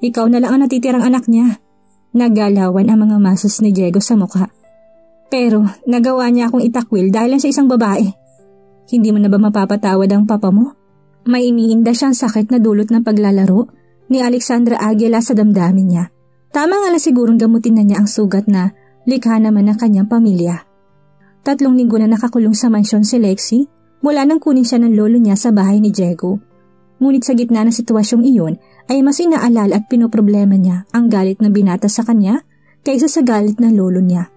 Ikaw na lang ang natitirang anak niya. Nagalawan ang mga masos ni Diego sa mukha. Pero nagawa niya akong itakwil dahil sa isang babae. Hindi mo na ba mapapatawad ang papa mo? May iniinda siyang sakit na dulot ng paglalaro ni Alexandra Aguila sa damdamin niya. Tama nga lang sigurong gamutin na niya ang sugat na likha naman ng kanyang pamilya. Tatlong linggo na nakakulong sa mansyon si Lexi mula nang kunin siya ng lolo niya sa bahay ni Diego. Ngunit sa gitna ng sitwasyong iyon ay mas inaalala at pinoproblema niya ang galit ng binata sa kanya kaysa sa galit ng lolo niya.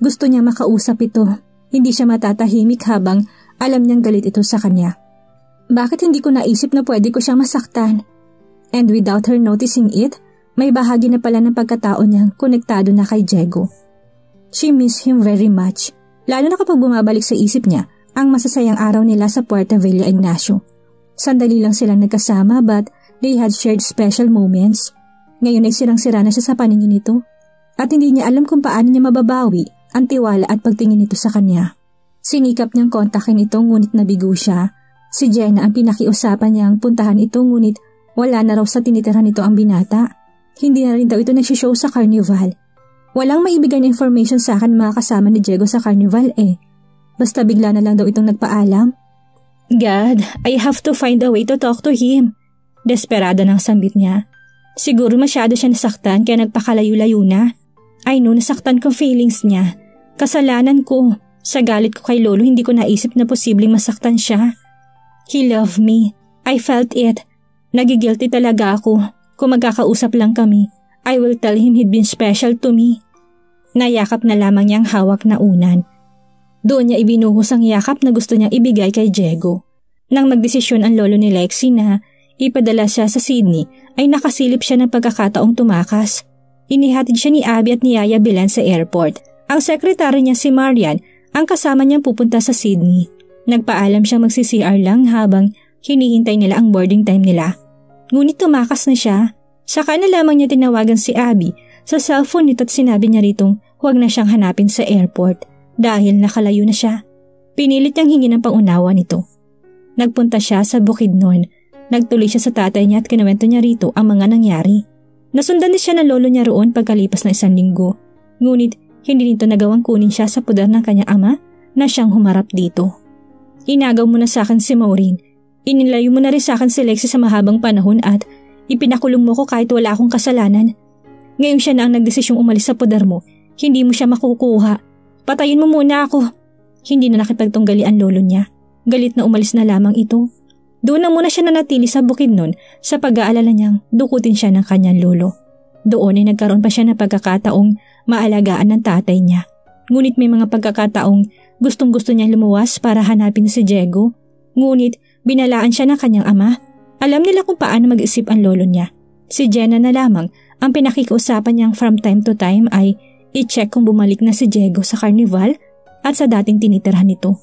Gusto niya makausap ito, hindi siya matatahimik habang alam niyang galit ito sa kanya. Bakit hindi ko naisip na pwede ko siyang masaktan? And without her noticing it, may bahagi na pala ng pagkatao niyang konektado na kay Diego. She missed him very much, lalo na kapag bumabalik sa isip niya ang masasayang araw nila sa Puerto Villa Ignacio. Sandali lang silang nagkasama but they had shared special moments. Ngayon ay sirang-sira na siya sa paningin nito at hindi niya alam kung paano niya mababawi ang tiwala at pagtingin nito sa kanya. Sinikap niyang kontakin ito ngunit nabigo siya. Si Jenna ang pinakiusapan niyang puntahan ito ngunit wala na raw sa tinitirhan nito ang binata. Hindi na rin daw ito nagsishow sa carnival. Walang maibigay na information sa akin mga kasama ni Diego sa carnival eh. Basta bigla na lang daw itong nagpaalam. God, I have to find a way to talk to him. Desperada ng sambit niya. Siguro masyado siya nasaktan kaya nagpakalayo-layo na. I know nasaktan ko feelings niya. Kasalanan ko. Sa galit ko kay Lolo hindi ko naisip na posibleng masaktan siya. He loved me. I felt it. Nagigilty talaga ako. Kung magkakausap lang kami, I will tell him he'd been special to me. Nayakap na lamang niyang hawak na unan. Doon niya ibinuhos ang yakap na gusto niyang ibigay kay Diego. Nang magdesisyon ang lolo ni Lexi na ipadala siya sa Sydney, ay nakasilip siya ng pagkakataong tumakas. Inihatid siya ni Abby at ni Yaya Bilan sa airport. Ang sekretary niya si Marian ang kasama niyang pupunta sa Sydney. Nagpaalam siya magsi-CR lang habang hinihintay nila ang boarding time nila. Ngunit tumakas na siya. Saka na lamang niya tinawagan si Abby sa cellphone nito at sinabi niya ritong huwag na siyang hanapin sa airport dahil nakalayo na siya. Pinilit niyang hingi ng pangunawa nito. Nagpunta siya sa bukid noon. Nagtuloy siya sa tatay niya at kinuwento niya rito ang mga nangyari. Nasundan din siya ng lolo niya roon pagkalipas ng isang linggo. Ngunit hindi nito nagawang kunin siya sa pudar ng kanyang ama na siyang humarap dito. Inagaw mo na sa akin si Maureen Inilayo mo na rin sa akin si Lexi sa mahabang panahon at ipinakulong mo ko kahit wala akong kasalanan. Ngayon siya na ang nagdesisyong umalis sa poder mo. Hindi mo siya makukuha. Patayin mo muna ako. Hindi na nakipagtunggali ang lolo niya. Galit na umalis na lamang ito. Doon na muna siya nanatili sa bukid nun sa pag-aalala niyang dukutin siya ng kanyang lolo. Doon ay nagkaroon pa siya ng pagkakataong maalagaan ng tatay niya. Ngunit may mga pagkakataong gustong gusto niya lumuwas para hanapin si Diego. Ngunit Binalaan siya ng kanyang ama. Alam nila kung paano mag-isip ang lolo niya. Si Jenna na lamang ang pinakikiusapan niyang from time to time ay i-check kung bumalik na si Diego sa carnival at sa dating tinitirhan nito.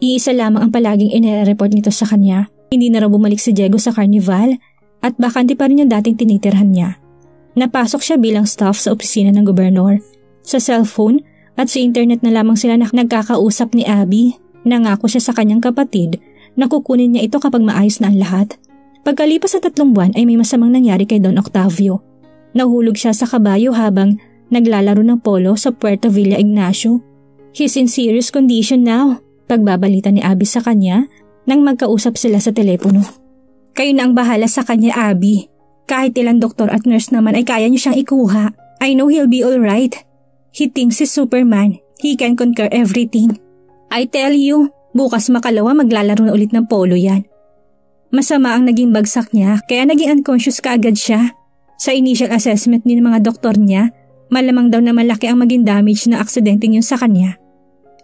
Iisa lamang ang palaging inire-report nito sa kanya. Hindi na raw bumalik si Diego sa carnival at bakante pa rin yung dating tinitirhan niya. Napasok siya bilang staff sa opisina ng gobernador. Sa cellphone at sa internet na lamang sila na nagkakausap ni Abby. Nangako siya sa kanyang kapatid na kukunin niya ito kapag maayos na ang lahat. Pagkalipas sa tatlong buwan ay may masamang nangyari kay Don Octavio. Nahulog siya sa kabayo habang naglalaro ng polo sa Puerto Villa Ignacio. He's in serious condition now. Pagbabalita ni Abby sa kanya nang magkausap sila sa telepono. Kayo na ang bahala sa kanya, Abby. Kahit ilang doktor at nurse naman ay kaya niyo siyang ikuha. I know he'll be alright. He thinks he's Superman. He can conquer everything. I tell you, bukas makalawa maglalaro na ulit ng polo yan. Masama ang naging bagsak niya kaya naging unconscious kaagad siya. Sa initial assessment ni mga doktor niya, malamang daw na malaki ang maging damage na aksidente yun sa kanya.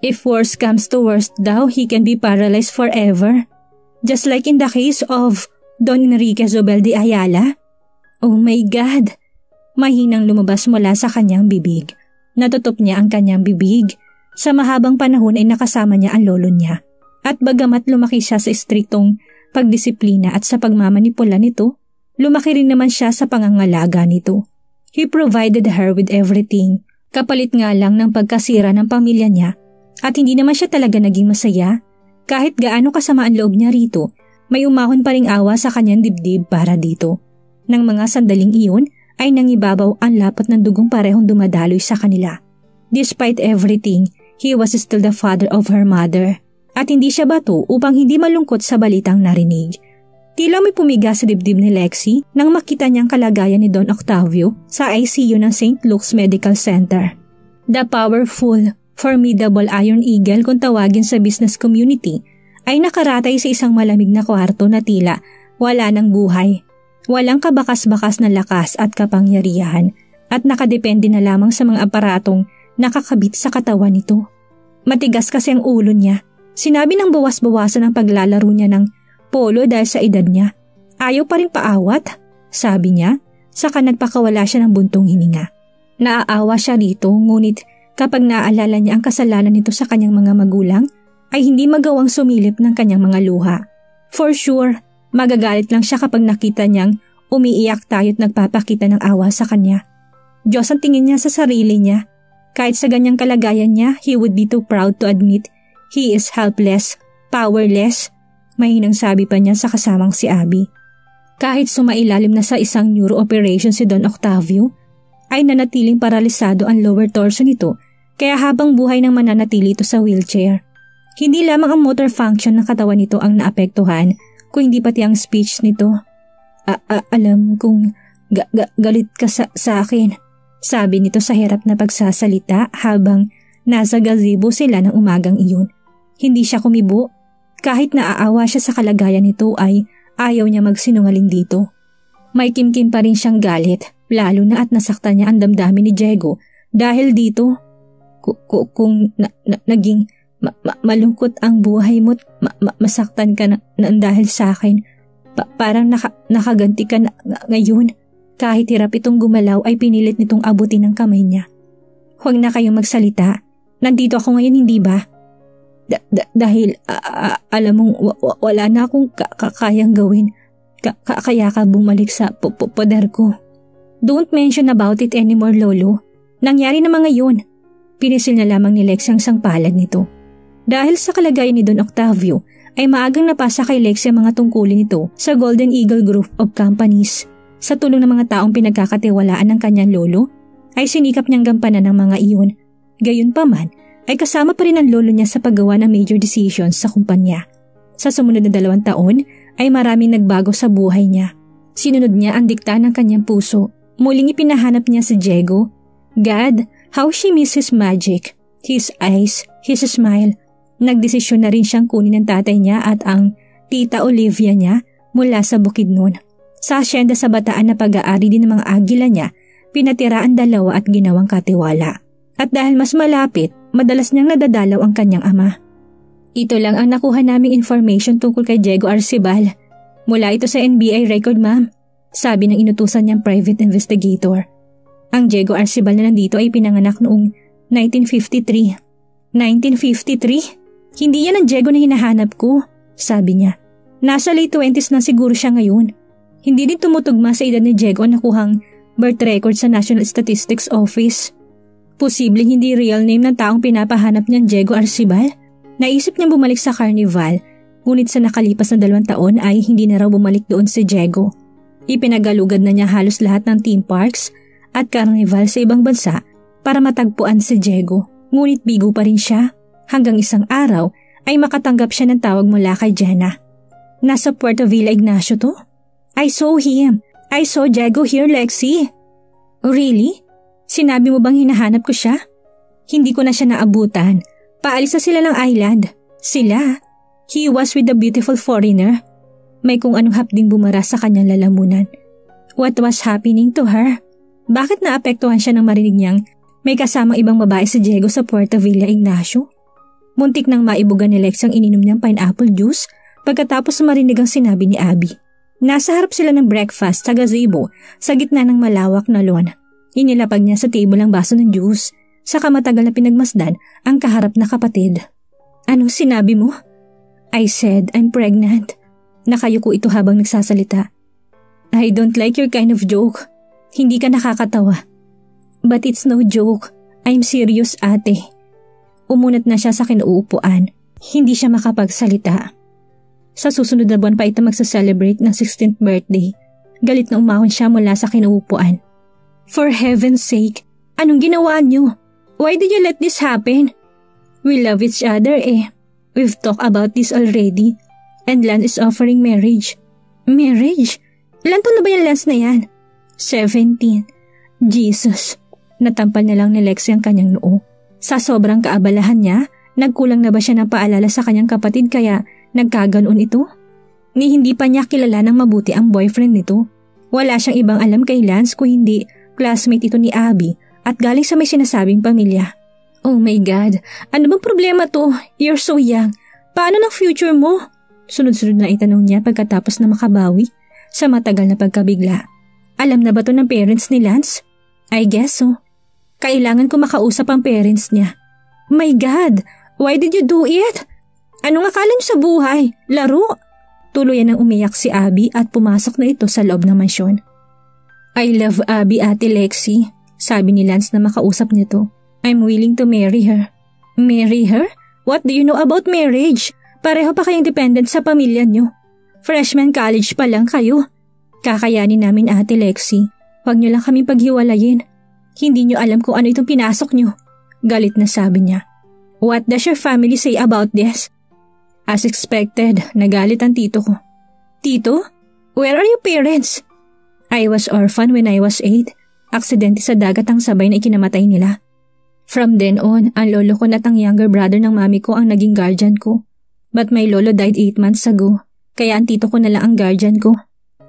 If worst comes to worst daw, he can be paralyzed forever. Just like in the case of Don Enrique Zobel de Ayala. Oh my God! Mahinang lumabas mula sa kanyang bibig. Natutop niya ang kanyang bibig. Sa mahabang panahon ay nakasama niya ang lolo niya. At bagamat lumaki siya sa striktong pagdisiplina at sa pagmamanipula nito, lumaki rin naman siya sa pangangalaga nito. He provided her with everything, kapalit nga lang ng pagkasira ng pamilya niya at hindi naman siya talaga naging masaya. Kahit gaano kasama ang loob niya rito, may umahon pa ring awa sa kanyang dibdib para dito. Nang mga sandaling iyon ay nangibabaw ang lapat ng dugong parehong dumadaloy sa kanila. Despite everything, he was still the father of her mother at hindi siya bato upang hindi malungkot sa balitang narinig. Tila may pumiga sa dibdib ni Lexi nang makita niyang kalagayan ni Don Octavio sa ICU ng St. Luke's Medical Center. The powerful, formidable Iron Eagle kung tawagin sa business community ay nakaratay sa isang malamig na kwarto na tila wala ng buhay. Walang kabakas-bakas na lakas at kapangyarihan at nakadepende na lamang sa mga aparatong nakakabit sa katawan nito. Matigas kasi ang ulo niya Sinabi ng bawas-bawasan ang paglalaro niya ng polo dahil sa edad niya. Ayaw pa rin paawat, sabi niya, saka nagpakawala siya ng buntong hininga. Naaawa siya rito ngunit kapag naaalala niya ang kasalanan nito sa kanyang mga magulang, ay hindi magawang sumilip ng kanyang mga luha. For sure, magagalit lang siya kapag nakita niyang umiiyak tayo at nagpapakita ng awa sa kanya. Diyos ang tingin niya sa sarili niya. Kahit sa ganyang kalagayan niya, he would be too proud to admit He is helpless, powerless, mahinang sabi pa niya sa kasamang si Abby. Kahit sumailalim na sa isang neuro operation si Don Octavio, ay nanatiling paralisado ang lower torso nito kaya habang buhay nang mananatili ito sa wheelchair. Hindi lamang ang motor function ng katawan nito ang naapektuhan, kung hindi pati ang speech nito. A- a- alam kong ga- ga- galit ka sa, sa akin, sabi nito sa hirap na pagsasalita habang nasa gazebo sila ng umagang iyon. Hindi siya kumibo. Kahit naaawa siya sa kalagayan nito ay ayaw niya magsinungaling dito. May kimkim pa rin siyang galit, lalo na at nasaktan niya ang damdamin ni Diego dahil dito. Kung na, na, naging ma, ma, malungkot ang buhay mo ma, ma, masaktan ka na, na dahil sa akin, pa, parang naka, nakaganti ka na, ngayon. Kahit hirap itong gumalaw ay pinilit nitong abutin ng kamay niya. Huwag na kayong magsalita. Nandito ako ngayon hindi ba? Da- da- dahil alam mong wala na akong ka- kakayang gawin. Ka- ka- kaya ka bumalik sa p- p- poder ko. Don't mention about it anymore, Lolo. Nangyari na mga yun. Pinisil na lamang ni Lex ang sangpalad nito. Dahil sa kalagayan ni Don Octavio, ay maagang napasa kay Lex ang mga tungkulin nito sa Golden Eagle Group of Companies. Sa tulong ng mga taong pinagkakatiwalaan ng kanyang lolo, ay sinikap niyang gampanan ng mga iyon. Gayunpaman, ay kasama pa rin ang lolo niya sa paggawa ng major decisions sa kumpanya. Sa sumunod na dalawang taon ay maraming nagbago sa buhay niya. Sinunod niya ang dikta ng kanyang puso. Muling ipinahanap niya si Diego. God, how she misses magic. His eyes, his smile. Nagdesisyon na rin siyang kunin ng tatay niya at ang tita Olivia niya mula sa bukid noon. Sa asyenda sa bataan na pag-aari din ng mga agila niya, pinatira ang dalawa at ginawang katiwala. At dahil mas malapit, madalas niyang nadadalaw ang kanyang ama. Ito lang ang nakuha naming information tungkol kay Diego Arcibal. Mula ito sa NBI record ma'am, sabi ng inutusan niyang private investigator. Ang Diego Arcibal na nandito ay pinanganak noong 1953. 1953? Hindi yan ang Diego na hinahanap ko, sabi niya. Nasa late 20s na siguro siya ngayon. Hindi din tumutugma sa edad ni Diego ang nakuhang birth record sa National Statistics Office. Posibleng hindi real name ng taong pinapahanap niyang Diego Arcibal. Naisip niya bumalik sa carnival, ngunit sa nakalipas na dalawang taon ay hindi na raw bumalik doon si Diego. Ipinagalugad na niya halos lahat ng theme parks at carnival sa ibang bansa para matagpuan si Diego. Ngunit bigo pa rin siya hanggang isang araw ay makatanggap siya ng tawag mula kay Jenna. Nasa Puerto Villa Ignacio to? I saw him. I saw Diego here, Lexi. Really? Sinabi mo bang hinahanap ko siya? Hindi ko na siya naabutan. Paalis na sila ng island. Sila. He was with the beautiful foreigner. May kung anong hapding bumara sa kanyang lalamunan. What was happening to her? Bakit naapektuhan siya nang marinig niyang may kasamang ibang babae si Diego sa Puerto Villa Ignacio? Muntik nang maibuga ni Lex ang ininom niyang pineapple juice pagkatapos marinig ang sinabi ni Abby. Nasa harap sila ng breakfast sa gazebo sa gitna ng malawak na lawn. Inilapag niya sa table ang baso ng juice, saka matagal na pinagmasdan ang kaharap na kapatid. Ano sinabi mo? I said I'm pregnant. Nakayuko ito habang nagsasalita. I don't like your kind of joke. Hindi ka nakakatawa. But it's no joke. I'm serious ate. Umunat na siya sa kinuupuan. Hindi siya makapagsalita. Sa susunod na buwan pa ito magsa-celebrate ng 16th birthday. Galit na umahon siya mula sa kinuupuan. For heaven's sake, anong ginawa niyo? Why did you let this happen? We love each other eh. We've talked about this already. And Lance is offering marriage. Marriage? Ilan taon na ba yung Lance na yan? 17. Jesus. Natampal na lang ni Lexi ang kanyang noo. Sa sobrang kaabalahan niya, nagkulang na ba siya ng paalala sa kanyang kapatid kaya nagkaganon ito? Ni hindi pa niya kilala ng mabuti ang boyfriend nito. Wala siyang ibang alam kay Lance kung hindi Classmate ito ni Abby at galing sa may sinasabing pamilya. Oh my God, ano bang problema to? You're so young. Paano ng future mo? Sunod-sunod na itanong niya pagkatapos na makabawi sa matagal na pagkabigla. Alam na ba to ng parents ni Lance? I guess so. Kailangan ko makausap ang parents niya. My God, why did you do it? Anong akala niyo sa buhay? Laro? Tuluyan ang umiyak si Abby at pumasok na ito sa loob ng mansyon. I love Abby Ate Lexi, sabi ni Lance na makausap nito. I'm willing to marry her. Marry her? What do you know about marriage? Pareho pa kayong dependent sa pamilya niyo. Freshman college pa lang kayo. Kakayanin namin Ate Lexi. Huwag niyo lang kami paghiwalayin. Hindi niyo alam kung ano itong pinasok niyo. Galit na sabi niya. What does your family say about this? As expected, nagalit ang tito ko. Tito? Where are your parents? I was orphan when I was 8. Aksidente sa dagat ang sabay na ikinamatay nila. From then on, ang lolo ko at ang younger brother ng mami ko ang naging guardian ko. But my lolo died 8 months ago, kaya ang tito ko na lang ang guardian ko.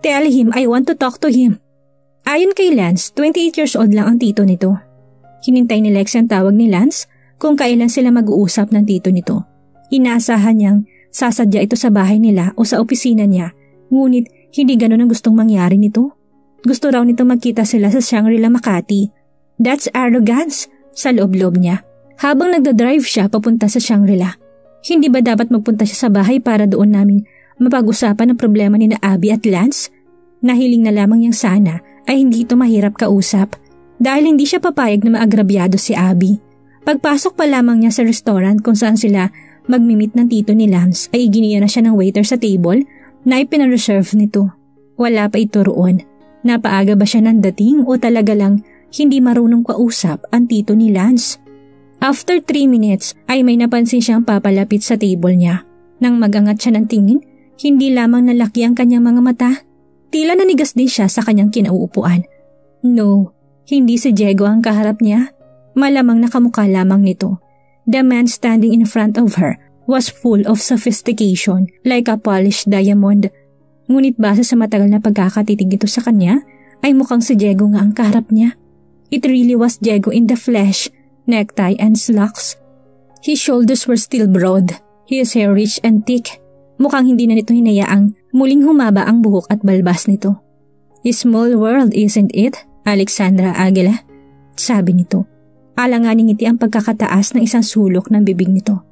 Tell him I want to talk to him. Ayon kay Lance, 28 years old lang ang tito nito. Hinintay ni Lex ang tawag ni Lance kung kailan sila mag-uusap ng tito nito. Inaasahan niyang sasadya ito sa bahay nila o sa opisina niya, ngunit hindi ganon ang gustong mangyari nito. Gusto raw nito magkita sila sa Shangri-La Makati. That's arrogance sa loob-loob niya. Habang nagda-drive siya papunta sa Shangri-La. Hindi ba dapat magpunta siya sa bahay para doon namin mapag-usapan ang problema ni na Abby at Lance? Nahiling na lamang niyang sana ay hindi ito mahirap kausap dahil hindi siya papayag na maagrabyado si Abby. Pagpasok pa lamang niya sa restaurant kung saan sila magmimit ng tito ni Lance ay iginiya na siya ng waiter sa table na ipinareserve nito. Wala pa ito roon Napaaga ba siya ng dating o talaga lang hindi marunong kausap ang tito ni Lance? After 3 minutes ay may napansin siyang papalapit sa table niya. Nang magangat siya ng tingin, hindi lamang nalaki ang kanyang mga mata. Tila nanigas din siya sa kanyang kinauupuan. No, hindi si Diego ang kaharap niya. Malamang nakamukha lamang nito. The man standing in front of her was full of sophistication like a polished diamond Ngunit base sa matagal na pagkakatitig ito sa kanya, ay mukhang si Diego nga ang kaharap niya. It really was Diego in the flesh, necktie and slacks. His shoulders were still broad, his hair rich and thick. Mukhang hindi na nito hinayaang muling humaba ang buhok at balbas nito. A small world, isn't it, Alexandra Aguila? Sabi nito. Alanganing ngiti ang pagkakataas ng isang sulok ng bibig nito.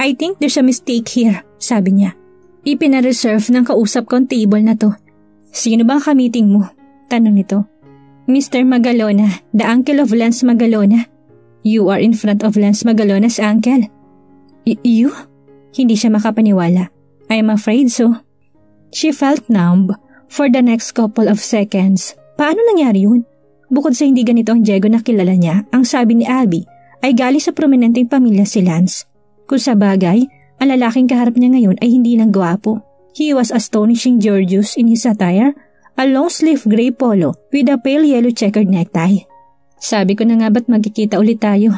I think there's a mistake here, sabi niya. Ipinareserve ng kausap ko table na to. Sino bang kamiting mo? Tanong nito. Mr. Magalona, the uncle of Lance Magalona. You are in front of Lance Magalona's uncle. Y- you? Hindi siya makapaniwala. I'm afraid so. She felt numb for the next couple of seconds. Paano nangyari yun? Bukod sa hindi ganito ang Diego na kilala niya, ang sabi ni Abby ay galing sa prominenteng pamilya si Lance. Kung sa bagay, ang lalaking kaharap niya ngayon ay hindi lang gwapo. He was astonishing gorgeous in his attire, a long-sleeve gray polo with a pale yellow checkered necktie. Sabi ko na nga ba't magkikita ulit tayo?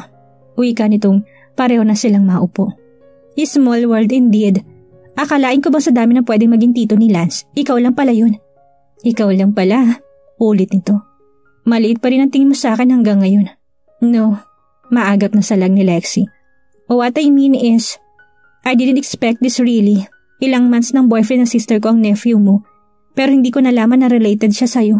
Uwi ka nitong pareho na silang maupo. Small world indeed. Akalain ko ba sa dami na pwedeng maging tito ni Lance, ikaw lang pala yun. Ikaw lang pala, ulit nito. Maliit pa rin ang tingin mo sa akin hanggang ngayon. No, maagap na salag ni Lexi. What I mean is, I didn't expect this really. Ilang months ng boyfriend ng sister ko ang nephew mo, pero hindi ko nalaman na related siya sa'yo.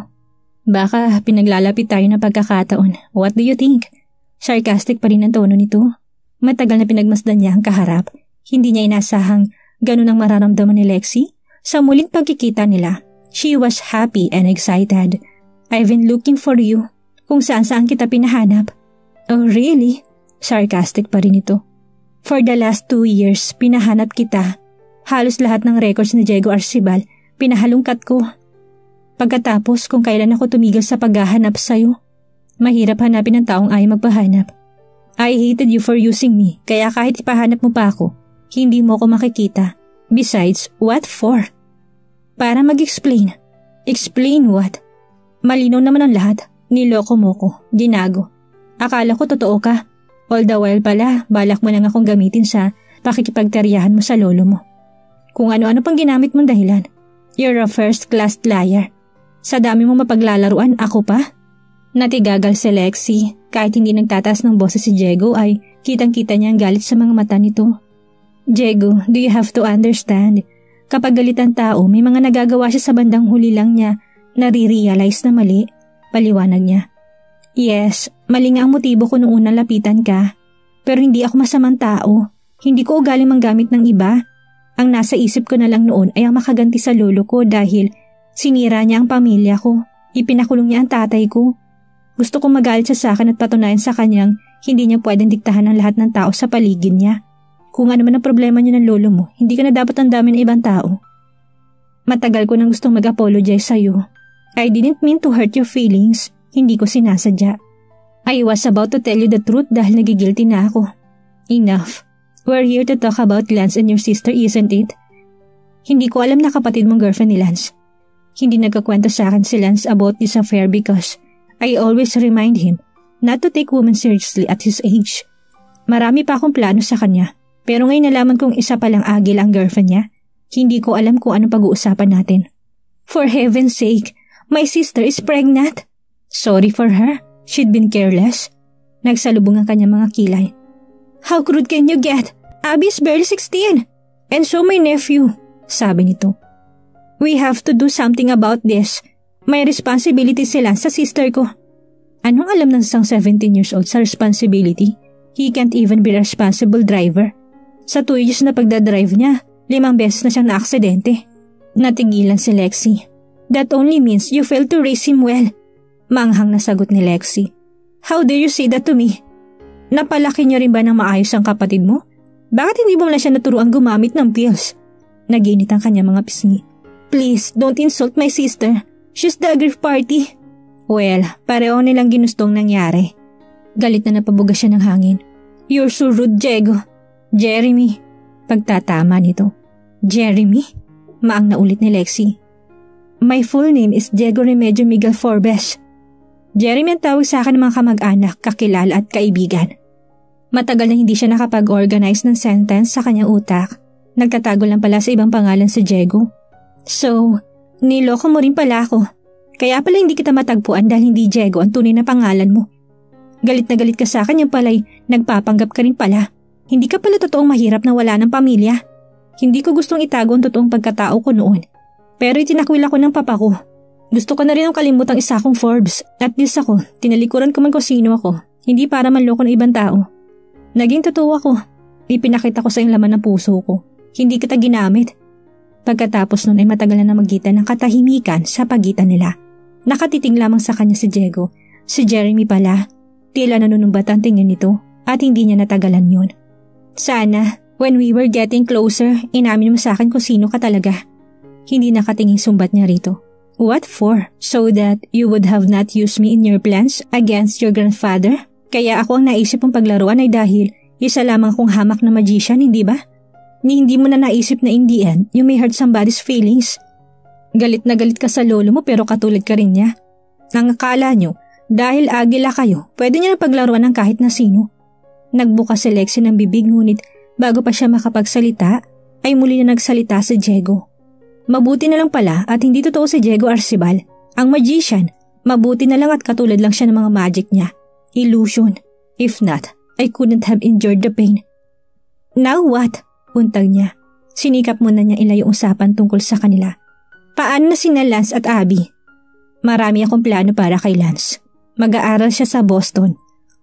Baka pinaglalapit tayo ng pagkakataon. What do you think? Sarcastic pa rin ang tono nito. Matagal na pinagmasdan niya ang kaharap. Hindi niya inasahang ganun ang mararamdaman ni Lexi. Sa muling pagkikita nila, she was happy and excited. I've been looking for you. Kung saan saan kita pinahanap. Oh really? Sarcastic pa rin ito. For the last two years, pinahanap kita. Halos lahat ng records ni Diego Arcibal, pinahalungkat ko. Pagkatapos kung kailan ako tumigil sa paghahanap sa'yo, mahirap hanapin ng taong ayaw magpahanap. I hated you for using me, kaya kahit ipahanap mo pa ako, hindi mo ako makikita. Besides, what for? Para mag-explain. Explain what? Malinaw naman ang lahat. Niloko mo ko. Ginago. Akala ko totoo ka. All the while pala, balak mo lang akong gamitin sa pakikipagteryahan mo sa lolo mo. Kung ano-ano pang ginamit mong dahilan. You're a first-class liar. Sa dami mo mapaglalaruan, ako pa? Natigagal si Lexi. Kahit hindi nagtataas ng boses si Diego ay kitang-kita niya ang galit sa mga mata nito. Diego, do you have to understand? Kapag galit ang tao, may mga nagagawa siya sa bandang huli lang niya Nare-realize na mali, paliwanag niya. Yes, mali nga ang motibo ko nung unang lapitan ka. Pero hindi ako masamang tao. Hindi ko ugaling manggamit ng iba. Ang nasa isip ko na lang noon ay ang makaganti sa lolo ko dahil sinira niya ang pamilya ko. Ipinakulong niya ang tatay ko. Gusto kong magalit siya sa akin at patunayan sa kanyang hindi niya pwedeng diktahan ang lahat ng tao sa paligid niya. Kung ano man ang problema niya ng lolo mo, hindi ka na dapat ang dami ng ibang tao. Matagal ko nang gustong mag-apologize sa'yo I didn't mean to hurt your feelings. Hindi ko sinasadya. I was about to tell you the truth dahil nagigilty na ako. Enough. We're here to talk about Lance and your sister, isn't it? Hindi ko alam na kapatid mong girlfriend ni Lance. Hindi nagkakwento sa akin si Lance about this affair because I always remind him not to take women seriously at his age. Marami pa akong plano sa kanya, pero ngayon nalaman kong isa palang agil ang girlfriend niya. Hindi ko alam kung anong pag-uusapan natin. For heaven's sake, My sister is pregnant. Sorry for her. She'd been careless. Nagsalubong ang kanyang mga kilay. How crude can you get? Abby is barely 16. And so my nephew, sabi nito. We have to do something about this. May responsibility sila sa sister ko. Anong alam ng isang 17 years old sa responsibility? He can't even be a responsible driver. Sa 2 years na pagdadrive niya, limang beses na siyang naaksidente. Natigilan si Lexi. That only means you failed to raise him well. Manghang na sagot ni Lexi. How dare you say that to me? Napalaki niyo rin ba ng maayos ang kapatid mo? Bakit hindi mo na siya naturuan gumamit ng pills? Naginit ang kanya mga pisngi. Please, don't insult my sister. She's the grief party. Well, pareho nilang ginustong nangyari. Galit na napabuga siya ng hangin. You're so rude, Diego. Jeremy. Pagtatama nito. Jeremy? Maang na ulit ni Lexi. My full name is Diego Remedio Miguel Forbes. Jeremy ang tawag sa akin ng mga kamag-anak, kakilala at kaibigan. Matagal na hindi siya nakapag-organize ng sentence sa kanyang utak. Nagtatago lang pala sa ibang pangalan si Diego. So, niloko mo rin pala ako. Kaya pala hindi kita matagpuan dahil hindi Diego ang tunay na pangalan mo. Galit na galit ka sa akin yung pala'y nagpapanggap ka rin pala. Hindi ka pala totoong mahirap na wala ng pamilya. Hindi ko gustong itago ang totoong pagkatao ko noon. Pero itinakwil ako ng papa ko. Gusto ko na rin ang kalimutang isa akong Forbes. At least ako, tinalikuran ko man kung sino ako. Hindi para manloko ng ibang tao. Naging totoo ako. Ipinakita ko sa yung laman ng puso ko. Hindi kita ginamit. Pagkatapos nun ay matagal na magitan ng katahimikan sa pagitan nila. Nakatiting lamang sa kanya si Diego. Si Jeremy pala. Tila nanunumbat ang tingin nito at hindi niya natagalan yun. Sana, when we were getting closer, inamin mo sa akin kung sino ka talaga. Hindi nakatingin sumbat niya rito. What for? So that you would have not used me in your plans against your grandfather? Kaya ako ang naisip mong paglaruan ay dahil isa lamang kong hamak na magician, hindi ba? Ni hindi mo na naisip na in you may hurt somebody's feelings. Galit na galit ka sa lolo mo pero katulad ka rin niya. Nang akala nyo, dahil agila kayo, pwede niya na paglaruan ng kahit na sino. Nagbukas si Lexi ng bibig ngunit bago pa siya makapagsalita, ay muli na nagsalita si Diego. Mabuti na lang pala at hindi totoo si Diego Arcibal. Ang magician, mabuti na lang at katulad lang siya ng mga magic niya. Illusion. If not, I couldn't have endured the pain. Now what? Puntag niya. Sinikap muna niya ilayo usapan tungkol sa kanila. Paano na sina Lance at Abby? Marami akong plano para kay Lance. Mag-aaral siya sa Boston.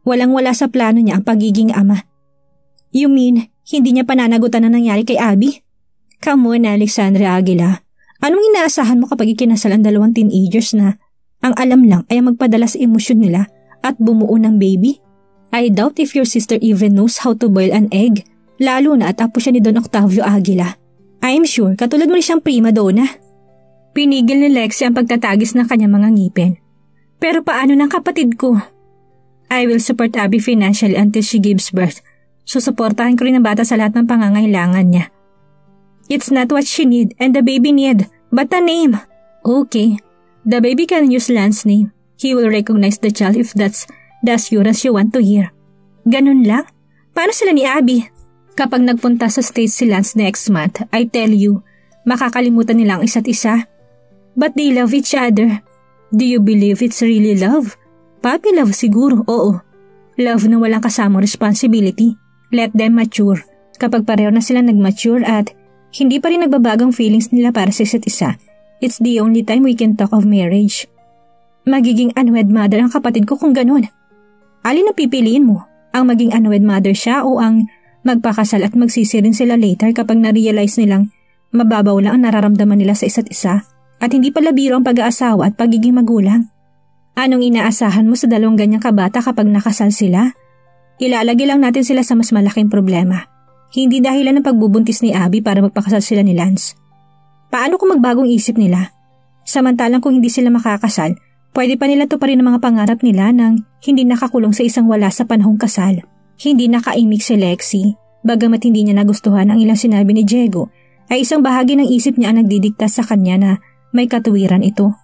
Walang-wala sa plano niya ang pagiging ama. You mean, hindi niya pananagutan na nangyari kay Abby? Come on, Alexandra Aguila. Anong inaasahan mo kapag ikinasal ang dalawang teenagers na ang alam lang ay magpadala sa emosyon nila at bumuo ng baby? I doubt if your sister even knows how to boil an egg, lalo na at apo siya ni Don Octavio Aguila. I'm sure katulad mo rin siyang prima dona. Pinigil ni Lexi ang pagtatagis ng kanyang mga ngipin. Pero paano ng kapatid ko? I will support Abby financially until she gives birth. Susuportahan ko rin ang bata sa lahat ng pangangailangan niya. It's not what she need and the baby need, but a name. Okay, the baby can use Lance's name. He will recognize the child if that's the assurance you want to hear. Ganun lang? Paano sila ni Abby? Kapag nagpunta sa States si Lance next month, I tell you, makakalimutan nila ang isa't isa But they love each other. Do you believe it's really love? Puppy love siguro, oo. Love na walang kasamang responsibility. Let them mature. Kapag pareho na sila nag-mature at hindi pa rin nagbabagang feelings nila para sa isa't isa, it's the only time we can talk of marriage. Magiging unwed mother ang kapatid ko kung ganun. Alin na pipiliin mo? Ang maging unwed mother siya o ang magpakasal at magsisirin sila later kapag na-realize nilang mababaw lang ang nararamdaman nila sa isa't isa? at hindi pala biro ang pag-aasawa at pagiging magulang. Anong inaasahan mo sa dalawang ganyang kabata kapag nakasal sila? Ilalagay lang natin sila sa mas malaking problema. Hindi dahilan ng pagbubuntis ni Abby para magpakasal sila ni Lance. Paano kung magbagong isip nila? Samantalang kung hindi sila makakasal, pwede pa nila to pa rin ang mga pangarap nila nang hindi nakakulong sa isang wala sa panahong kasal. Hindi nakaimik si Lexi, bagamat hindi niya nagustuhan ang ilang sinabi ni Diego, ay isang bahagi ng isip niya ang nagdidikta sa kanya na may katuwiran ito.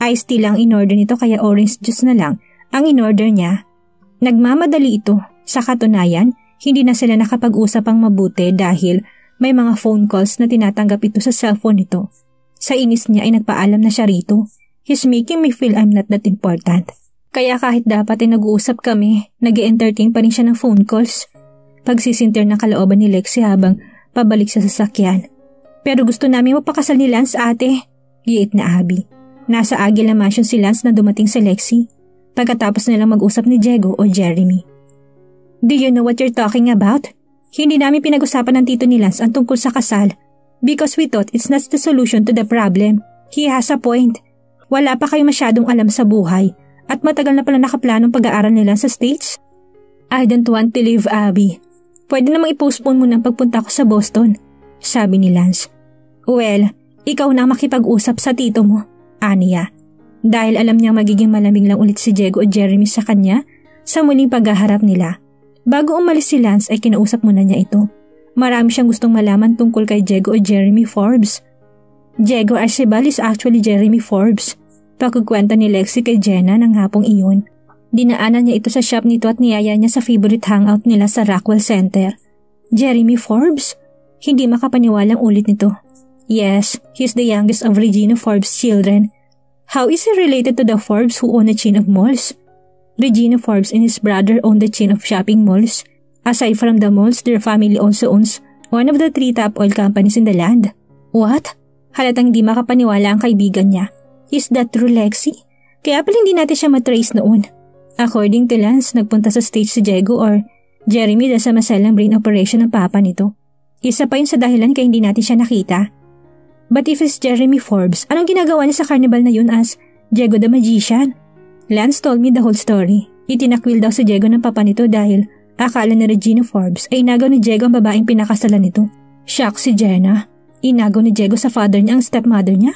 Iced tea lang in-order nito kaya orange juice na lang ang in-order niya. Nagmamadali ito. Sa katunayan, hindi na sila nakapag-usap ang mabuti dahil may mga phone calls na tinatanggap ito sa cellphone nito. Sa inis niya ay nagpaalam na siya rito. He's making me feel I'm not that important. Kaya kahit dapat ay nag-uusap kami, nag entertain pa rin siya ng phone calls. Pagsisinter ng kalooban ni Lexi habang pabalik sa sasakyan. Pero gusto namin mapakasal ni Lance ate. Giit na Abby. Nasa Agila Mansion si Lance na dumating sa Lexi pagkatapos nilang mag-usap ni Diego o Jeremy. Do you know what you're talking about? Hindi namin pinag-usapan ng tito ni Lance ang tungkol sa kasal because we thought it's not the solution to the problem. He has a point. Wala pa kayo masyadong alam sa buhay at matagal na pala nakaplanong pag-aaral nila sa States. I don't want to leave Abby. Pwede namang i-postpone mo ng pagpunta ko sa Boston, sabi ni Lance. Well, ikaw na makipag-usap sa tito mo, Aniya. Dahil alam niyang magiging malamig lang ulit si Diego o Jeremy sa kanya sa muling paghaharap nila. Bago umalis si Lance ay kinausap muna niya ito. Marami siyang gustong malaman tungkol kay Diego o Jeremy Forbes. Diego Arcebal is actually Jeremy Forbes. Pagkukwenta ni Lexi kay Jenna ng hapong iyon. Dinaanan niya ito sa shop nito at niyaya niya sa favorite hangout nila sa Rockwell Center. Jeremy Forbes? Hindi makapaniwalang ulit nito. Yes, he's the youngest of Regina Forbes' children. How is he related to the Forbes who own a chain of malls? Regina Forbes and his brother own the chain of shopping malls. Aside from the malls, their family also owns one of the three top oil companies in the land. What? Halatang di makapaniwala ang kaibigan niya. Is that true, Lexi? Kaya pala hindi natin siya matrace noon. According to Lance, nagpunta sa stage si Diego or Jeremy dahil sa masalang brain operation ng papa nito. Isa pa yun sa dahilan kaya hindi natin siya nakita. But if it's Jeremy Forbes, anong ginagawa niya sa carnival na yun as Diego the Magician? Lance told me the whole story. Itinakwil daw si Diego ng papa nito dahil akala ni Regina Forbes ay inagaw ni Diego ang babaeng pinakasalan nito. Shock si Jenna. Inagaw ni Diego sa father niya ang stepmother niya.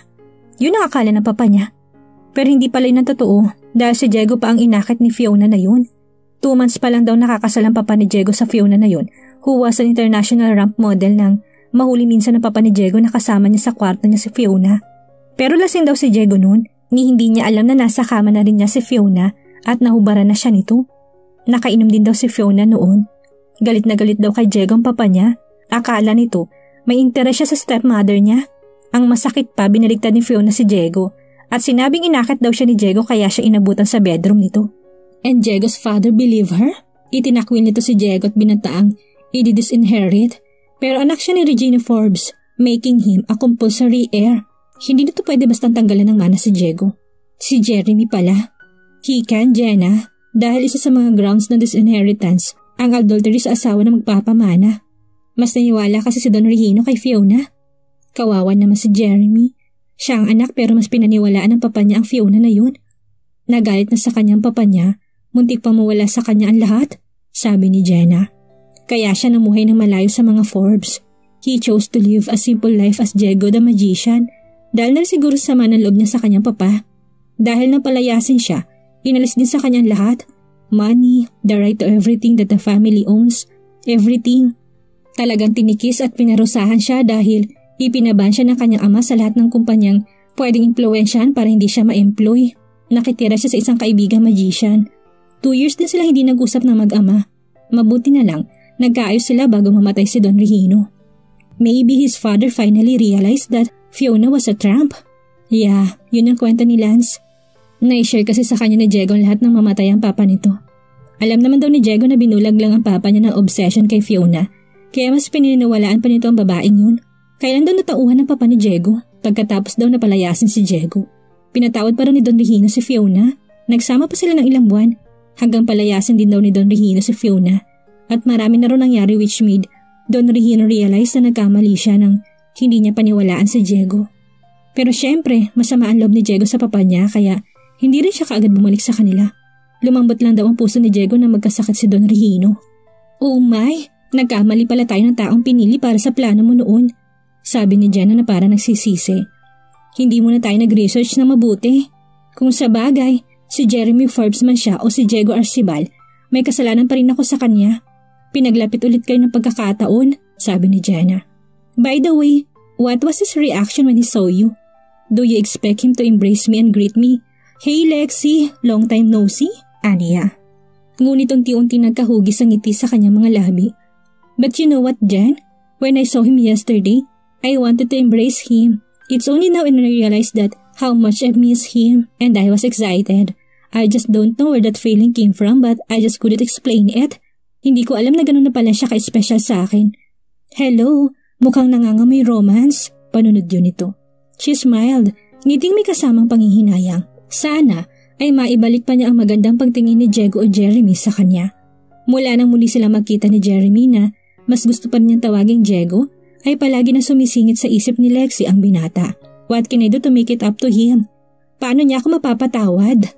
Yun ang akala ng papa niya. Pero hindi pala yun ang totoo dahil si Diego pa ang inakit ni Fiona na yun. Two months pa lang daw nakakasalang papa ni Diego sa Fiona na yun who was an international ramp model ng mahuli minsan ng papa ni Diego na kasama niya sa kwarto niya si Fiona. Pero lasing daw si Diego noon ni hindi niya alam na nasa kama na rin niya si Fiona at nahubaran na siya nito. Nakainom din daw si Fiona noon. Galit na galit daw kay Diego ang papa niya. Akala nito may interes siya sa stepmother niya. Ang masakit pa binaligtad ni Fiona si Diego at sinabing inakit daw siya ni Diego kaya siya inabutan sa bedroom nito. And Diego's father believed her? Itinakwil nito si Diego at binantaang i-disinherit. Pero anak siya ni Regina Forbes, making him a compulsory heir. Hindi nito pwede bastang tanggalan ng mana si Diego. Si Jeremy pala. He can, Jenna, dahil isa sa mga grounds ng disinheritance ang adultery sa asawa na magpapamana. Mas naniwala kasi si Don Regino kay Fiona. Kawawan naman si Jeremy. Siya ang anak pero mas pinaniwalaan ng papa niya ang Fiona na yun. Nagalit na sa kanyang papa niya, muntik pa mawala sa kanya ang lahat, sabi ni Jenna. Kaya siya namuhay ng malayo sa mga Forbes. He chose to live a simple life as Diego the Magician dahil na siguro sama ng loob niya sa kanyang papa. Dahil napalayasin siya, inalis din sa kanyang lahat. Money, the right to everything that the family owns, everything. Talagang tinikis at pinarusahan siya dahil Ipinaban siya ng kanyang ama sa lahat ng kumpanyang pwedeng impluensyahan para hindi siya ma-employ. Nakitira siya sa isang kaibigang magician. Two years din sila hindi nag-usap na mag-ama. Mabuti na lang, nagkaayos sila bago mamatay si Don Regino. Maybe his father finally realized that Fiona was a tramp. Yeah, yun ang kwento ni Lance. Na-share kasi sa kanya ni Diego lahat ng mamatay ang papa nito. Alam naman daw ni Diego na binulag lang ang papa niya ng obsession kay Fiona, kaya mas pininiwalaan pa nito ang babaeng yun. Kailan daw natauhan ng papa ni Diego pagkatapos daw napalayasin si Diego. Pinatawad pa rin ni Don Regino si Fiona. Nagsama pa sila ng ilang buwan hanggang palayasin din daw ni Don Regino si Fiona. At marami na rin nangyari which made Don Regino realize na nagkamali siya nang hindi niya paniwalaan si Diego. Pero syempre, masama ang loob ni Diego sa papa niya kaya hindi rin siya kaagad bumalik sa kanila. Lumambot lang daw ang puso ni Diego na magkasakit si Don Regino. Oh my, nagkamali pala tayo ng taong pinili para sa plano mo noon. Sabi ni Jenna na para nagsisisi. Hindi muna tayo nag-research na mabuti. Kung sa bagay, si Jeremy Forbes man siya o si Diego Arcibal, may kasalanan pa rin ako sa kanya. Pinaglapit ulit kayo ng pagkakataon, sabi ni Jenna. By the way, what was his reaction when he saw you? Do you expect him to embrace me and greet me? Hey Lexi, long time no see? Aniya. Ngunit unti-unti nagkahugis ang ngiti sa kanyang mga labi. But you know what, Jen? When I saw him yesterday, I wanted to embrace him. It's only now when I realized that how much I miss him and I was excited. I just don't know where that feeling came from but I just couldn't explain it. Hindi ko alam na ganun na pala siya ka-special sa akin. Hello, mukhang nangangamoy romance. Panunod yun ito. She smiled, ngiting may kasamang panghihinayang. Sana ay maibalik pa niya ang magandang pagtingin ni Diego o Jeremy sa kanya. Mula nang muli sila magkita ni Jeremy na mas gusto pa niyang tawaging Diego ay palagi na sumisingit sa isip ni Lexi ang binata. What can I do to make it up to him? Paano niya ako mapapatawad?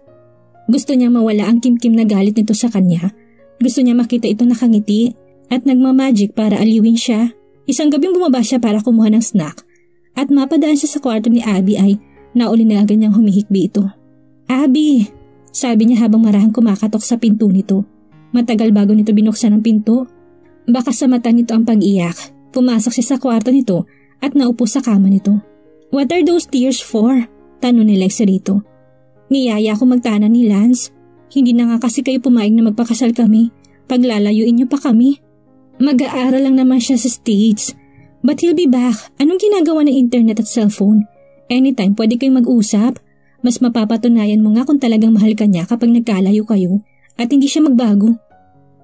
Gusto niya mawala ang kimkim na galit nito sa kanya. Gusto niya makita ito nakangiti at nagmamagic para aliwin siya. Isang gabing bumaba siya para kumuha ng snack at mapadaan siya sa kwarto ni Abby ay nauli na agad humihikbi ito. Abby! Sabi niya habang marahang kumakatok sa pinto nito. Matagal bago nito binuksan ang pinto. Baka sa mata nito ang pag-iyak Pumasok siya sa kwarto nito at naupo sa kama nito. What are those tears for? Tanong ni Lexi rito. Niyaya ako magtanan ni Lance. Hindi na nga kasi kayo pumayag na magpakasal kami. Paglalayuin niyo pa kami. Mag-aaral lang naman siya sa States. But he'll be back. Anong ginagawa ng internet at cellphone? Anytime pwede kayong mag-usap. Mas mapapatunayan mo nga kung talagang mahal ka niya kapag nagkalayo kayo at hindi siya magbago.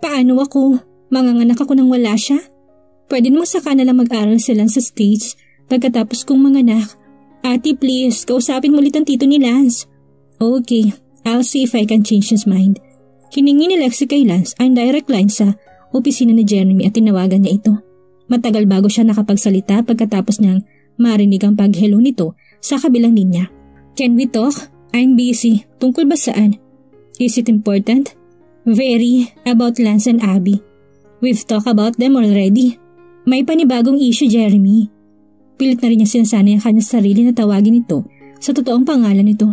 Paano ako? Manganganak ako nang wala siya? Pwede naman saka na lang mag-aral sila sa States pagkatapos kong mga anak. Ate please, kausapin mo ulit ang tito ni Lance. Okay, I'll see if I can change his mind. Hiningi ni Lexi kay Lance ang direct line sa opisina ni Jeremy at tinawagan niya ito. Matagal bago siya nakapagsalita pagkatapos niyang marinig ang paghelo nito sa kabilang linya. Can we talk? I'm busy. Tungkol ba saan? Is it important? Very. About Lance and Abby. We've talked about them already. May panibagong issue, Jeremy. Pilit na rin niya sinasanay ang kanyang sarili na tawagin ito sa totoong pangalan nito.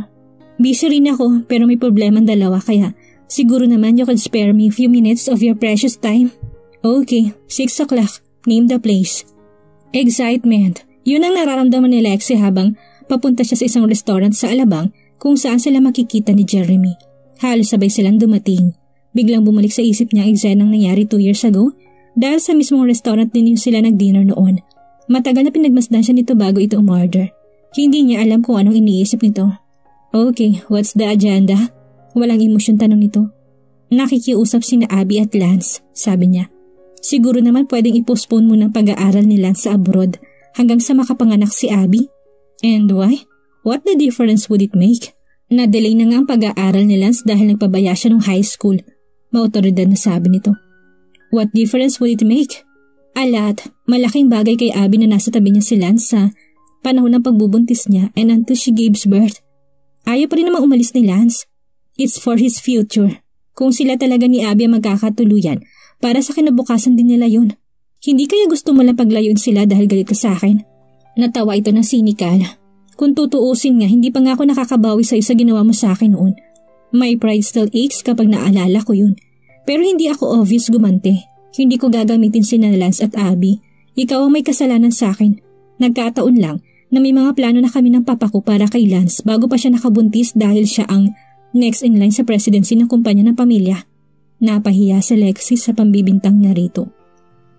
Busy rin ako pero may problema dalawa kaya Siguro naman you could spare me a few minutes of your precious time. Okay, 6 o'clock. Name the place. Excitement. Yun ang nararamdaman ni Lexi habang papunta siya sa isang restaurant sa Alabang kung saan sila makikita ni Jeremy. Halos sabay silang dumating. Biglang bumalik sa isip niya ang eksenang nangyari 2 years ago dahil sa mismong restaurant din sila nag-dinner noon. Matagal na pinagmasdan siya nito bago ito umorder. Hindi niya alam kung anong iniisip nito. Okay, what's the agenda? Walang emosyon tanong nito. Nakikiusap si na Abby at Lance, sabi niya. Siguro naman pwedeng ipostpone mo ng pag-aaral ni Lance sa abroad hanggang sa makapanganak si Abby. And why? What the difference would it make? Na-delay na nga ang pag-aaral ni Lance dahil nagpabaya siya ng high school. Maotoridad na sabi nito. What difference would it make? Alat, malaking bagay kay Abby na nasa tabi niya si Lance sa panahon ng pagbubuntis niya and until she gives birth. Ayaw pa rin namang umalis ni Lance. It's for his future. Kung sila talaga ni Abby magkakatuluyan, para sa kinabukasan din nila yun. Hindi kaya gusto mo lang paglayuin sila dahil galit ka sa akin? Natawa ito ng sinikal. Kung tutuusin nga, hindi pa nga ako nakakabawi sa'yo sa ginawa mo sa akin noon. My pride still aches kapag naalala ko yun. Pero hindi ako obvious gumante. Hindi ko gagamitin si Lance at Abby. Ikaw ang may kasalanan sa akin. Nagkataon lang na may mga plano na kami ng papa ko para kay Lance bago pa siya nakabuntis dahil siya ang next in line sa presidency ng kumpanya ng pamilya. Napahiya si Lexi sa pambibintang niya rito.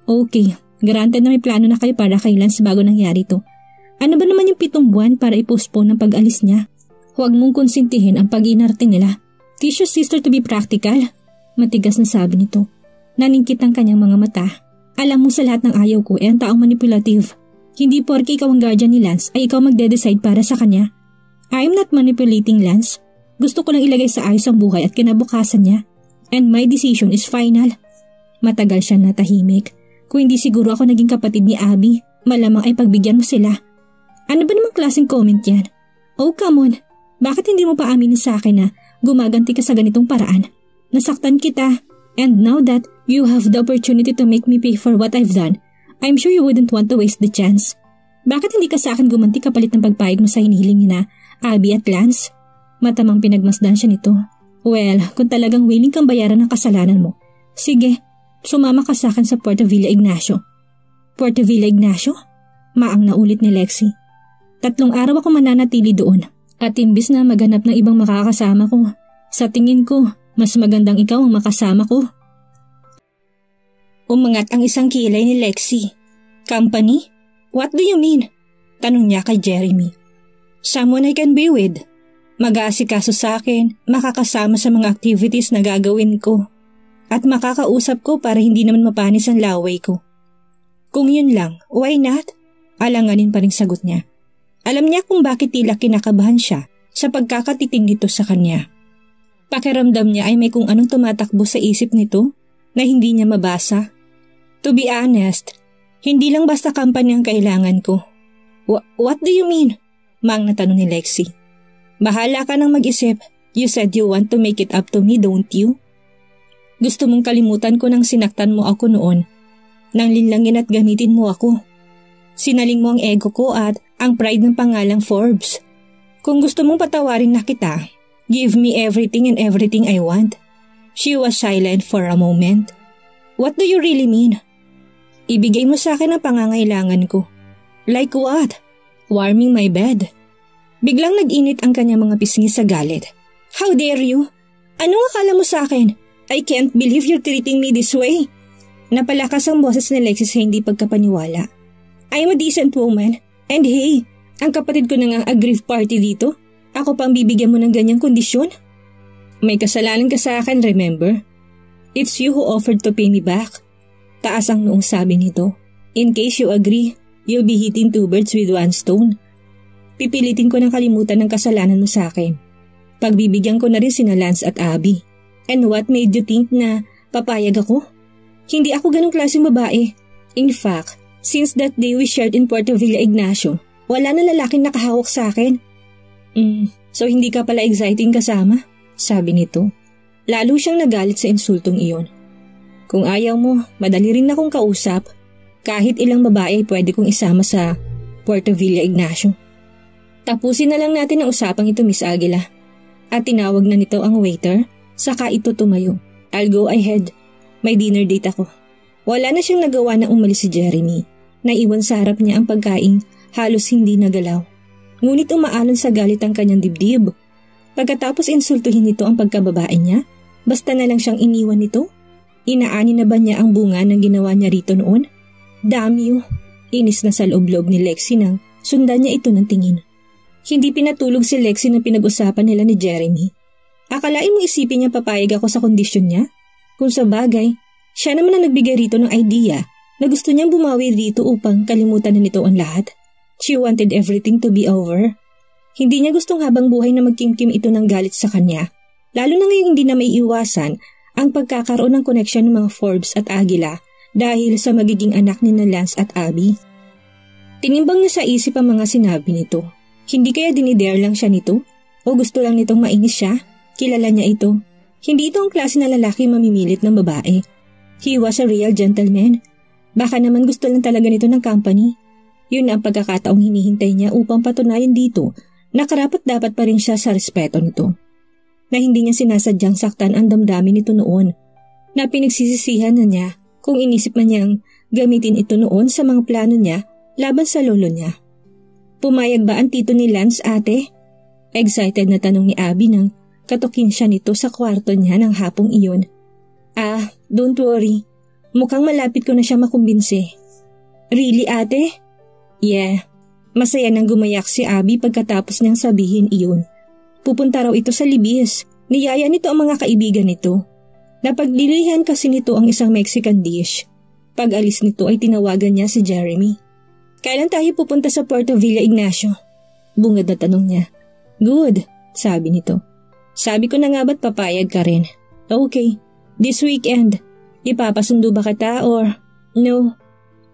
Okay, granted na may plano na kayo para kay Lance bago nangyari to. Ano ba naman yung pitong buwan para i-postpone ng pag-alis niya? Huwag mong konsintihin ang pag-inarte nila. Teach your sister to be practical. Matigas na sabi nito. Naningkit ang kanyang mga mata. Alam mo sa lahat ng ayaw ko ay ang taong manipulative. Hindi porke ikaw ang guardian ni Lance ay ikaw magde-decide para sa kanya. I'm not manipulating Lance. Gusto ko lang ilagay sa ayos ang buhay at kinabukasan niya. And my decision is final. Matagal siyang natahimik. Kung hindi siguro ako naging kapatid ni Abby, malamang ay pagbigyan mo sila. Ano ba namang klaseng comment yan? Oh, come on. Bakit hindi mo pa aminin sa akin na gumaganti ka sa ganitong paraan? Nasaktan kita. And now that you have the opportunity to make me pay for what I've done, I'm sure you wouldn't want to waste the chance. Bakit hindi ka sa akin gumanti kapalit ng pagpayag mo sa hinihiling ni na Abby at Lance? Matamang pinagmasdan siya nito. Well, kung talagang willing kang bayaran ng kasalanan mo, sige, sumama ka sa akin sa Puerto Villa Ignacio. Puerto Villa Ignacio? Maang naulit ni Lexi. Tatlong araw ako mananatili doon at imbis na maghanap ng ibang makakasama ko, sa tingin ko, mas magandang ikaw ang makasama ko. Umangat ang isang kilay ni Lexi. Company? What do you mean? Tanong niya kay Jeremy. Someone I can be with mag-aasikaso sa akin, makakasama sa mga activities na gagawin ko, at makakausap ko para hindi naman mapanis ang laway ko. Kung yun lang, why not? Alanganin pa rin sagot niya. Alam niya kung bakit tila kinakabahan siya sa pagkakatiting nito sa kanya. Pakiramdam niya ay may kung anong tumatakbo sa isip nito na hindi niya mabasa. To be honest, hindi lang basta company ang kailangan ko. Wh- what do you mean? Mang natanong ni Lexi. Bahala ka nang mag-isip. You said you want to make it up to me, don't you? Gusto mong kalimutan ko nang sinaktan mo ako noon. Nang linlangin at gamitin mo ako. Sinaling mo ang ego ko at ang pride ng pangalang Forbes. Kung gusto mong patawarin na kita, give me everything and everything I want. She was silent for a moment. What do you really mean? Ibigay mo sa akin ang pangangailangan ko. Like what? Warming my bed. Biglang nag-init ang kanyang mga pisngi sa galit. How dare you? Anong akala mo sa akin? I can't believe you're treating me this way. Napalakas ang boses ni Lexi sa hindi pagkapaniwala. I'm a decent woman. And hey, ang kapatid ko na nga a-grief party dito. Ako pang bibigyan mo ng ganyang kondisyon? May kasalanan ka sa akin, remember? It's you who offered to pay me back. Taas ang noong sabi nito. In case you agree, you'll be hitting two birds with one stone. Pipilitin ko ng kalimutan ng kasalanan mo sa akin. Pagbibigyan ko na rin sina Lance at Abby. And what made you think na papayag ako? Hindi ako ganong klaseng babae. In fact, since that day we shared in Puerto Villa Ignacio, wala na lalaking nakahawak sa akin. Mm, so hindi ka pala exciting kasama? Sabi nito. Lalo siyang nagalit sa insultong iyon. Kung ayaw mo, madali rin akong kausap. Kahit ilang babae pwede kong isama sa Puerto Villa Ignacio. Tapusin na lang natin ang usapang ito, Miss Aguila. At tinawag na nito ang waiter, saka ito tumayo. I'll go ahead. May dinner date ako. Wala na siyang nagawa na umalis si Jeremy. Naiwan sa harap niya ang pagkain, halos hindi nagalaw. Ngunit umaalon sa galit ang kanyang dibdib. Pagkatapos insultuhin nito ang pagkababae niya, basta na lang siyang iniwan nito. Inaani na ba niya ang bunga ng ginawa niya rito noon? Dami Inis na sa loob-loob ni Lexi nang sundan niya ito ng tingin. Hindi pinatulog si Lexi na pinag-usapan nila ni Jeremy. Akalain mo isipin niya papayag ako sa kondisyon niya? Kung sa bagay, siya naman ang nagbigay rito ng idea na gusto niyang bumawi rito upang kalimutan na nito ang lahat. She wanted everything to be over. Hindi niya gustong habang buhay na magkimkim ito ng galit sa kanya. Lalo na ngayong hindi na may iwasan ang pagkakaroon ng koneksyon ng mga Forbes at Agila dahil sa magiging anak ni na Lance at Abby. Tinimbang niya sa isip ang mga sinabi nito hindi kaya dinidare lang siya nito? O gusto lang nitong mainis siya? Kilala niya ito. Hindi ito ang klase na lalaki mamimilit ng babae. He was a real gentleman. Baka naman gusto lang talaga nito ng company. Yun ang pagkakataong hinihintay niya upang patunayan dito na karapat dapat pa rin siya sa respeto nito. Na hindi niya sinasadyang saktan ang damdamin nito noon. Na pinagsisisihan na niya kung inisip man niyang gamitin ito noon sa mga plano niya laban sa lolo niya. Pumayag ba ang tito ni Lance ate? Excited na tanong ni Abby nang katukin siya nito sa kwarto niya ng hapong iyon. Ah, don't worry. Mukhang malapit ko na siya makumbinsi. Really ate? Yeah. Masaya nang gumayak si Abby pagkatapos niyang sabihin iyon. Pupunta raw ito sa Libis. Niyaya nito ang mga kaibigan nito. Napaglilihan kasi nito ang isang Mexican dish. Pag alis nito ay tinawagan niya si Jeremy. Kailan tayo pupunta sa Puerto Villa Ignacio? Bungad na tanong niya. Good, sabi nito. Sabi ko na nga ba't papayag ka rin? Okay, this weekend. Ipapasundo ba kita or... No,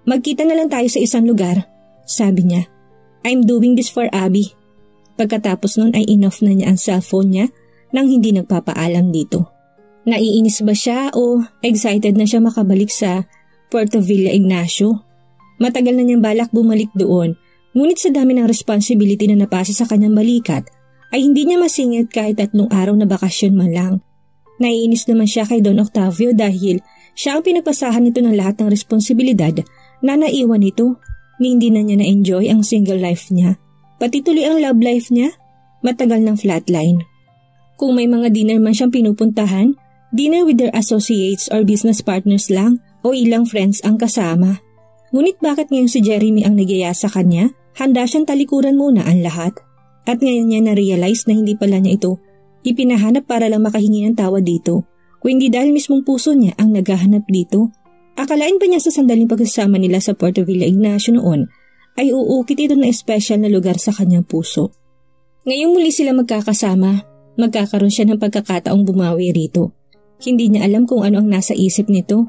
magkita na lang tayo sa isang lugar, sabi niya. I'm doing this for Abby. Pagkatapos nun ay inoff na niya ang cellphone niya nang hindi nagpapaalam dito. Naiinis ba siya o excited na siya makabalik sa Puerto Villa Ignacio? Matagal na niyang balak bumalik doon, ngunit sa dami ng responsibility na napasa sa kanyang balikat, ay hindi niya masingit kahit tatlong araw na bakasyon man lang. Naiinis naman siya kay Don Octavio dahil siya ang pinagpasahan nito ng lahat ng responsibilidad na naiwan nito ni hindi na niya na-enjoy ang single life niya. Pati tuloy ang love life niya, matagal ng flatline. Kung may mga dinner man siyang pinupuntahan, dinner with their associates or business partners lang o ilang friends ang kasama. Ngunit bakit ngayon si Jeremy ang nagyaya sa kanya? Handa siyang talikuran muna ang lahat. At ngayon niya na-realize na hindi pala niya ito ipinahanap para lang makahingi ng tawa dito, kundi dahil mismong puso niya ang naghahanap dito. Akalain pa niya sa sandaling pagsasama nila sa Puerto Villa Ignacio noon ay uukit ito na espesyal na lugar sa kanyang puso. Ngayong muli sila magkakasama, magkakaroon siya ng pagkakataong bumawi rito. Hindi niya alam kung ano ang nasa isip nito.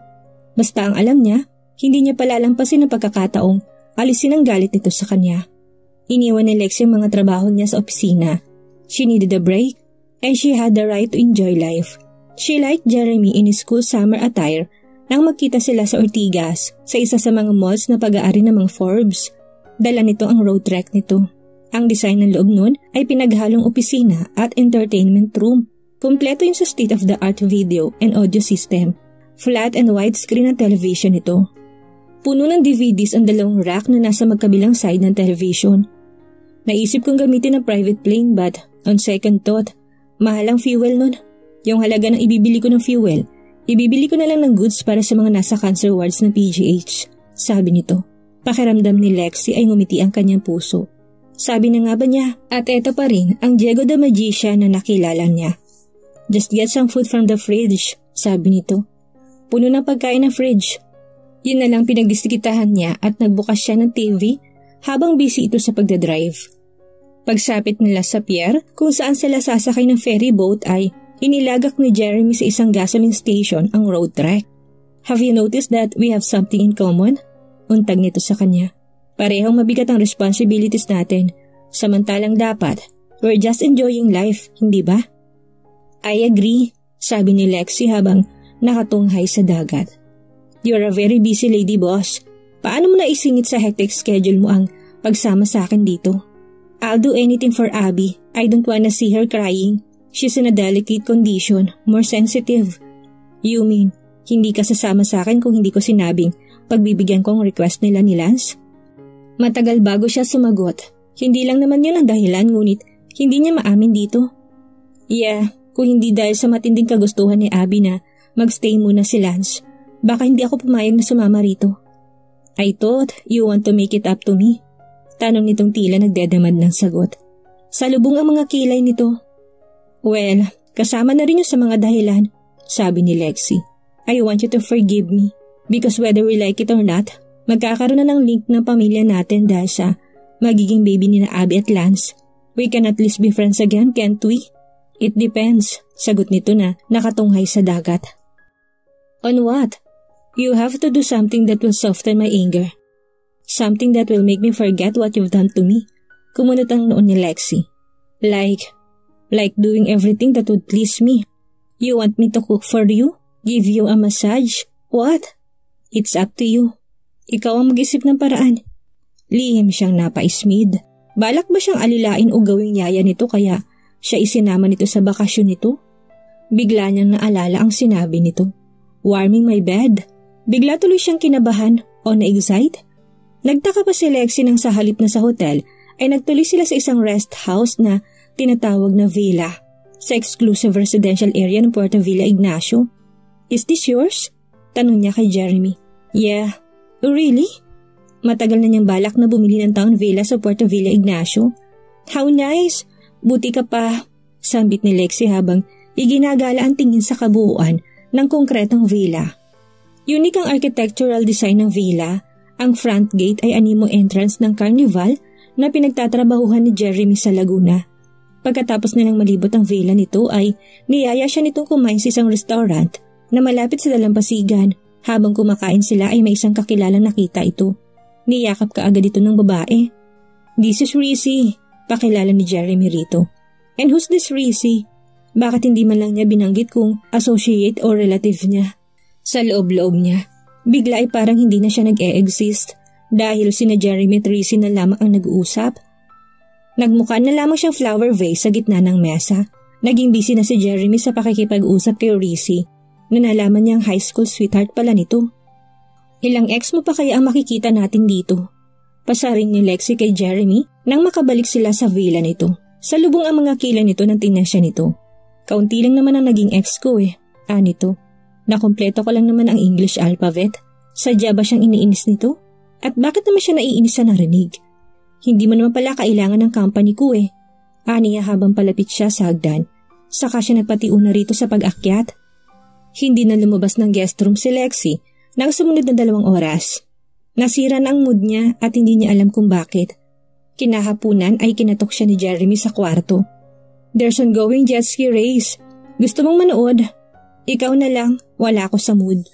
Basta ang alam niya, hindi niya palalampasin ang pagkakataong alisin ang galit nito sa kanya. Iniwan ni Lexi ang mga trabaho niya sa opisina. She needed a break and she had the right to enjoy life. She liked Jeremy in his school summer attire nang magkita sila sa Ortigas sa isa sa mga malls na pag-aari ng mga Forbes. Dala nito ang road trek nito. Ang design ng loob nun ay pinaghalong opisina at entertainment room. Kompleto yun sa state-of-the-art video and audio system. Flat and widescreen ang television nito. Puno ng DVDs ang dalawang rack na nasa magkabilang side ng television. Naisip kong gamitin ang private plane but on second thought, mahal ang fuel nun. Yung halaga ng ibibili ko ng fuel, ibibili ko na lang ng goods para sa mga nasa cancer wards ng PGH. Sabi nito. Pakiramdam ni Lexi ay ngumiti ang kanyang puso. Sabi na nga ba niya, at eto pa rin ang Diego the Magician na nakilala niya. Just get some food from the fridge, sabi nito. Puno ng pagkain ng fridge. Yun na lang pinagdistrikitahan niya at nagbukas siya ng TV habang busy ito sa pagdadrive. Pagsapit nila sa pier kung saan sila sasakay ng ferry boat ay Inilagak ni Jeremy sa isang gasoline station ang road trek. Have you noticed that we have something in common? Untag nito sa kanya. Parehong mabigat ang responsibilities natin. Samantalang dapat, we're just enjoying life, hindi ba? I agree, sabi ni Lexi habang nakatunghay sa dagat. You're a very busy lady, boss. Paano mo naisingit sa hectic schedule mo ang pagsama sa akin dito? I'll do anything for Abby. I don't wanna see her crying. She's in a delicate condition, more sensitive. You mean, hindi ka sasama sa akin kung hindi ko sinabing pagbibigyan ko ang request nila ni Lance? Matagal bago siya sumagot. Hindi lang naman yun ang dahilan ngunit hindi niya maamin dito. Yeah, kung hindi dahil sa matinding kagustuhan ni Abby na magstay muna si Lance, baka hindi ako pumayag na sumama rito. I thought you want to make it up to me. Tanong nitong tila nagdedemand ng sagot. Salubong ang mga kilay nito Well, kasama na rin yun sa mga dahilan, sabi ni Lexi. I want you to forgive me because whether we like it or not, magkakaroon na ng link ng pamilya natin dahil sa magiging baby ni na Abby at Lance. We can at least be friends again, can't we? It depends, sagot nito na nakatunghay sa dagat. On what? You have to do something that will soften my anger. Something that will make me forget what you've done to me. Kumunot ang noon ni Lexi. Like, Like doing everything that would please me. You want me to cook for you? Give you a massage? What? It's up to you. Ikaw ang mag-isip ng paraan. Lihim siyang napaismid. Balak ba siyang alilain o gawing yaya nito kaya siya isinama nito sa bakasyon nito? Bigla niyang naalala ang sinabi nito. Warming my bed. Bigla tuloy siyang kinabahan o na-excite. Nagtaka pa si Lexi nang sa halip na sa hotel ay nagtuloy sila sa isang rest house na tinatawag na villa sa exclusive residential area ng Puerto Villa Ignacio. Is this yours? Tanong niya kay Jeremy. Yeah. Oh, really? Matagal na niyang balak na bumili ng town villa sa Puerto Villa Ignacio. How nice! Buti ka pa, sambit ni Lexi habang iginagala ang tingin sa kabuuan ng konkretong villa. Unique ang architectural design ng villa. Ang front gate ay animo entrance ng carnival na pinagtatrabahuhan ni Jeremy sa Laguna. Pagkatapos nilang malibot ang villa nito ay niyaya siya nitong kumain sa isang restaurant na malapit sa dalampasigan. Habang kumakain sila ay may isang kakilalang nakita ito. Niyakap ka agad ito ng babae. This is Rizzy, pakilala ni Jeremy rito. And who's this Rizzy? Bakit hindi man lang niya binanggit kung associate o relative niya? Sa loob-loob niya, bigla ay parang hindi na siya nag-e-exist dahil sina Jeremy Rizzy na lamang ang nag-uusap Nagmukha na lamang siyang flower vase sa gitna ng mesa. Naging busy na si Jeremy sa pakikipag-usap kay Reese na nalaman niyang high school sweetheart pala nito. Ilang ex mo pa kaya ang makikita natin dito? Pasaring ni Lexi kay Jeremy nang makabalik sila sa villa nito. Sa lubong ang mga kila nito nang tingnan siya nito. Kaunti lang naman ang naging ex ko eh. Ah, nito. Nakompleto ko lang naman ang English alphabet. Sadya ba siyang iniinis nito? At bakit naman siya naiinis sa narinig? Hindi mo naman pala kailangan ng company ko eh. Aniya habang palapit siya sa hagdan. Saka siya nagpatiuna rito sa pag-akyat. Hindi na lumabas ng guest room si Lexi nang sumunod na dalawang oras. Nasira na ang mood niya at hindi niya alam kung bakit. Kinahapunan ay kinatok siya ni Jeremy sa kwarto. There's ongoing jet ski race. Gusto mong manood? Ikaw na lang, wala ako sa mood.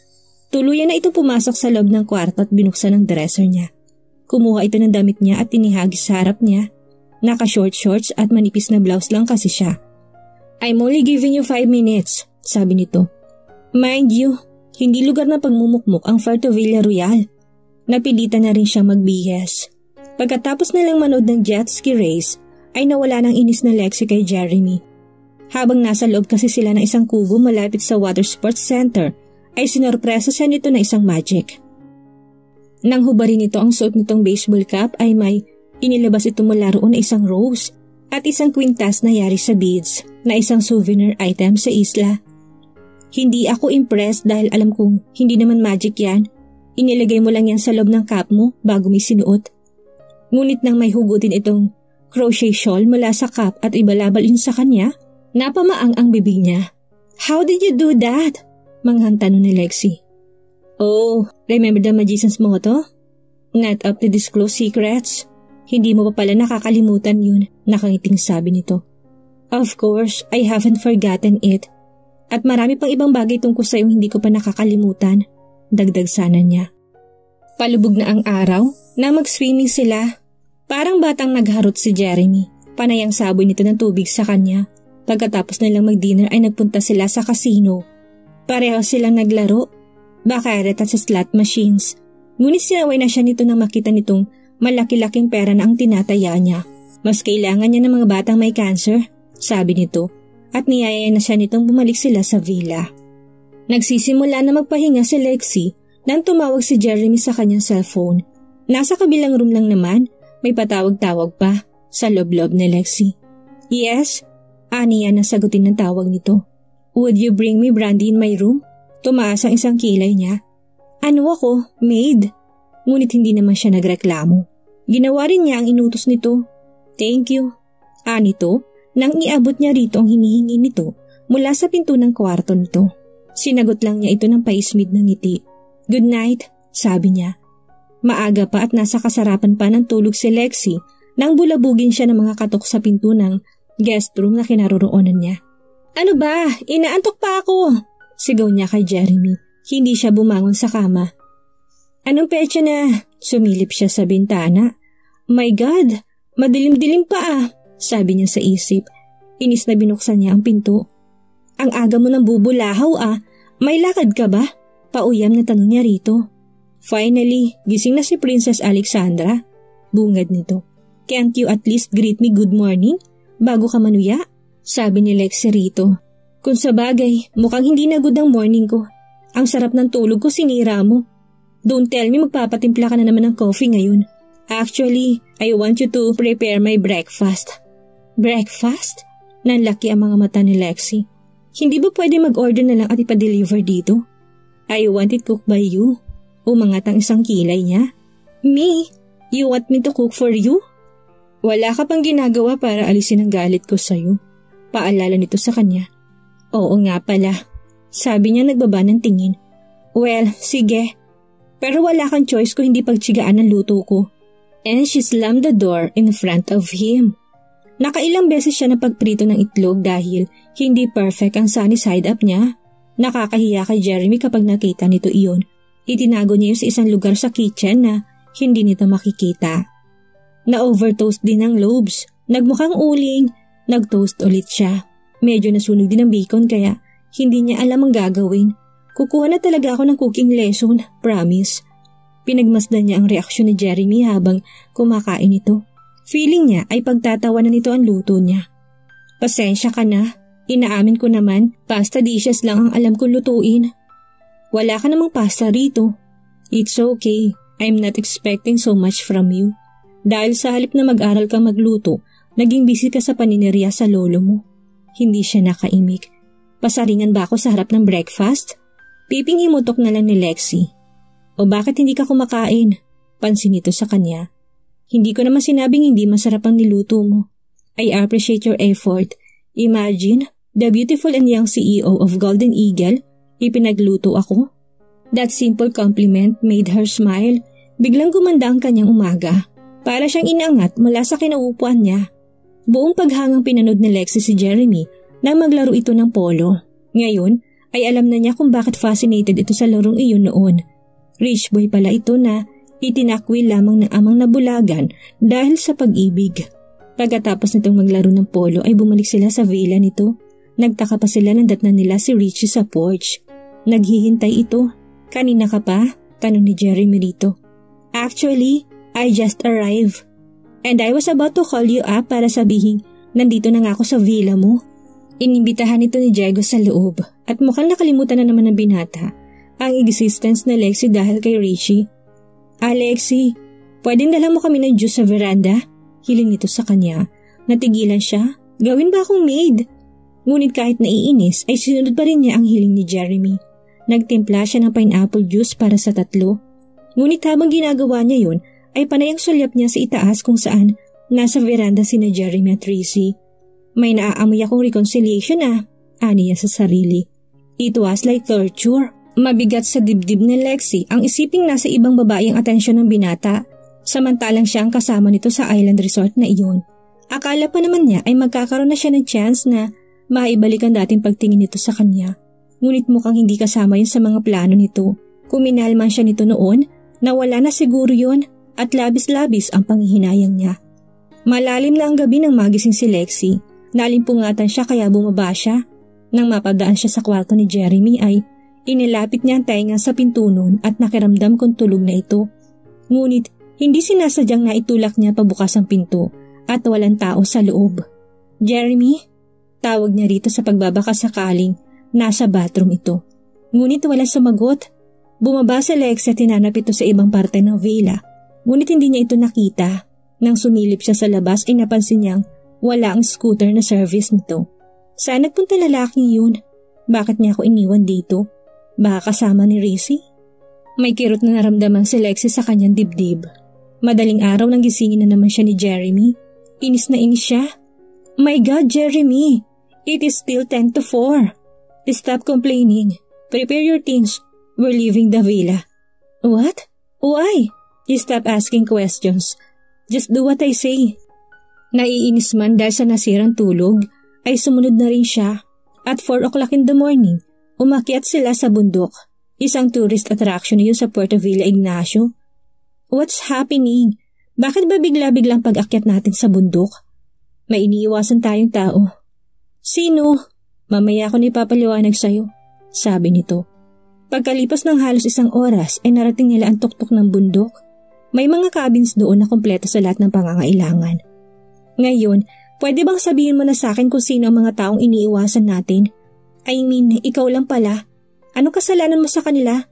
Tuluyan na ito pumasok sa loob ng kwarto at binuksan ang dresser niya. Kumuha ito ng damit niya at tinihagis sa harap niya. Naka-short shorts at manipis na blouse lang kasi siya. I'm only giving you 5 minutes, sabi nito. Mind you, hindi lugar na pagmumukmuk ang Puerto Villa Royal. Napilitan na rin siyang magbihis. Pagkatapos nilang manood ng jet ski race, ay nawala ng inis na Lexi kay Jeremy. Habang nasa loob kasi sila ng isang kubo malapit sa Water Sports Center, ay sinorpresa siya nito na isang magic. Nang hubarin nito ang suot nitong baseball cap ay may inilabas ito mula roon na isang rose at isang kwintas na yari sa beads na isang souvenir item sa isla. Hindi ako impressed dahil alam kong hindi naman magic yan. Inilagay mo lang yan sa loob ng cap mo bago may sinuot. Ngunit nang may hugutin itong crochet shawl mula sa cap at ibalabalin sa kanya, napamaang ang bibig niya. How did you do that? Manghang tanong ni Lexi. Oh, remember the magician's motto? Not up to disclose secrets. Hindi mo pa pala nakakalimutan yun, nakangiting sabi nito. Of course, I haven't forgotten it. At marami pang ibang bagay tungkol sa hindi ko pa nakakalimutan. Dagdag sana niya. Palubog na ang araw na mag-swimming sila. Parang batang nagharot si Jeremy. Panayang saboy nito ng tubig sa kanya. Pagkatapos nilang mag-dinner ay nagpunta sila sa casino. Pareho silang naglaro. Bakaret at sa slot machines. Ngunit sinaway na siya nito nang makita nitong malaki-laking pera na ang tinataya niya. Mas kailangan niya ng mga batang may cancer, sabi nito, at niyaya na siya nitong bumalik sila sa villa. Nagsisimula na magpahinga si Lexi nang tumawag si Jeremy sa kanyang cellphone. Nasa kabilang room lang naman, may patawag-tawag pa sa loob-loob ni Lexi. Yes, aniya na sagutin ng tawag nito. Would you bring me brandy in my room? Tumaas ang isang kilay niya. Ano ako? Maid? Ngunit hindi naman siya nagreklamo. Ginawa rin niya ang inutos nito Thank you. Ah, nito, nang iabot niya rito ang hinihingi nito mula sa pinto ng kwarto nito. Sinagot lang niya ito ng paismid ng ngiti. Good night, sabi niya. Maaga pa at nasa kasarapan pa ng tulog si Lexi nang bulabugin siya ng mga katok sa pinto ng guest room na kinaroroonan niya. Ano ba? Inaantok pa ako! Sigaw niya kay Jeremy. Hindi siya bumangon sa kama. Anong petsa na? Sumilip siya sa bintana. My God! Madilim-dilim pa ah, sabi niya sa isip. Inis na binuksan niya ang pinto. Ang aga mo ng bubulahaw ah, may lakad ka ba? Pauyam na tanong niya rito. Finally, gising na si Princess Alexandra. Bungad nito. Can't you at least greet me good morning bago ka manuya? Sabi ni Lexi rito. Kung sa bagay, mukhang hindi na good ang morning ko. Ang sarap ng tulog ko sinira mo. Don't tell me magpapatimpla ka na naman ng coffee ngayon. Actually, I want you to prepare my breakfast. Breakfast? Nanlaki ang mga mata ni Lexi. Hindi ba pwede mag-order na lang at ipa-deliver dito? I want it cooked by you. Umangat ang isang kilay niya. Me? You want me to cook for you? Wala ka pang ginagawa para alisin ang galit ko sa'yo. Paalala nito sa kanya. Oo nga pala. Sabi niya nagbaba ng tingin. Well, sige. Pero wala kang choice kung hindi pagtsigaan ang luto ko and she slammed the door in front of him. Nakailang beses siya napagprito ng itlog dahil hindi perfect ang sunny side up niya. Nakakahiya kay Jeremy kapag nakita nito iyon. Itinago niya sa isang lugar sa kitchen na hindi nito makikita. Na-overtoast din ang lobes. Nagmukhang uling. Nagtoast ulit siya. Medyo nasunog din ang bacon kaya hindi niya alam ang gagawin. Kukuha na talaga ako ng cooking lesson, promise. Pinagmasdan niya ang reaksyon ni Jeremy habang kumakain ito. Feeling niya ay pagtatawanan nito ang luto niya. Pasensya ka na. Inaamin ko naman, pasta dishes lang ang alam kong lutuin. Wala ka namang pasta rito. It's okay. I'm not expecting so much from you. Dahil sa halip na mag-aral kang magluto, naging busy ka sa panineriya sa lolo mo. Hindi siya nakaimik. Pasaringan ba ako sa harap ng breakfast? Piping imutok na lang ni Lexi. O bakit hindi ka kumakain? Pansin ito sa kanya. Hindi ko naman sinabing hindi masarap ang niluto mo. I appreciate your effort. Imagine, the beautiful and young CEO of Golden Eagle, ipinagluto ako. That simple compliment made her smile. Biglang gumanda ang kanyang umaga. Para siyang inangat mula sa kinaupuan niya. Buong paghangang pinanood ni Lexi si Jeremy nang maglaro ito ng polo. Ngayon, ay alam na niya kung bakit fascinated ito sa larong iyon noon Rich boy pala ito na itinakwil lamang ng amang nabulagan dahil sa pag-ibig. Pagkatapos nitong maglaro ng polo ay bumalik sila sa villa nito. Nagtaka pa sila ng datnan nila si Richie sa porch. Naghihintay ito. Kanina ka pa? Tanong ni Jeremy rito. Actually, I just arrived. And I was about to call you up para sabihin, nandito na nga ako sa villa mo. Inimbitahan ito ni Diego sa loob at mukhang nakalimutan na naman ng binata ang existence ni Lexi dahil kay Richie. Alexi, pwedeng dala mo kami ng juice sa veranda? Hiling nito sa kanya. Natigilan siya. Gawin ba akong maid? Ngunit kahit naiinis ay sinunod pa rin niya ang hiling ni Jeremy. Nagtimpla siya ng pineapple juice para sa tatlo. Ngunit habang ginagawa niya yun, ay panay ang sulyap niya sa itaas kung saan nasa veranda si na Jeremy at Tracy. May naaamoy akong reconciliation ah, ani niya sa sarili. It was like torture. Mabigat sa dibdib ni Lexi ang isiping nasa ibang babae ang atensyon ng binata, samantalang siya ang kasama nito sa island resort na iyon. Akala pa naman niya ay magkakaroon na siya ng chance na maibalik ang dating pagtingin nito sa kanya. Ngunit mukhang hindi kasama yun sa mga plano nito. Kuminal man siya nito noon, nawala na siguro yun at labis-labis ang panghihinayang niya. Malalim na ang gabi ng magising si Lexi. Nalimpungatan siya kaya bumaba siya. Nang mapadaan siya sa kwarto ni Jeremy ay inilapit niya ang tainga sa pintunon at nakiramdam kung tulog na ito. Ngunit hindi sinasadyang na itulak niya pabukas ang pinto at walang tao sa loob. Jeremy? Tawag niya rito sa pagbabaka sakaling nasa bathroom ito. Ngunit wala sumagot. Bumaba si Lex at tinanap ito sa ibang parte ng villa. Ngunit hindi niya ito nakita. Nang sumilip siya sa labas ay napansin niyang wala ang scooter na service nito. Saan nagpunta lalaking yun? Bakit niya ako iniwan dito? Baka kasama ni Rizzy? May kirot na naramdaman si Lexi sa kanyang dibdib. Madaling araw nang gisingin na naman siya ni Jeremy. Inis na inis siya. My God, Jeremy! It is still 10 to 4. Stop complaining. Prepare your things. We're leaving the villa. What? Why? You stop asking questions. Just do what I say. Naiinis man dahil sa nasirang tulog, ay sumunod na rin siya. At 4 o'clock in the morning, umakyat sila sa bundok. Isang tourist attraction yun sa Puerto Villa Ignacio. What's happening? Bakit ba bigla-biglang pag-akyat natin sa bundok? May iniiwasan tayong tao. Sino? Mamaya ako nipapaliwanag sa'yo, sabi nito. Pagkalipas ng halos isang oras ay narating nila ang tuktok ng bundok. May mga cabins doon na kompleto sa lahat ng pangangailangan. Ngayon, pwede bang sabihin mo na sa akin kung sino ang mga taong iniiwasan natin? I mean, ikaw lang pala. Ano kasalanan mo sa kanila?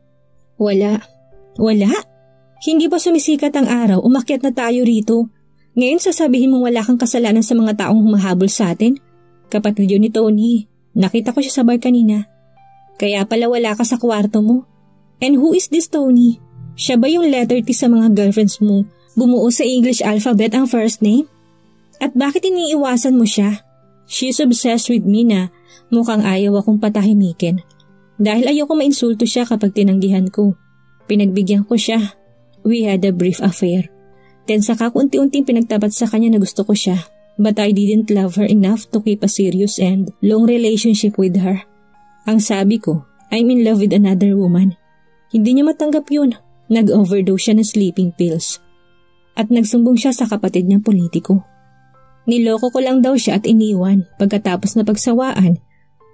Wala. Wala? Hindi ba sumisikat ang araw, umakyat na tayo rito? Ngayon sasabihin mong wala kang kasalanan sa mga taong humahabol sa atin? Kapatid yun ni Tony. Nakita ko siya sa bar kanina. Kaya pala wala ka sa kwarto mo. And who is this Tony? Siya ba yung letter T sa mga girlfriends mo bumuo sa English alphabet ang first name? At bakit iniiwasan mo siya? She's obsessed with me na mukhang ayaw akong patahimikin. Dahil ayoko mainsulto siya kapag tinanggihan ko. Pinagbigyan ko siya. We had a brief affair. Then saka unti-unting pinagtapat sa kanya na gusto ko siya but I didn't love her enough to keep a serious and long relationship with her. Ang sabi ko, I'm in love with another woman. Hindi niya matanggap yun. Nag-overdose siya ng sleeping pills. At nagsumbong siya sa kapatid niyang politiko. Niloko ko lang daw siya at iniwan pagkatapos na pagsawaan.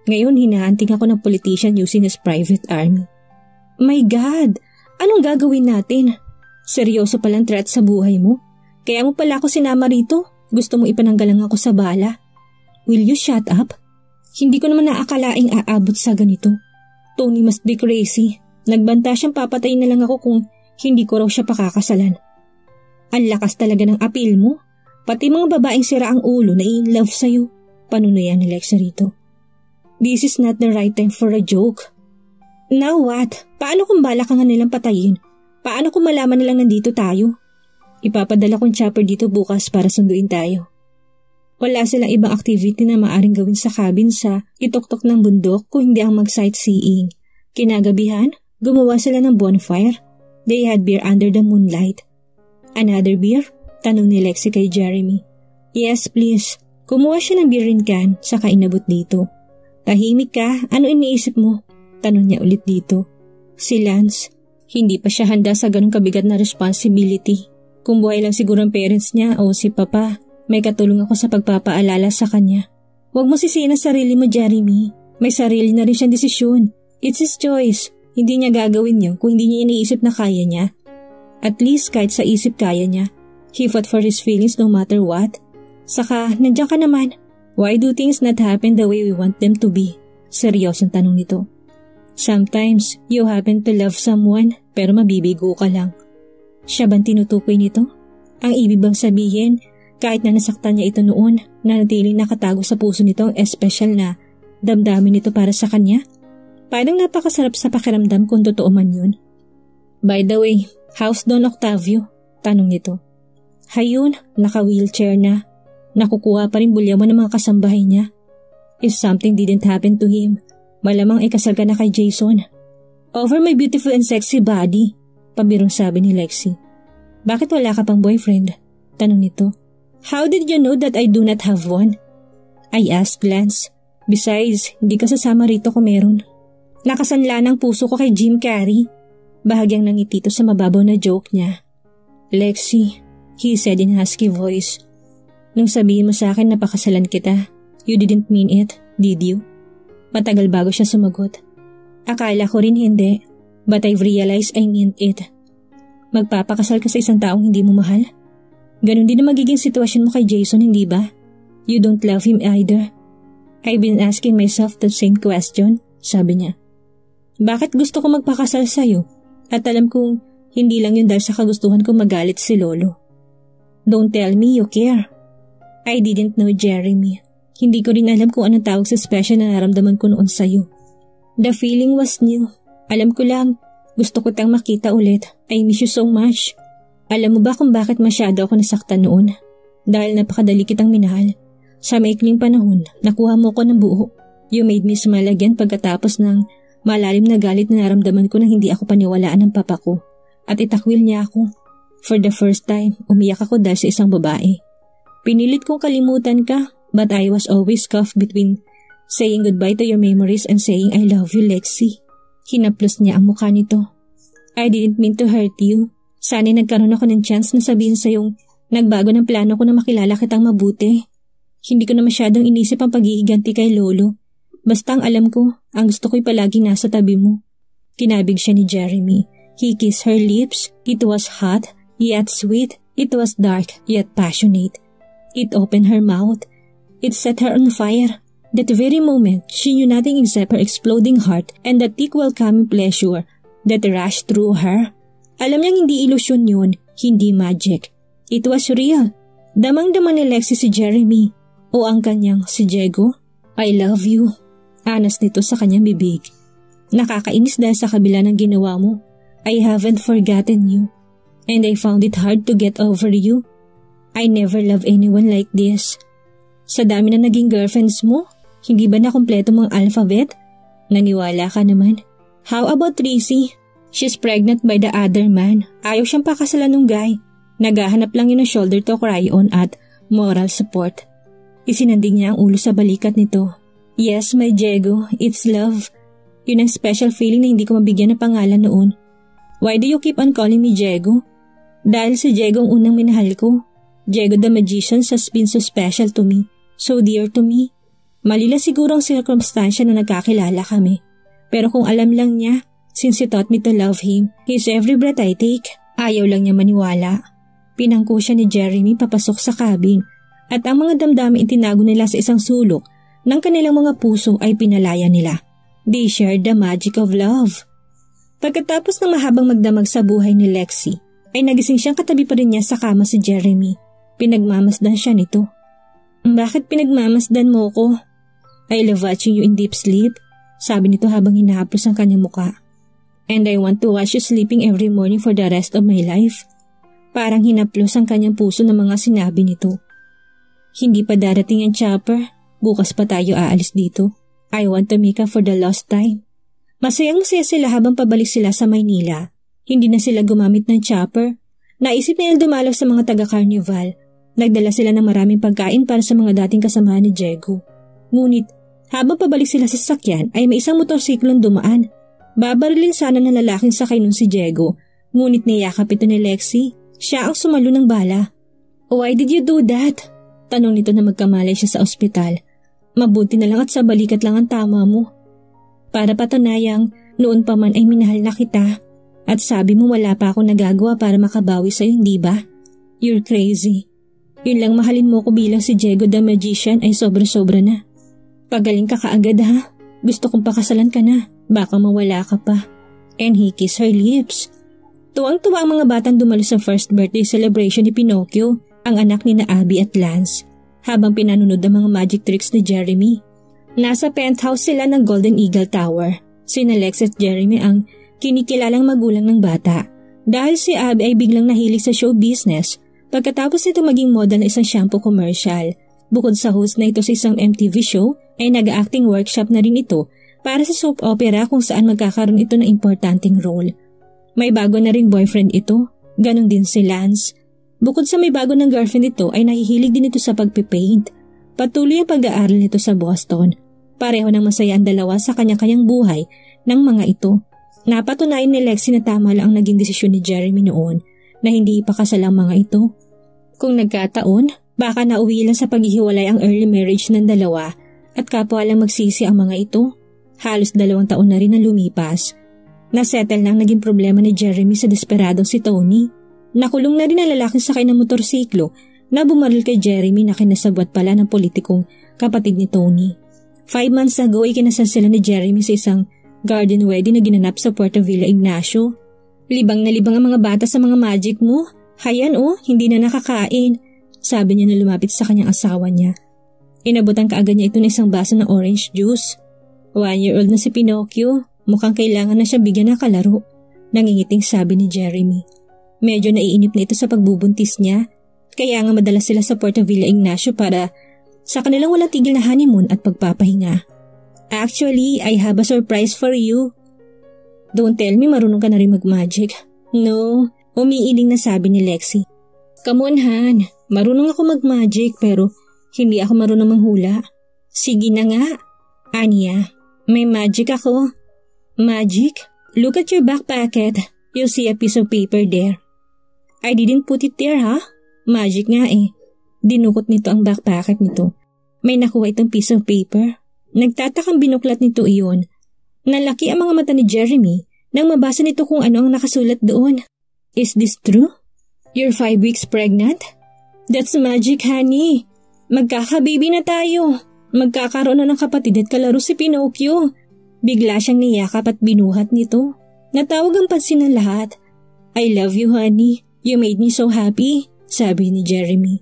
Ngayon hinahanting ako ng politician using his private army. My God! Anong gagawin natin? Seryoso palang threat sa buhay mo? Kaya mo pala ako sinama rito? Gusto mo ipananggalang ako sa bala? Will you shut up? Hindi ko naman naakalaing aabot sa ganito. Tony must be crazy. Nagbanta siyang papatayin na lang ako kung hindi ko raw siya pakakasalan. Ang lakas talaga ng apil mo. Pati mga babaeng sira ang ulo na in love sa'yo. Panunayan ni Lexa rito. This is not the right time for a joke. Now what? Paano kung bala ka nga nilang patayin? Paano kung malaman nilang nandito tayo? Ipapadala kong chopper dito bukas para sunduin tayo. Wala silang ibang activity na maaring gawin sa cabin sa itoktok ng bundok kung hindi ang mag-sightseeing. Kinagabihan, gumawa sila ng bonfire. They had beer under the moonlight. Another beer? Tanong ni Lexi kay Jeremy. Yes, please. Kumuha siya ng beer in can, saka inabot dito. Tahimik ka, ano iniisip mo? Tanong niya ulit dito. Si Lance, hindi pa siya handa sa ganong kabigat na responsibility. Kung buhay lang siguro ang parents niya o si Papa, may katulong ako sa pagpapaalala sa kanya. Huwag mo sisihin ang sarili mo, Jeremy. May sarili na rin siyang desisyon. It's his choice. Hindi niya gagawin yun kung hindi niya iniisip na kaya niya. At least kahit sa isip kaya niya. He fought for his feelings no matter what. Saka, nandiyan ka naman. Why do things not happen the way we want them to be? Seryosong tanong nito. Sometimes, you happen to love someone pero mabibigo ka lang. Siya bang tinutukoy nito? Ang ibig bang sabihin, kahit na nasaktan niya ito noon, nanatiling nakatago sa puso nito ang espesyal na damdamin nito para sa kanya? Parang napakasarap sa pakiramdam kung totoo man yun. By the way, how's Don Octavio? Tanong nito. Hayun, naka-wheelchair na. Nakukuha pa rin bulyawan ng mga kasambahay niya. If something didn't happen to him, malamang ikasal ka na kay Jason. Over my beautiful and sexy body, Pabirong sabi ni Lexi. Bakit wala ka pang boyfriend? Tanong nito. How did you know that I do not have one? I asked Lance. Besides, hindi ka sasama rito kung meron. Nakasanla ng puso ko kay Jim Carrey. Bahagyang nangitito sa mababaw na joke niya. Lexi, he said in husky voice. Nung sabihin mo sa akin na pakasalan kita, you didn't mean it, did you? Matagal bago siya sumagot. Akala ko rin hindi, but I've realized I meant it. Magpapakasal ka sa isang taong hindi mo mahal? Ganon din na magiging sitwasyon mo kay Jason, hindi ba? You don't love him either. I've been asking myself the same question, sabi niya. Bakit gusto ko magpakasal sa'yo? At alam kong hindi lang yun dahil sa kagustuhan ko magalit si Lolo. Don't tell me you care. I didn't know Jeremy. Hindi ko rin alam kung anong tawag sa special na naramdaman ko noon sa'yo. The feeling was new. Alam ko lang, gusto ko tang makita ulit. I miss you so much. Alam mo ba kung bakit masyado ako nasaktan noon? Dahil napakadali kitang minahal. Sa maikling panahon, nakuha mo ko ng buo. You made me smile again pagkatapos ng malalim na galit na naramdaman ko na hindi ako paniwalaan ng papa ko. At itakwil niya ako. For the first time, umiyak ako dahil sa isang babae. Pinilit kong kalimutan ka, but I was always cuffed between saying goodbye to your memories and saying I love you, Lexi. Hinaplos niya ang mukha nito. I didn't mean to hurt you. Sana'y nagkaroon ako ng chance na sabihin sa yung nagbago ng plano ko na makilala kitang mabuti. Hindi ko na masyadong inisip ang pag-iiganti kay Lolo. Basta ang alam ko, ang gusto ko'y palagi nasa tabi mo. Kinabig siya ni Jeremy. He kissed her lips. It was hot, yet sweet. It was dark, yet passionate. It opened her mouth. It set her on fire. That very moment, she knew nothing except her exploding heart and the thick welcoming pleasure that rushed through her. Alam niyang hindi ilusyon yun, hindi magic. It was real. Damang-dama ni Lexi si Jeremy o ang kanyang si Diego. I love you. Anas nito sa kanyang bibig. Nakakainis dahil sa kabila ng ginawa mo. I haven't forgotten you. And I found it hard to get over you. I never loved anyone like this. Sa dami na naging girlfriends mo, hindi ba na kompleto mong alphabet? Naniwala ka naman. How about Tracy? She's pregnant by the other man. Ayaw siyang pakasalan ng guy. Naghahanap lang yun ng shoulder to cry on at moral support. Isinandig niya ang ulo sa balikat nito. Yes, my Diego, it's love. Yun ang special feeling na hindi ko mabigyan ng pangalan noon. Why do you keep on calling me Diego? Dahil si Diego ang unang minahal ko. Diego the Magician has been so special to me, so dear to me. Malila siguro ang circumstansya na nagkakilala kami. Pero kung alam lang niya, since he taught me to love him, his every breath I take, ayaw lang niya maniwala. Pinangko siya ni Jeremy papasok sa cabin at ang mga damdamin itinago nila sa isang sulok ng kanilang mga puso ay pinalaya nila. They shared the magic of love. Pagkatapos ng mahabang magdamag sa buhay ni Lexi, ay nagising siyang katabi pa rin niya sa kama si Jeremy. Pinagmamasdan siya nito. Bakit pinagmamasdan mo ko? I love watching you in deep sleep, sabi nito habang hinahaplos ang kanyang muka. And I want to watch you sleeping every morning for the rest of my life. Parang hinaplos ang kanyang puso ng mga sinabi nito. Hindi pa darating ang chopper. Bukas pa tayo aalis dito. I want to make for the lost time. Masayang masaya sila habang pabalik sila sa Maynila. Hindi na sila gumamit ng chopper. Naisip nila dumalaw sa mga taga-carnival. Nagdala sila ng maraming pagkain para sa mga dating kasamahan ni Diego. Ngunit, habang pabalik sila sa sasakyan ay may isang motorsiklong dumaan. Babarilin sana ng lalaking sakay nun si Diego. Ngunit niyakap ito ni Lexi. Siya ang sumalo ng bala. Why did you do that? Tanong nito na magkamalay siya sa ospital. Mabuti na lang at sa balikat lang ang tama mo. Para patunayang noon pa man ay minahal na kita at sabi mo wala pa akong nagagawa para makabawi sa'yo, hindi ba? You're crazy. Yun lang mahalin mo ko bilang si Diego the Magician ay sobra-sobra na. Pagaling ka kaagad ha. Gusto kong pakasalan ka na. Baka mawala ka pa. And he kissed her lips. Tuwang-tuwa ang mga batang dumalo sa first birthday celebration ni Pinocchio ang anak ni na Abby at Lance habang pinanunod ang mga magic tricks ni Jeremy. Nasa penthouse sila ng Golden Eagle Tower. Sina Lex at Jeremy ang kinikilalang magulang ng bata. Dahil si Abby ay biglang nahilig sa show business pagkatapos nito maging model na isang shampoo commercial. Bukod sa host na ito sa isang MTV show, ay nag-acting workshop na rin ito para sa soap opera kung saan magkakaroon ito ng importanteng role. May bago na ring boyfriend ito, ganon din si Lance Bukod sa may bago ng girlfriend nito ay nahihilig din ito sa pagpipaint. Patuloy ang pag-aaral nito sa Boston. Pareho ng masaya ang dalawa sa kanya-kanyang buhay ng mga ito. Napatunayan ni Lexi na tama lang ang naging desisyon ni Jeremy noon na hindi ipakasal ang mga ito. Kung nagkataon, baka nauwi lang sa paghihiwalay ang early marriage ng dalawa at kapwa lang magsisi ang mga ito. Halos dalawang taon na rin ang lumipas. Nasettle na ang naging problema ni Jeremy sa desperadong si Tony. Nakulong na rin ang lalaking sakay ng motorsiklo na bumaril kay Jeremy na kinasabwat pala ng politikong kapatid ni Tony. Five months ago ay kinasal sila ni Jeremy sa isang garden wedding na ginanap sa Puerto Villa Ignacio. Libang na libang ang mga bata sa mga magic mo. Hayan oh, hindi na nakakain. Sabi niya na lumapit sa kanyang asawa niya. Inabutan kaagad niya ito ng isang baso ng orange juice. One year old na si Pinocchio. Mukhang kailangan na siya bigyan ng kalaro. Nangingiting sabi ni Jeremy. Medyo naiinip na ito sa pagbubuntis niya. Kaya nga madalas sila sa Puerto Villa Ignacio para sa kanilang walang tigil na honeymoon at pagpapahinga. Actually, I have a surprise for you. Don't tell me marunong ka na rin mag-magic. No, umiiling na sabi ni Lexi. Come on, Han. Marunong ako mag-magic pero hindi ako marunong manghula. Sige na nga. Anya, may magic ako. Magic? Look at your back pocket. You'll see a piece of paper there. I didn't put it there, ha? Magic nga eh. Dinukot nito ang backpacket nito. May nakuha itong piece of paper. Nagtatakang binuklat nito iyon. Nalaki ang mga mata ni Jeremy nang mabasa nito kung ano ang nakasulat doon. Is this true? You're five weeks pregnant? That's magic, honey. Magkakababy na tayo. Magkakaroon na ng kapatid at kalaro si Pinocchio. Bigla siyang niyakap at binuhat nito. Natawag ang pansin ng lahat. I love you, honey. You made me so happy, sabi ni Jeremy.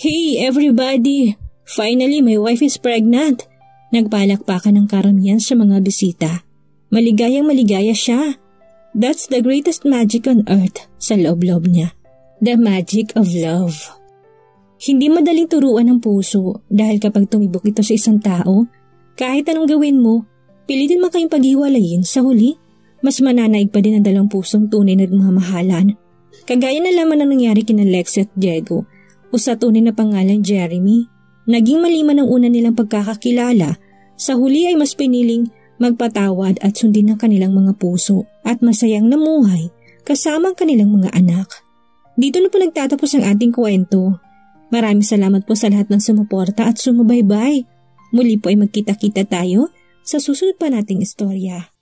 Hey everybody! Finally, my wife is pregnant. Nagpalakpakan ng karamihan sa mga bisita. Maligayang maligaya siya. That's the greatest magic on earth sa loob-loob niya. The magic of love. Hindi madaling turuan ng puso dahil kapag tumibok ito sa isang tao, kahit anong gawin mo, pilitin mo kayong paghiwalayin sa huli, mas mananaig pa din ang dalawang pusong tunay na nagmamahalan. Kagaya na lamang ang nangyari kina Lexi at Diego o sa tunay na pangalan Jeremy. Naging maliman ang una nilang pagkakakilala. Sa huli ay mas piniling magpatawad at sundin ang kanilang mga puso at masayang namuhay kasama ang kanilang mga anak. Dito na po nagtatapos ang ating kwento. Maraming salamat po sa lahat ng sumuporta at sumubaybay. Muli po ay magkita-kita tayo sa susunod pa nating istorya.